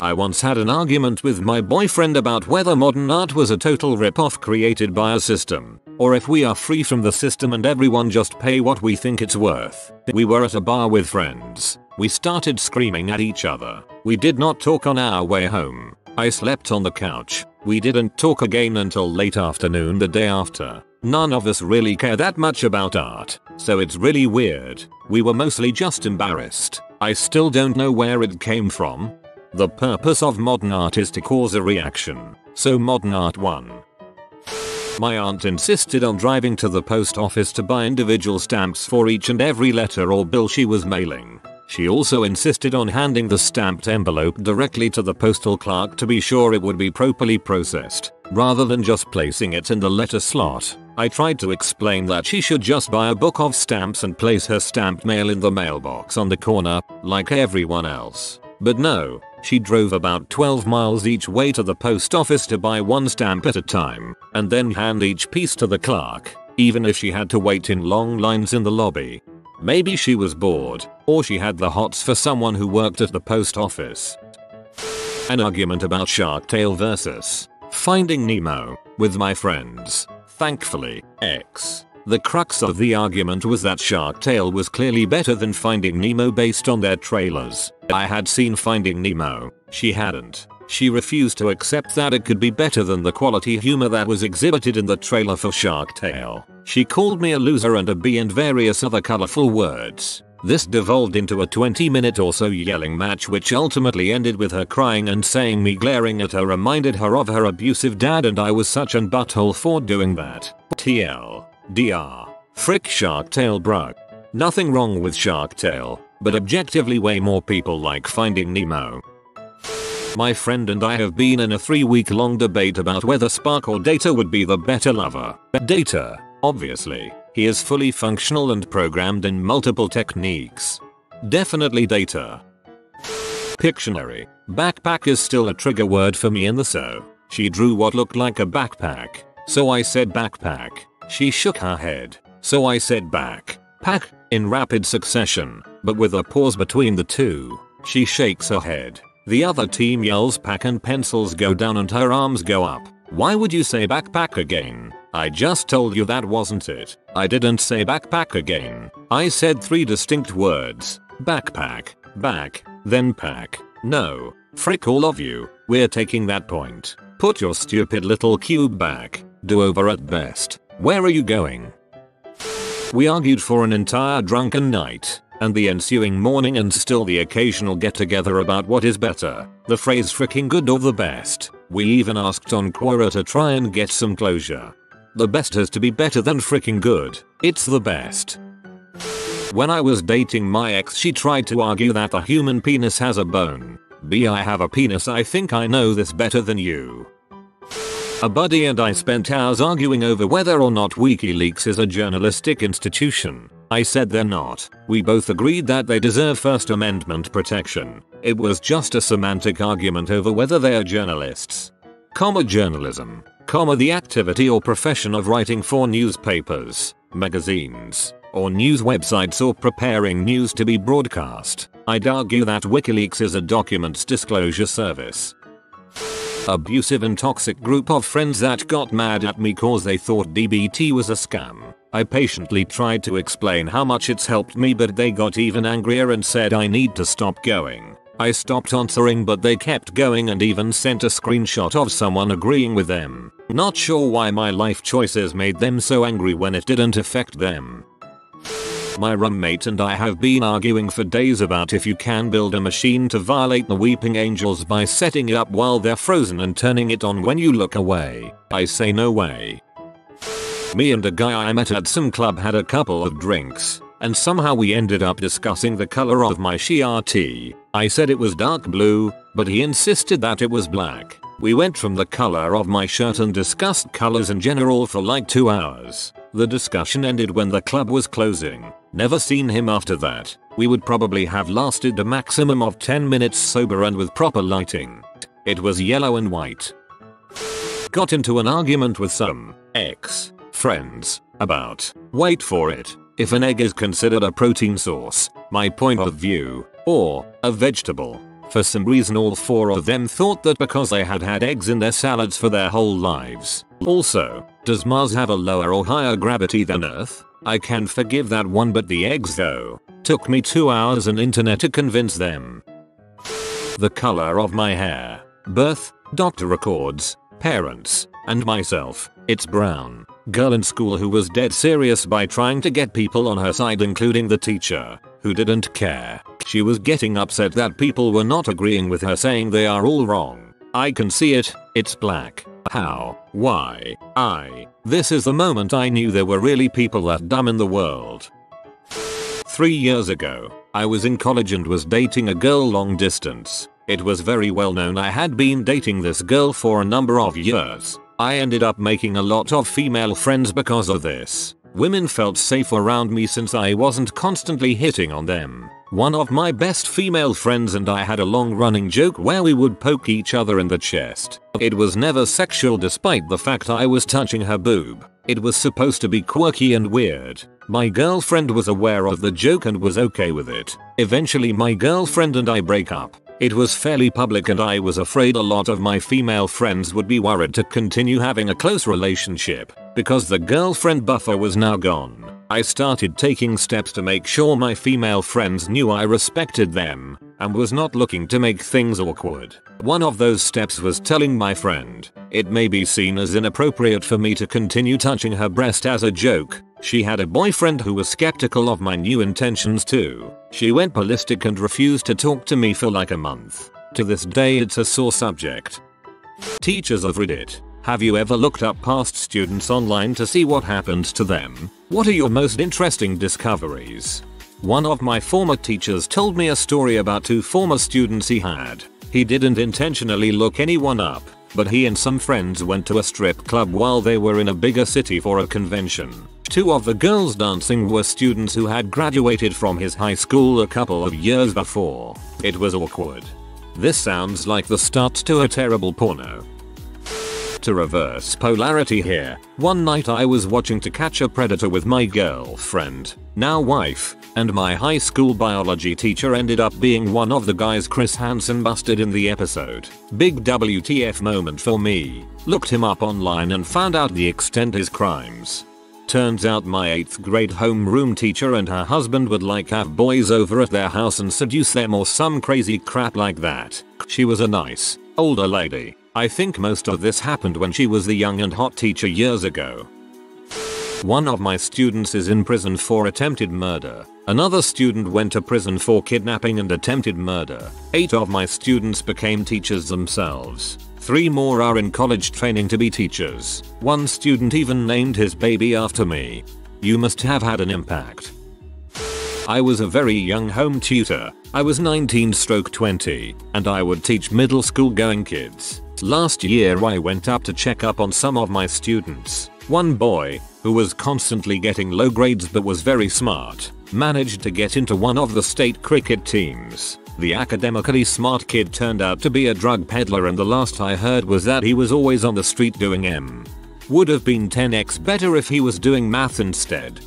I once had an argument with my boyfriend about whether modern art was a total rip-off created by a system, or if we are free from the system and everyone just pay what we think it's worth. We were at a bar with friends. We started screaming at each other. We did not talk on our way home. I slept on the couch. We didn't talk again until late afternoon the day after. None of us really care that much about art, so it's really weird. We were mostly just embarrassed. I still don't know where it came from. The purpose of modern art is to cause a reaction, so modern art won. My aunt insisted on driving to the post office to buy individual stamps for each and every letter or bill she was mailing. She also insisted on handing the stamped envelope directly to the postal clerk to be sure it would be properly processed, rather than just placing it in the letter slot. I tried to explain that she should just buy a book of stamps and place her stamped mail in the mailbox on the corner, like everyone else. But no, she drove about 12 miles each way to the post office to buy one stamp at a time, and then hand each piece to the clerk, even if she had to wait in long lines in the lobby. Maybe she was bored, or she had the hots for someone who worked at the post office. An argument about Shark Tale versus Finding Nemo with my friends. Thankfully, X. The crux of the argument was that Shark Tale was clearly better than Finding Nemo based on their trailers. I had seen Finding Nemo, she hadn't. She refused to accept that it could be better than the quality humor that was exhibited in the trailer for Shark Tale. She called me a loser and a bee and various other colorful words. This devolved into a 20 minute or so yelling match which ultimately ended with her crying and saying me glaring at her reminded her of her abusive dad and I was such an butthole for doing that. TL. DR. Frick Shark Tale bruh. Nothing wrong with Shark Tale, but objectively way more people like Finding Nemo. My friend and I have been in a 3 week long debate about whether Spock or Data would be the better lover. Data, obviously. He is fully functional and programmed in multiple techniques. Definitely data. Pictionary. Backpack is still a trigger word for me in the so. She drew what looked like a backpack. So I said backpack. She shook her head. So I said back. Pack in rapid succession, but with a pause between the two. She shakes her head. The other team yells pack and pencils go down and her arms go up. Why would you say backpack again? I just told you that wasn't it. I didn't say backpack again. I said three distinct words. Backpack, back, then pack. No. Frick all of you. We're taking that point. Put your stupid little cube back. Do over at best. Where are you going? We argued for an entire drunken night, and the ensuing morning and still the occasional get together about what is better, the phrase fricking good or the best. We even asked on Quora to try and get some closure. The best has to be better than freaking good. It's the best. When I was dating my ex she tried to argue that the human penis has a bone. B I have a penis I think I know this better than you. A buddy and I spent hours arguing over whether or not WikiLeaks is a journalistic institution. I said they're not. We both agreed that they deserve First Amendment protection. It was just a semantic argument over whether they are journalists. Comma journalism comma the activity or profession of writing for newspapers, magazines, or news websites or preparing news to be broadcast. I'd argue that WikiLeaks is a documents disclosure service. Abusive and toxic group of friends that got mad at me cause they thought DBT was a scam. I patiently tried to explain how much it's helped me but they got even angrier and said I need to stop going. I stopped answering but they kept going and even sent a screenshot of someone agreeing with them. Not sure why my life choices made them so angry when it didn't affect them. My roommate and I have been arguing for days about if you can build a machine to violate the weeping angels by setting it up while they're frozen and turning it on when you look away. I say no way. Me and a guy I met at some club had a couple of drinks, and somehow we ended up discussing the color of my Shia tea. I said it was dark blue, but he insisted that it was black. We went from the color of my shirt and discussed colors in general for like 2 hours. The discussion ended when the club was closing. Never seen him after that. We would probably have lasted a maximum of 10 minutes sober and with proper lighting. It was yellow and white. Got into an argument with some ex friends about, wait for it, if an egg is considered a protein source, my point of view, or a vegetable. For some reason all four of them thought that because they had had eggs in their salads for their whole lives. Also, does Mars have a lower or higher gravity than Earth? I can forgive that one but the eggs though. Took me 2 hours and internet to convince them. The color of my hair. Birth, doctor records, parents, and myself. It's brown. Girl in school who was dead serious by trying to get people on her side including the teacher, who didn't care. She was getting upset that people were not agreeing with her saying they are all wrong. I can see it, it's black. How? Why? I. This is the moment I knew there were really people that dumb in the world. Three years ago, I was in college and was dating a girl long distance. It was very well known I had been dating this girl for a number of years. I ended up making a lot of female friends because of this. Women felt safe around me since I wasn't constantly hitting on them. One of my best female friends and I had a long running joke where we would poke each other in the chest. It was never sexual despite the fact I was touching her boob. It was supposed to be quirky and weird. My girlfriend was aware of the joke and was okay with it. Eventually my girlfriend and I break up. It was fairly public and I was afraid a lot of my female friends would be worried to continue having a close relationship because the girlfriend buffer was now gone. I started taking steps to make sure my female friends knew I respected them and was not looking to make things awkward. One of those steps was telling my friend, it may be seen as inappropriate for me to continue touching her breast as a joke. She had a boyfriend who was skeptical of my new intentions too. She went ballistic and refused to talk to me for like a month. To this day it's a sore subject. Teachers of Reddit. Have you ever looked up past students online to see what happened to them? What are your most interesting discoveries? One of my former teachers told me a story about two former students he had. He didn't intentionally look anyone up, but he and some friends went to a strip club while they were in a bigger city for a convention. Two of the girls dancing were students who had graduated from his high school a couple of years before. It was awkward. This sounds like the start to a terrible porno to reverse polarity here. One night I was watching To Catch a Predator with my girlfriend, now wife, and my high school biology teacher ended up being one of the guys Chris Hansen busted in the episode. Big WTF moment for me. Looked him up online and found out the extent his crimes. Turns out my 8th grade homeroom teacher and her husband would like have boys over at their house and seduce them or some crazy crap like that. She was a nice, older lady. I think most of this happened when she was the young and hot teacher years ago. One of my students is in prison for attempted murder. Another student went to prison for kidnapping and attempted murder. 8 of my students became teachers themselves. 3 more are in college training to be teachers. One student even named his baby after me. You must have had an impact. I was a very young home tutor. I was 19 stroke 20 and I would teach middle school going kids. Last year I went up to check up on some of my students. One boy, who was constantly getting low grades but was very smart, managed to get into one of the state cricket teams. The academically smart kid turned out to be a drug peddler and the last I heard was that he was always on the street doing M. Would have been 10x better if he was doing math instead.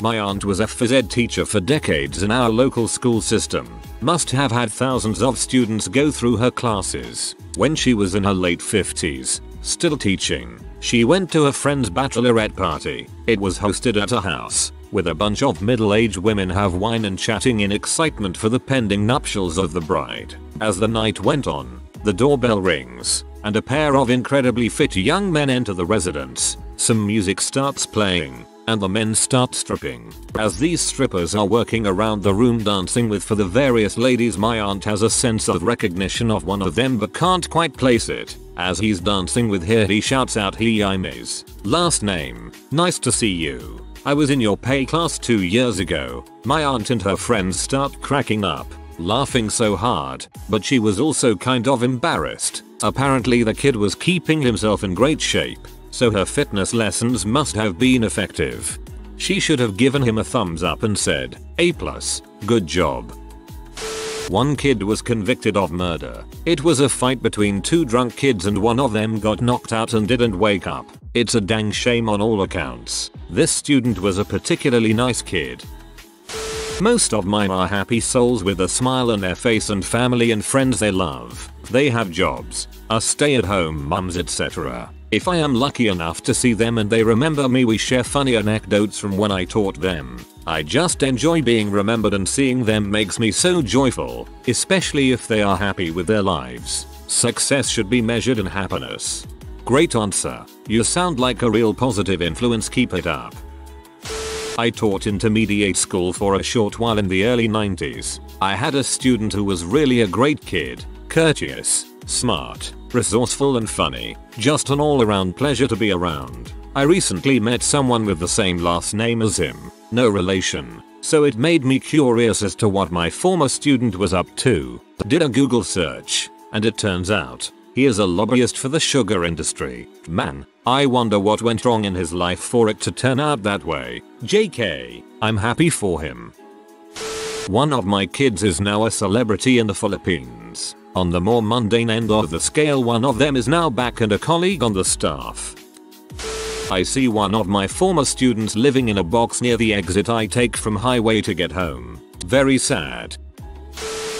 My aunt was a phys ed teacher for decades in our local school system. Must have had thousands of students go through her classes. When she was in her late 50s, still teaching, she went to a friend's bachelorette party. It was hosted at a house, with a bunch of middle-aged women have wine and chatting in excitement for the pending nuptials of the bride. As the night went on, the doorbell rings, and a pair of incredibly fit young men enter the residence. Some music starts playing, and the men start stripping. As these strippers are working around the room dancing with for the various ladies my aunt has a sense of recognition of one of them but can't quite place it. As he's dancing with her he shouts out he Imes. Last name, nice to see you. I was in your pay class two years ago. My aunt and her friends start cracking up, laughing so hard, but she was also kind of embarrassed. Apparently the kid was keeping himself in great shape so her fitness lessons must have been effective. She should have given him a thumbs up and said, A plus, good job. One kid was convicted of murder. It was a fight between two drunk kids and one of them got knocked out and didn't wake up. It's a dang shame on all accounts. This student was a particularly nice kid. Most of mine are happy souls with a smile on their face and family and friends they love. They have jobs, are stay at home mums etc. If I am lucky enough to see them and they remember me we share funny anecdotes from when I taught them. I just enjoy being remembered and seeing them makes me so joyful, especially if they are happy with their lives. Success should be measured in happiness. Great answer. You sound like a real positive influence keep it up. I taught intermediate school for a short while in the early 90s. I had a student who was really a great kid, courteous, smart, resourceful and funny. Just an all around pleasure to be around. I recently met someone with the same last name as him, no relation, so it made me curious as to what my former student was up to. Did a Google search, and it turns out, he is a lobbyist for the sugar industry. Man, I wonder what went wrong in his life for it to turn out that way. JK, I'm happy for him. One of my kids is now a celebrity in the Philippines. On the more mundane end of the scale one of them is now back and a colleague on the staff. I see one of my former students living in a box near the exit I take from highway to get home. Very sad.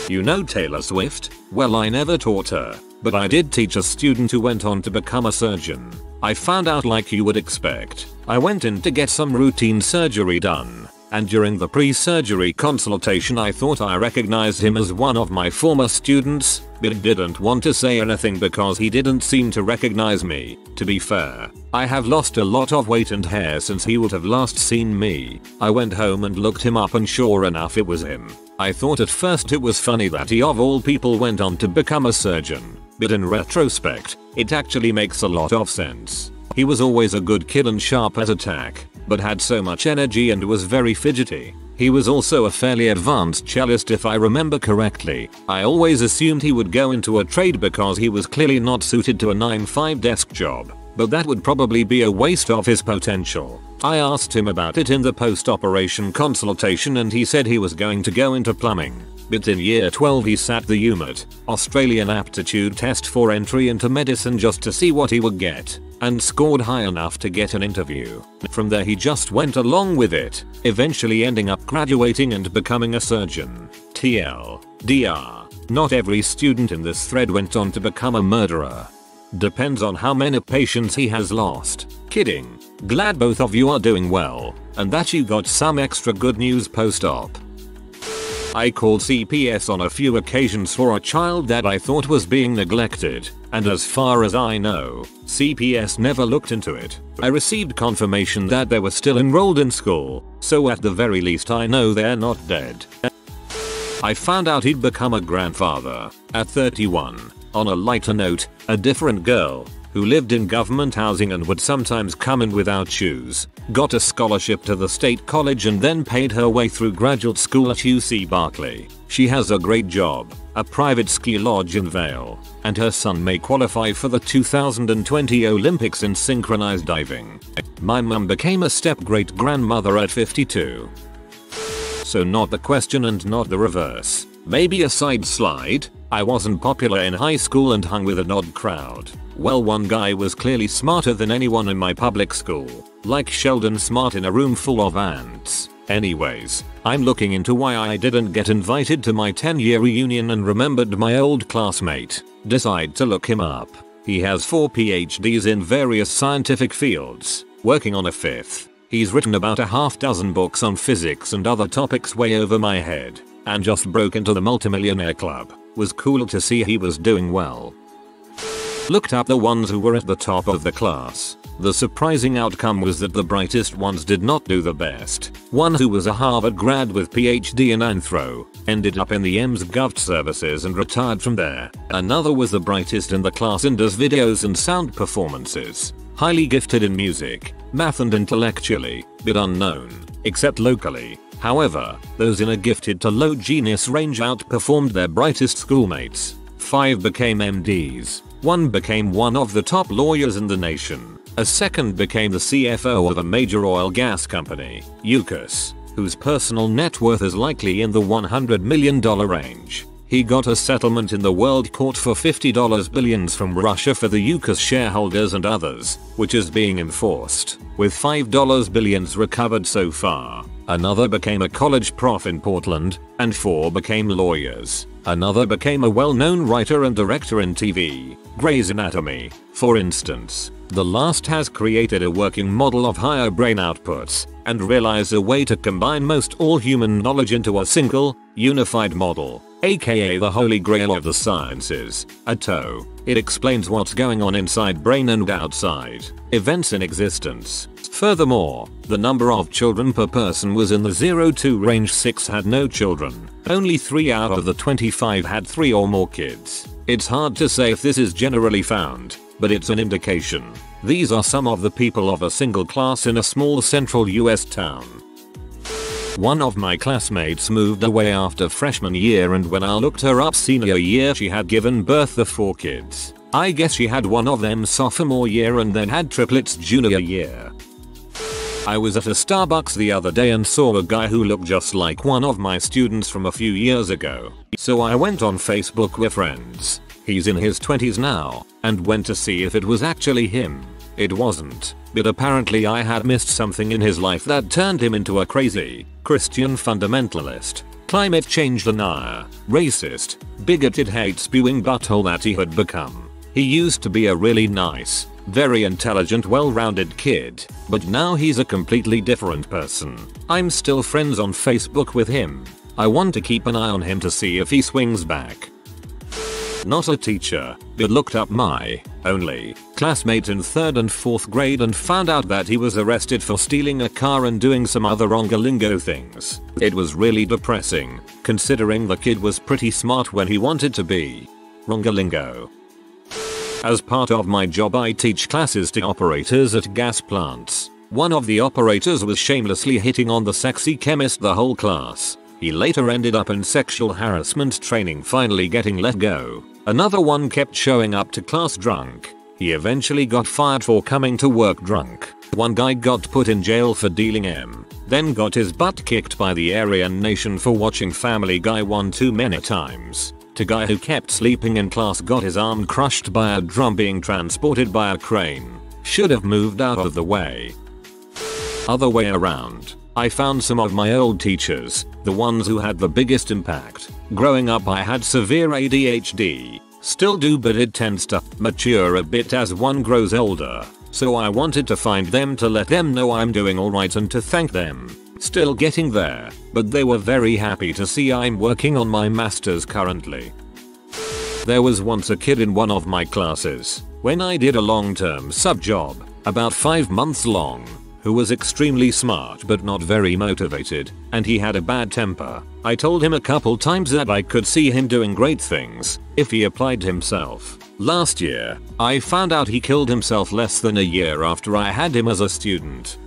You know Taylor Swift? Well I never taught her, but I did teach a student who went on to become a surgeon. I found out like you would expect. I went in to get some routine surgery done and during the pre-surgery consultation I thought I recognized him as one of my former students, but didn't want to say anything because he didn't seem to recognize me. To be fair, I have lost a lot of weight and hair since he would have last seen me. I went home and looked him up and sure enough it was him. I thought at first it was funny that he of all people went on to become a surgeon, but in retrospect, it actually makes a lot of sense. He was always a good kid and sharp as a tack but had so much energy and was very fidgety. He was also a fairly advanced cellist if I remember correctly. I always assumed he would go into a trade because he was clearly not suited to a 9-5 desk job, but that would probably be a waste of his potential. I asked him about it in the post-operation consultation and he said he was going to go into plumbing. But in year 12 he sat the UMAT, Australian aptitude test for entry into medicine just to see what he would get and scored high enough to get an interview. From there he just went along with it, eventually ending up graduating and becoming a surgeon. TL. DR. Not every student in this thread went on to become a murderer. Depends on how many patients he has lost. Kidding. Glad both of you are doing well, and that you got some extra good news post-op. I called CPS on a few occasions for a child that I thought was being neglected, and as far as I know, CPS never looked into it. I received confirmation that they were still enrolled in school, so at the very least I know they're not dead. I found out he'd become a grandfather at 31. On a lighter note, a different girl, who lived in government housing and would sometimes come in without shoes, got a scholarship to the state college and then paid her way through graduate school at UC Berkeley. She has a great job, a private ski lodge in Vail, and her son may qualify for the 2020 Olympics in synchronized diving. My mum became a step great grandmother at 52. So not the question and not the reverse. Maybe a side slide, I wasn't popular in high school and hung with an odd crowd. Well one guy was clearly smarter than anyone in my public school, like Sheldon Smart in a room full of ants. Anyways, I'm looking into why I didn't get invited to my 10 year reunion and remembered my old classmate. Decide to look him up. He has 4 PhDs in various scientific fields, working on a fifth. He's written about a half dozen books on physics and other topics way over my head, and just broke into the multimillionaire club. Was cool to see he was doing well. Looked up the ones who were at the top of the class. The surprising outcome was that the brightest ones did not do the best. One who was a Harvard grad with PhD in anthro ended up in the EMS Gov services and retired from there. Another was the brightest in the class and does videos and sound performances. Highly gifted in music, math and intellectually, but unknown, except locally. However, those in a gifted to low genius range outperformed their brightest schoolmates. 5 became MDs, 1 became one of the top lawyers in the nation, a second became the CFO of a major oil gas company, Yukos, whose personal net worth is likely in the $100 million range. He got a settlement in the world court for $50 billions from Russia for the Yukos shareholders and others, which is being enforced, with $5 billions recovered so far. Another became a college prof in Portland, and four became lawyers. Another became a well-known writer and director in TV, Grey's Anatomy, for instance. The last has created a working model of higher brain outputs and realized a way to combine most all human knowledge into a single, unified model, aka the holy grail of the sciences, a toe. It explains what's going on inside brain and outside, events in existence. Furthermore, the number of children per person was in the 0-2 range 6 had no children. Only 3 out of the 25 had 3 or more kids. It's hard to say if this is generally found, but it's an indication. These are some of the people of a single class in a small central US town. One of my classmates moved away after freshman year and when I looked her up senior year she had given birth to 4 kids. I guess she had one of them sophomore year and then had triplets junior year. I was at a Starbucks the other day and saw a guy who looked just like one of my students from a few years ago. So I went on Facebook with friends. He's in his 20s now, and went to see if it was actually him. It wasn't, but apparently I had missed something in his life that turned him into a crazy, Christian fundamentalist, climate change denier, racist, bigoted hate spewing butthole that he had become. He used to be a really nice, very intelligent well-rounded kid, but now he's a completely different person. I'm still friends on Facebook with him. I want to keep an eye on him to see if he swings back not a teacher, but looked up my only classmate in 3rd and 4th grade and found out that he was arrested for stealing a car and doing some other rongalingo things. It was really depressing, considering the kid was pretty smart when he wanted to be. Rongalingo. As part of my job I teach classes to operators at gas plants. One of the operators was shamelessly hitting on the sexy chemist the whole class. He later ended up in sexual harassment training finally getting let go. Another one kept showing up to class drunk. He eventually got fired for coming to work drunk. One guy got put in jail for dealing M, then got his butt kicked by the Aryan nation for watching Family Guy one too many times. To guy who kept sleeping in class got his arm crushed by a drum being transported by a crane. Should have moved out of the way. Other way around. I found some of my old teachers, the ones who had the biggest impact. Growing up I had severe ADHD. Still do but it tends to mature a bit as one grows older. So I wanted to find them to let them know I'm doing alright and to thank them. Still getting there, but they were very happy to see I'm working on my masters currently. There was once a kid in one of my classes, when I did a long term sub job, about 5 months long, who was extremely smart but not very motivated, and he had a bad temper. I told him a couple times that I could see him doing great things if he applied himself. Last year, I found out he killed himself less than a year after I had him as a student.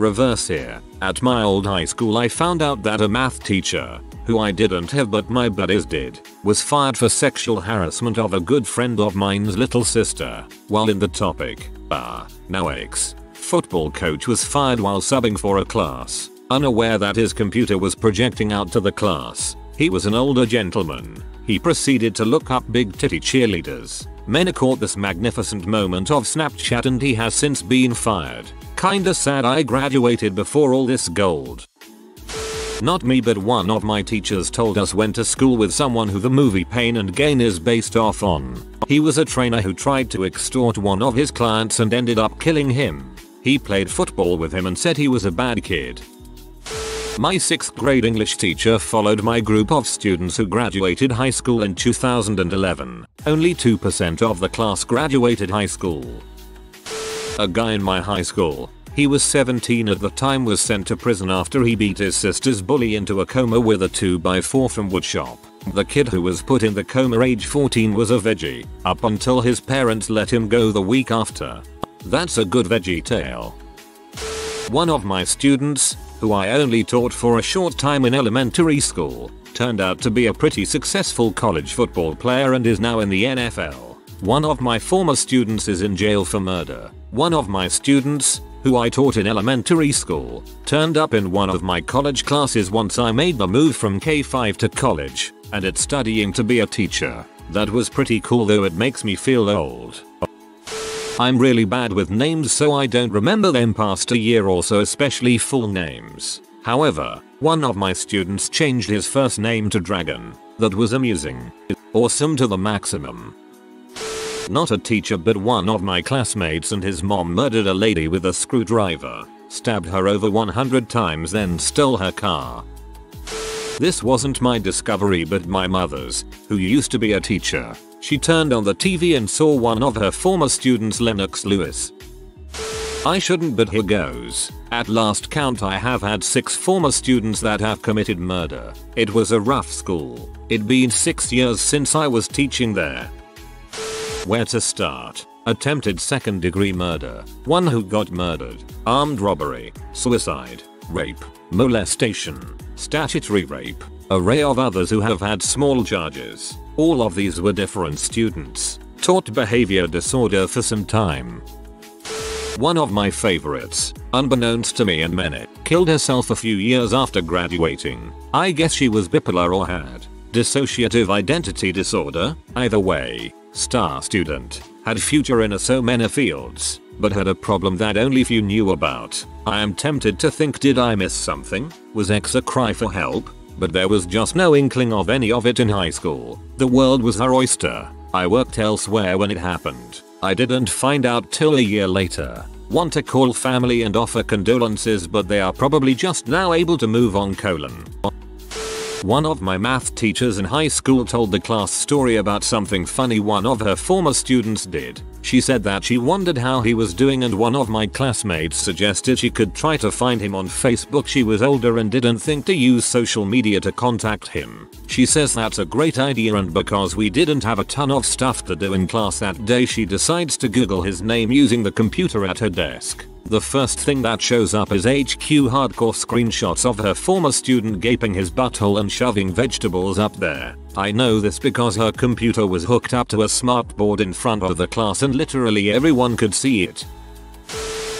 Reverse here. At my old high school I found out that a math teacher, who I didn't have but my buddies did, was fired for sexual harassment of a good friend of mine's little sister, while in the topic, ah, no ex football coach was fired while subbing for a class, unaware that his computer was projecting out to the class. He was an older gentleman. He proceeded to look up big titty cheerleaders Mena caught this magnificent moment of Snapchat and he has since been fired. Kinda sad I graduated before all this gold. Not me but one of my teachers told us went to school with someone who the movie Pain and Gain is based off on. He was a trainer who tried to extort one of his clients and ended up killing him. He played football with him and said he was a bad kid. My 6th grade English teacher followed my group of students who graduated high school in 2011. Only 2% of the class graduated high school. A guy in my high school, he was 17 at the time was sent to prison after he beat his sister's bully into a coma with a 2x4 from woodshop. The kid who was put in the coma age 14 was a veggie, up until his parents let him go the week after. That's a good veggie tale. One of my students, who I only taught for a short time in elementary school, turned out to be a pretty successful college football player and is now in the NFL. One of my former students is in jail for murder. One of my students, who I taught in elementary school, turned up in one of my college classes once I made the move from K5 to college, and it's studying to be a teacher. That was pretty cool though it makes me feel old. I'm really bad with names so I don't remember them past a year or so especially full names. However, one of my students changed his first name to Dragon. That was amusing. Awesome to the maximum. Not a teacher but one of my classmates and his mom murdered a lady with a screwdriver, stabbed her over 100 times then stole her car. This wasn't my discovery but my mother's, who used to be a teacher. She turned on the TV and saw one of her former students Lennox Lewis. I shouldn't but here goes. At last count I have had 6 former students that have committed murder. It was a rough school. It'd been 6 years since I was teaching there. Where to start? Attempted second degree murder, one who got murdered, armed robbery, suicide, rape, molestation, statutory rape, array of others who have had small charges. All of these were different students. Taught behavior disorder for some time. One of my favorites, unbeknownst to me and Menet, killed herself a few years after graduating. I guess she was bipolar or had dissociative identity disorder. Either way, star student, had future in a so many fields, but had a problem that only few knew about. I am tempted to think did I miss something? Was X a cry for help? But there was just no inkling of any of it in high school. The world was her oyster. I worked elsewhere when it happened. I didn't find out till a year later. Want to call family and offer condolences but they are probably just now able to move on colon. One of my math teachers in high school told the class story about something funny one of her former students did. She said that she wondered how he was doing and one of my classmates suggested she could try to find him on Facebook. She was older and didn't think to use social media to contact him. She says that's a great idea and because we didn't have a ton of stuff to do in class that day she decides to google his name using the computer at her desk. The first thing that shows up is HQ hardcore screenshots of her former student gaping his butthole and shoving vegetables up there. I know this because her computer was hooked up to a smartboard in front of the class and literally everyone could see it.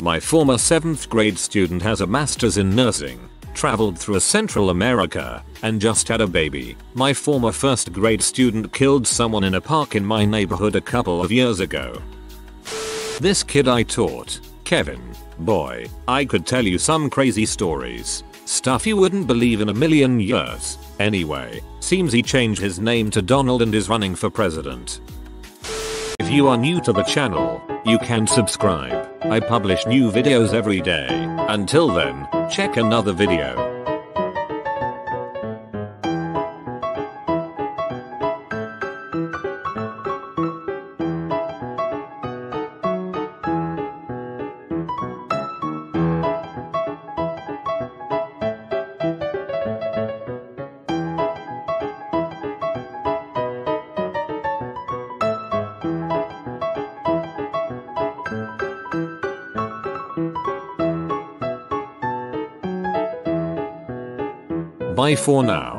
My former 7th grade student has a master's in nursing, traveled through Central America, and just had a baby. My former 1st grade student killed someone in a park in my neighborhood a couple of years ago. This kid I taught, Kevin, boy, I could tell you some crazy stories. Stuff you wouldn't believe in a million years. Anyway, seems he changed his name to Donald and is running for president. If you are new to the channel, you can subscribe. I publish new videos every day. Until then, check another video. Bye for now.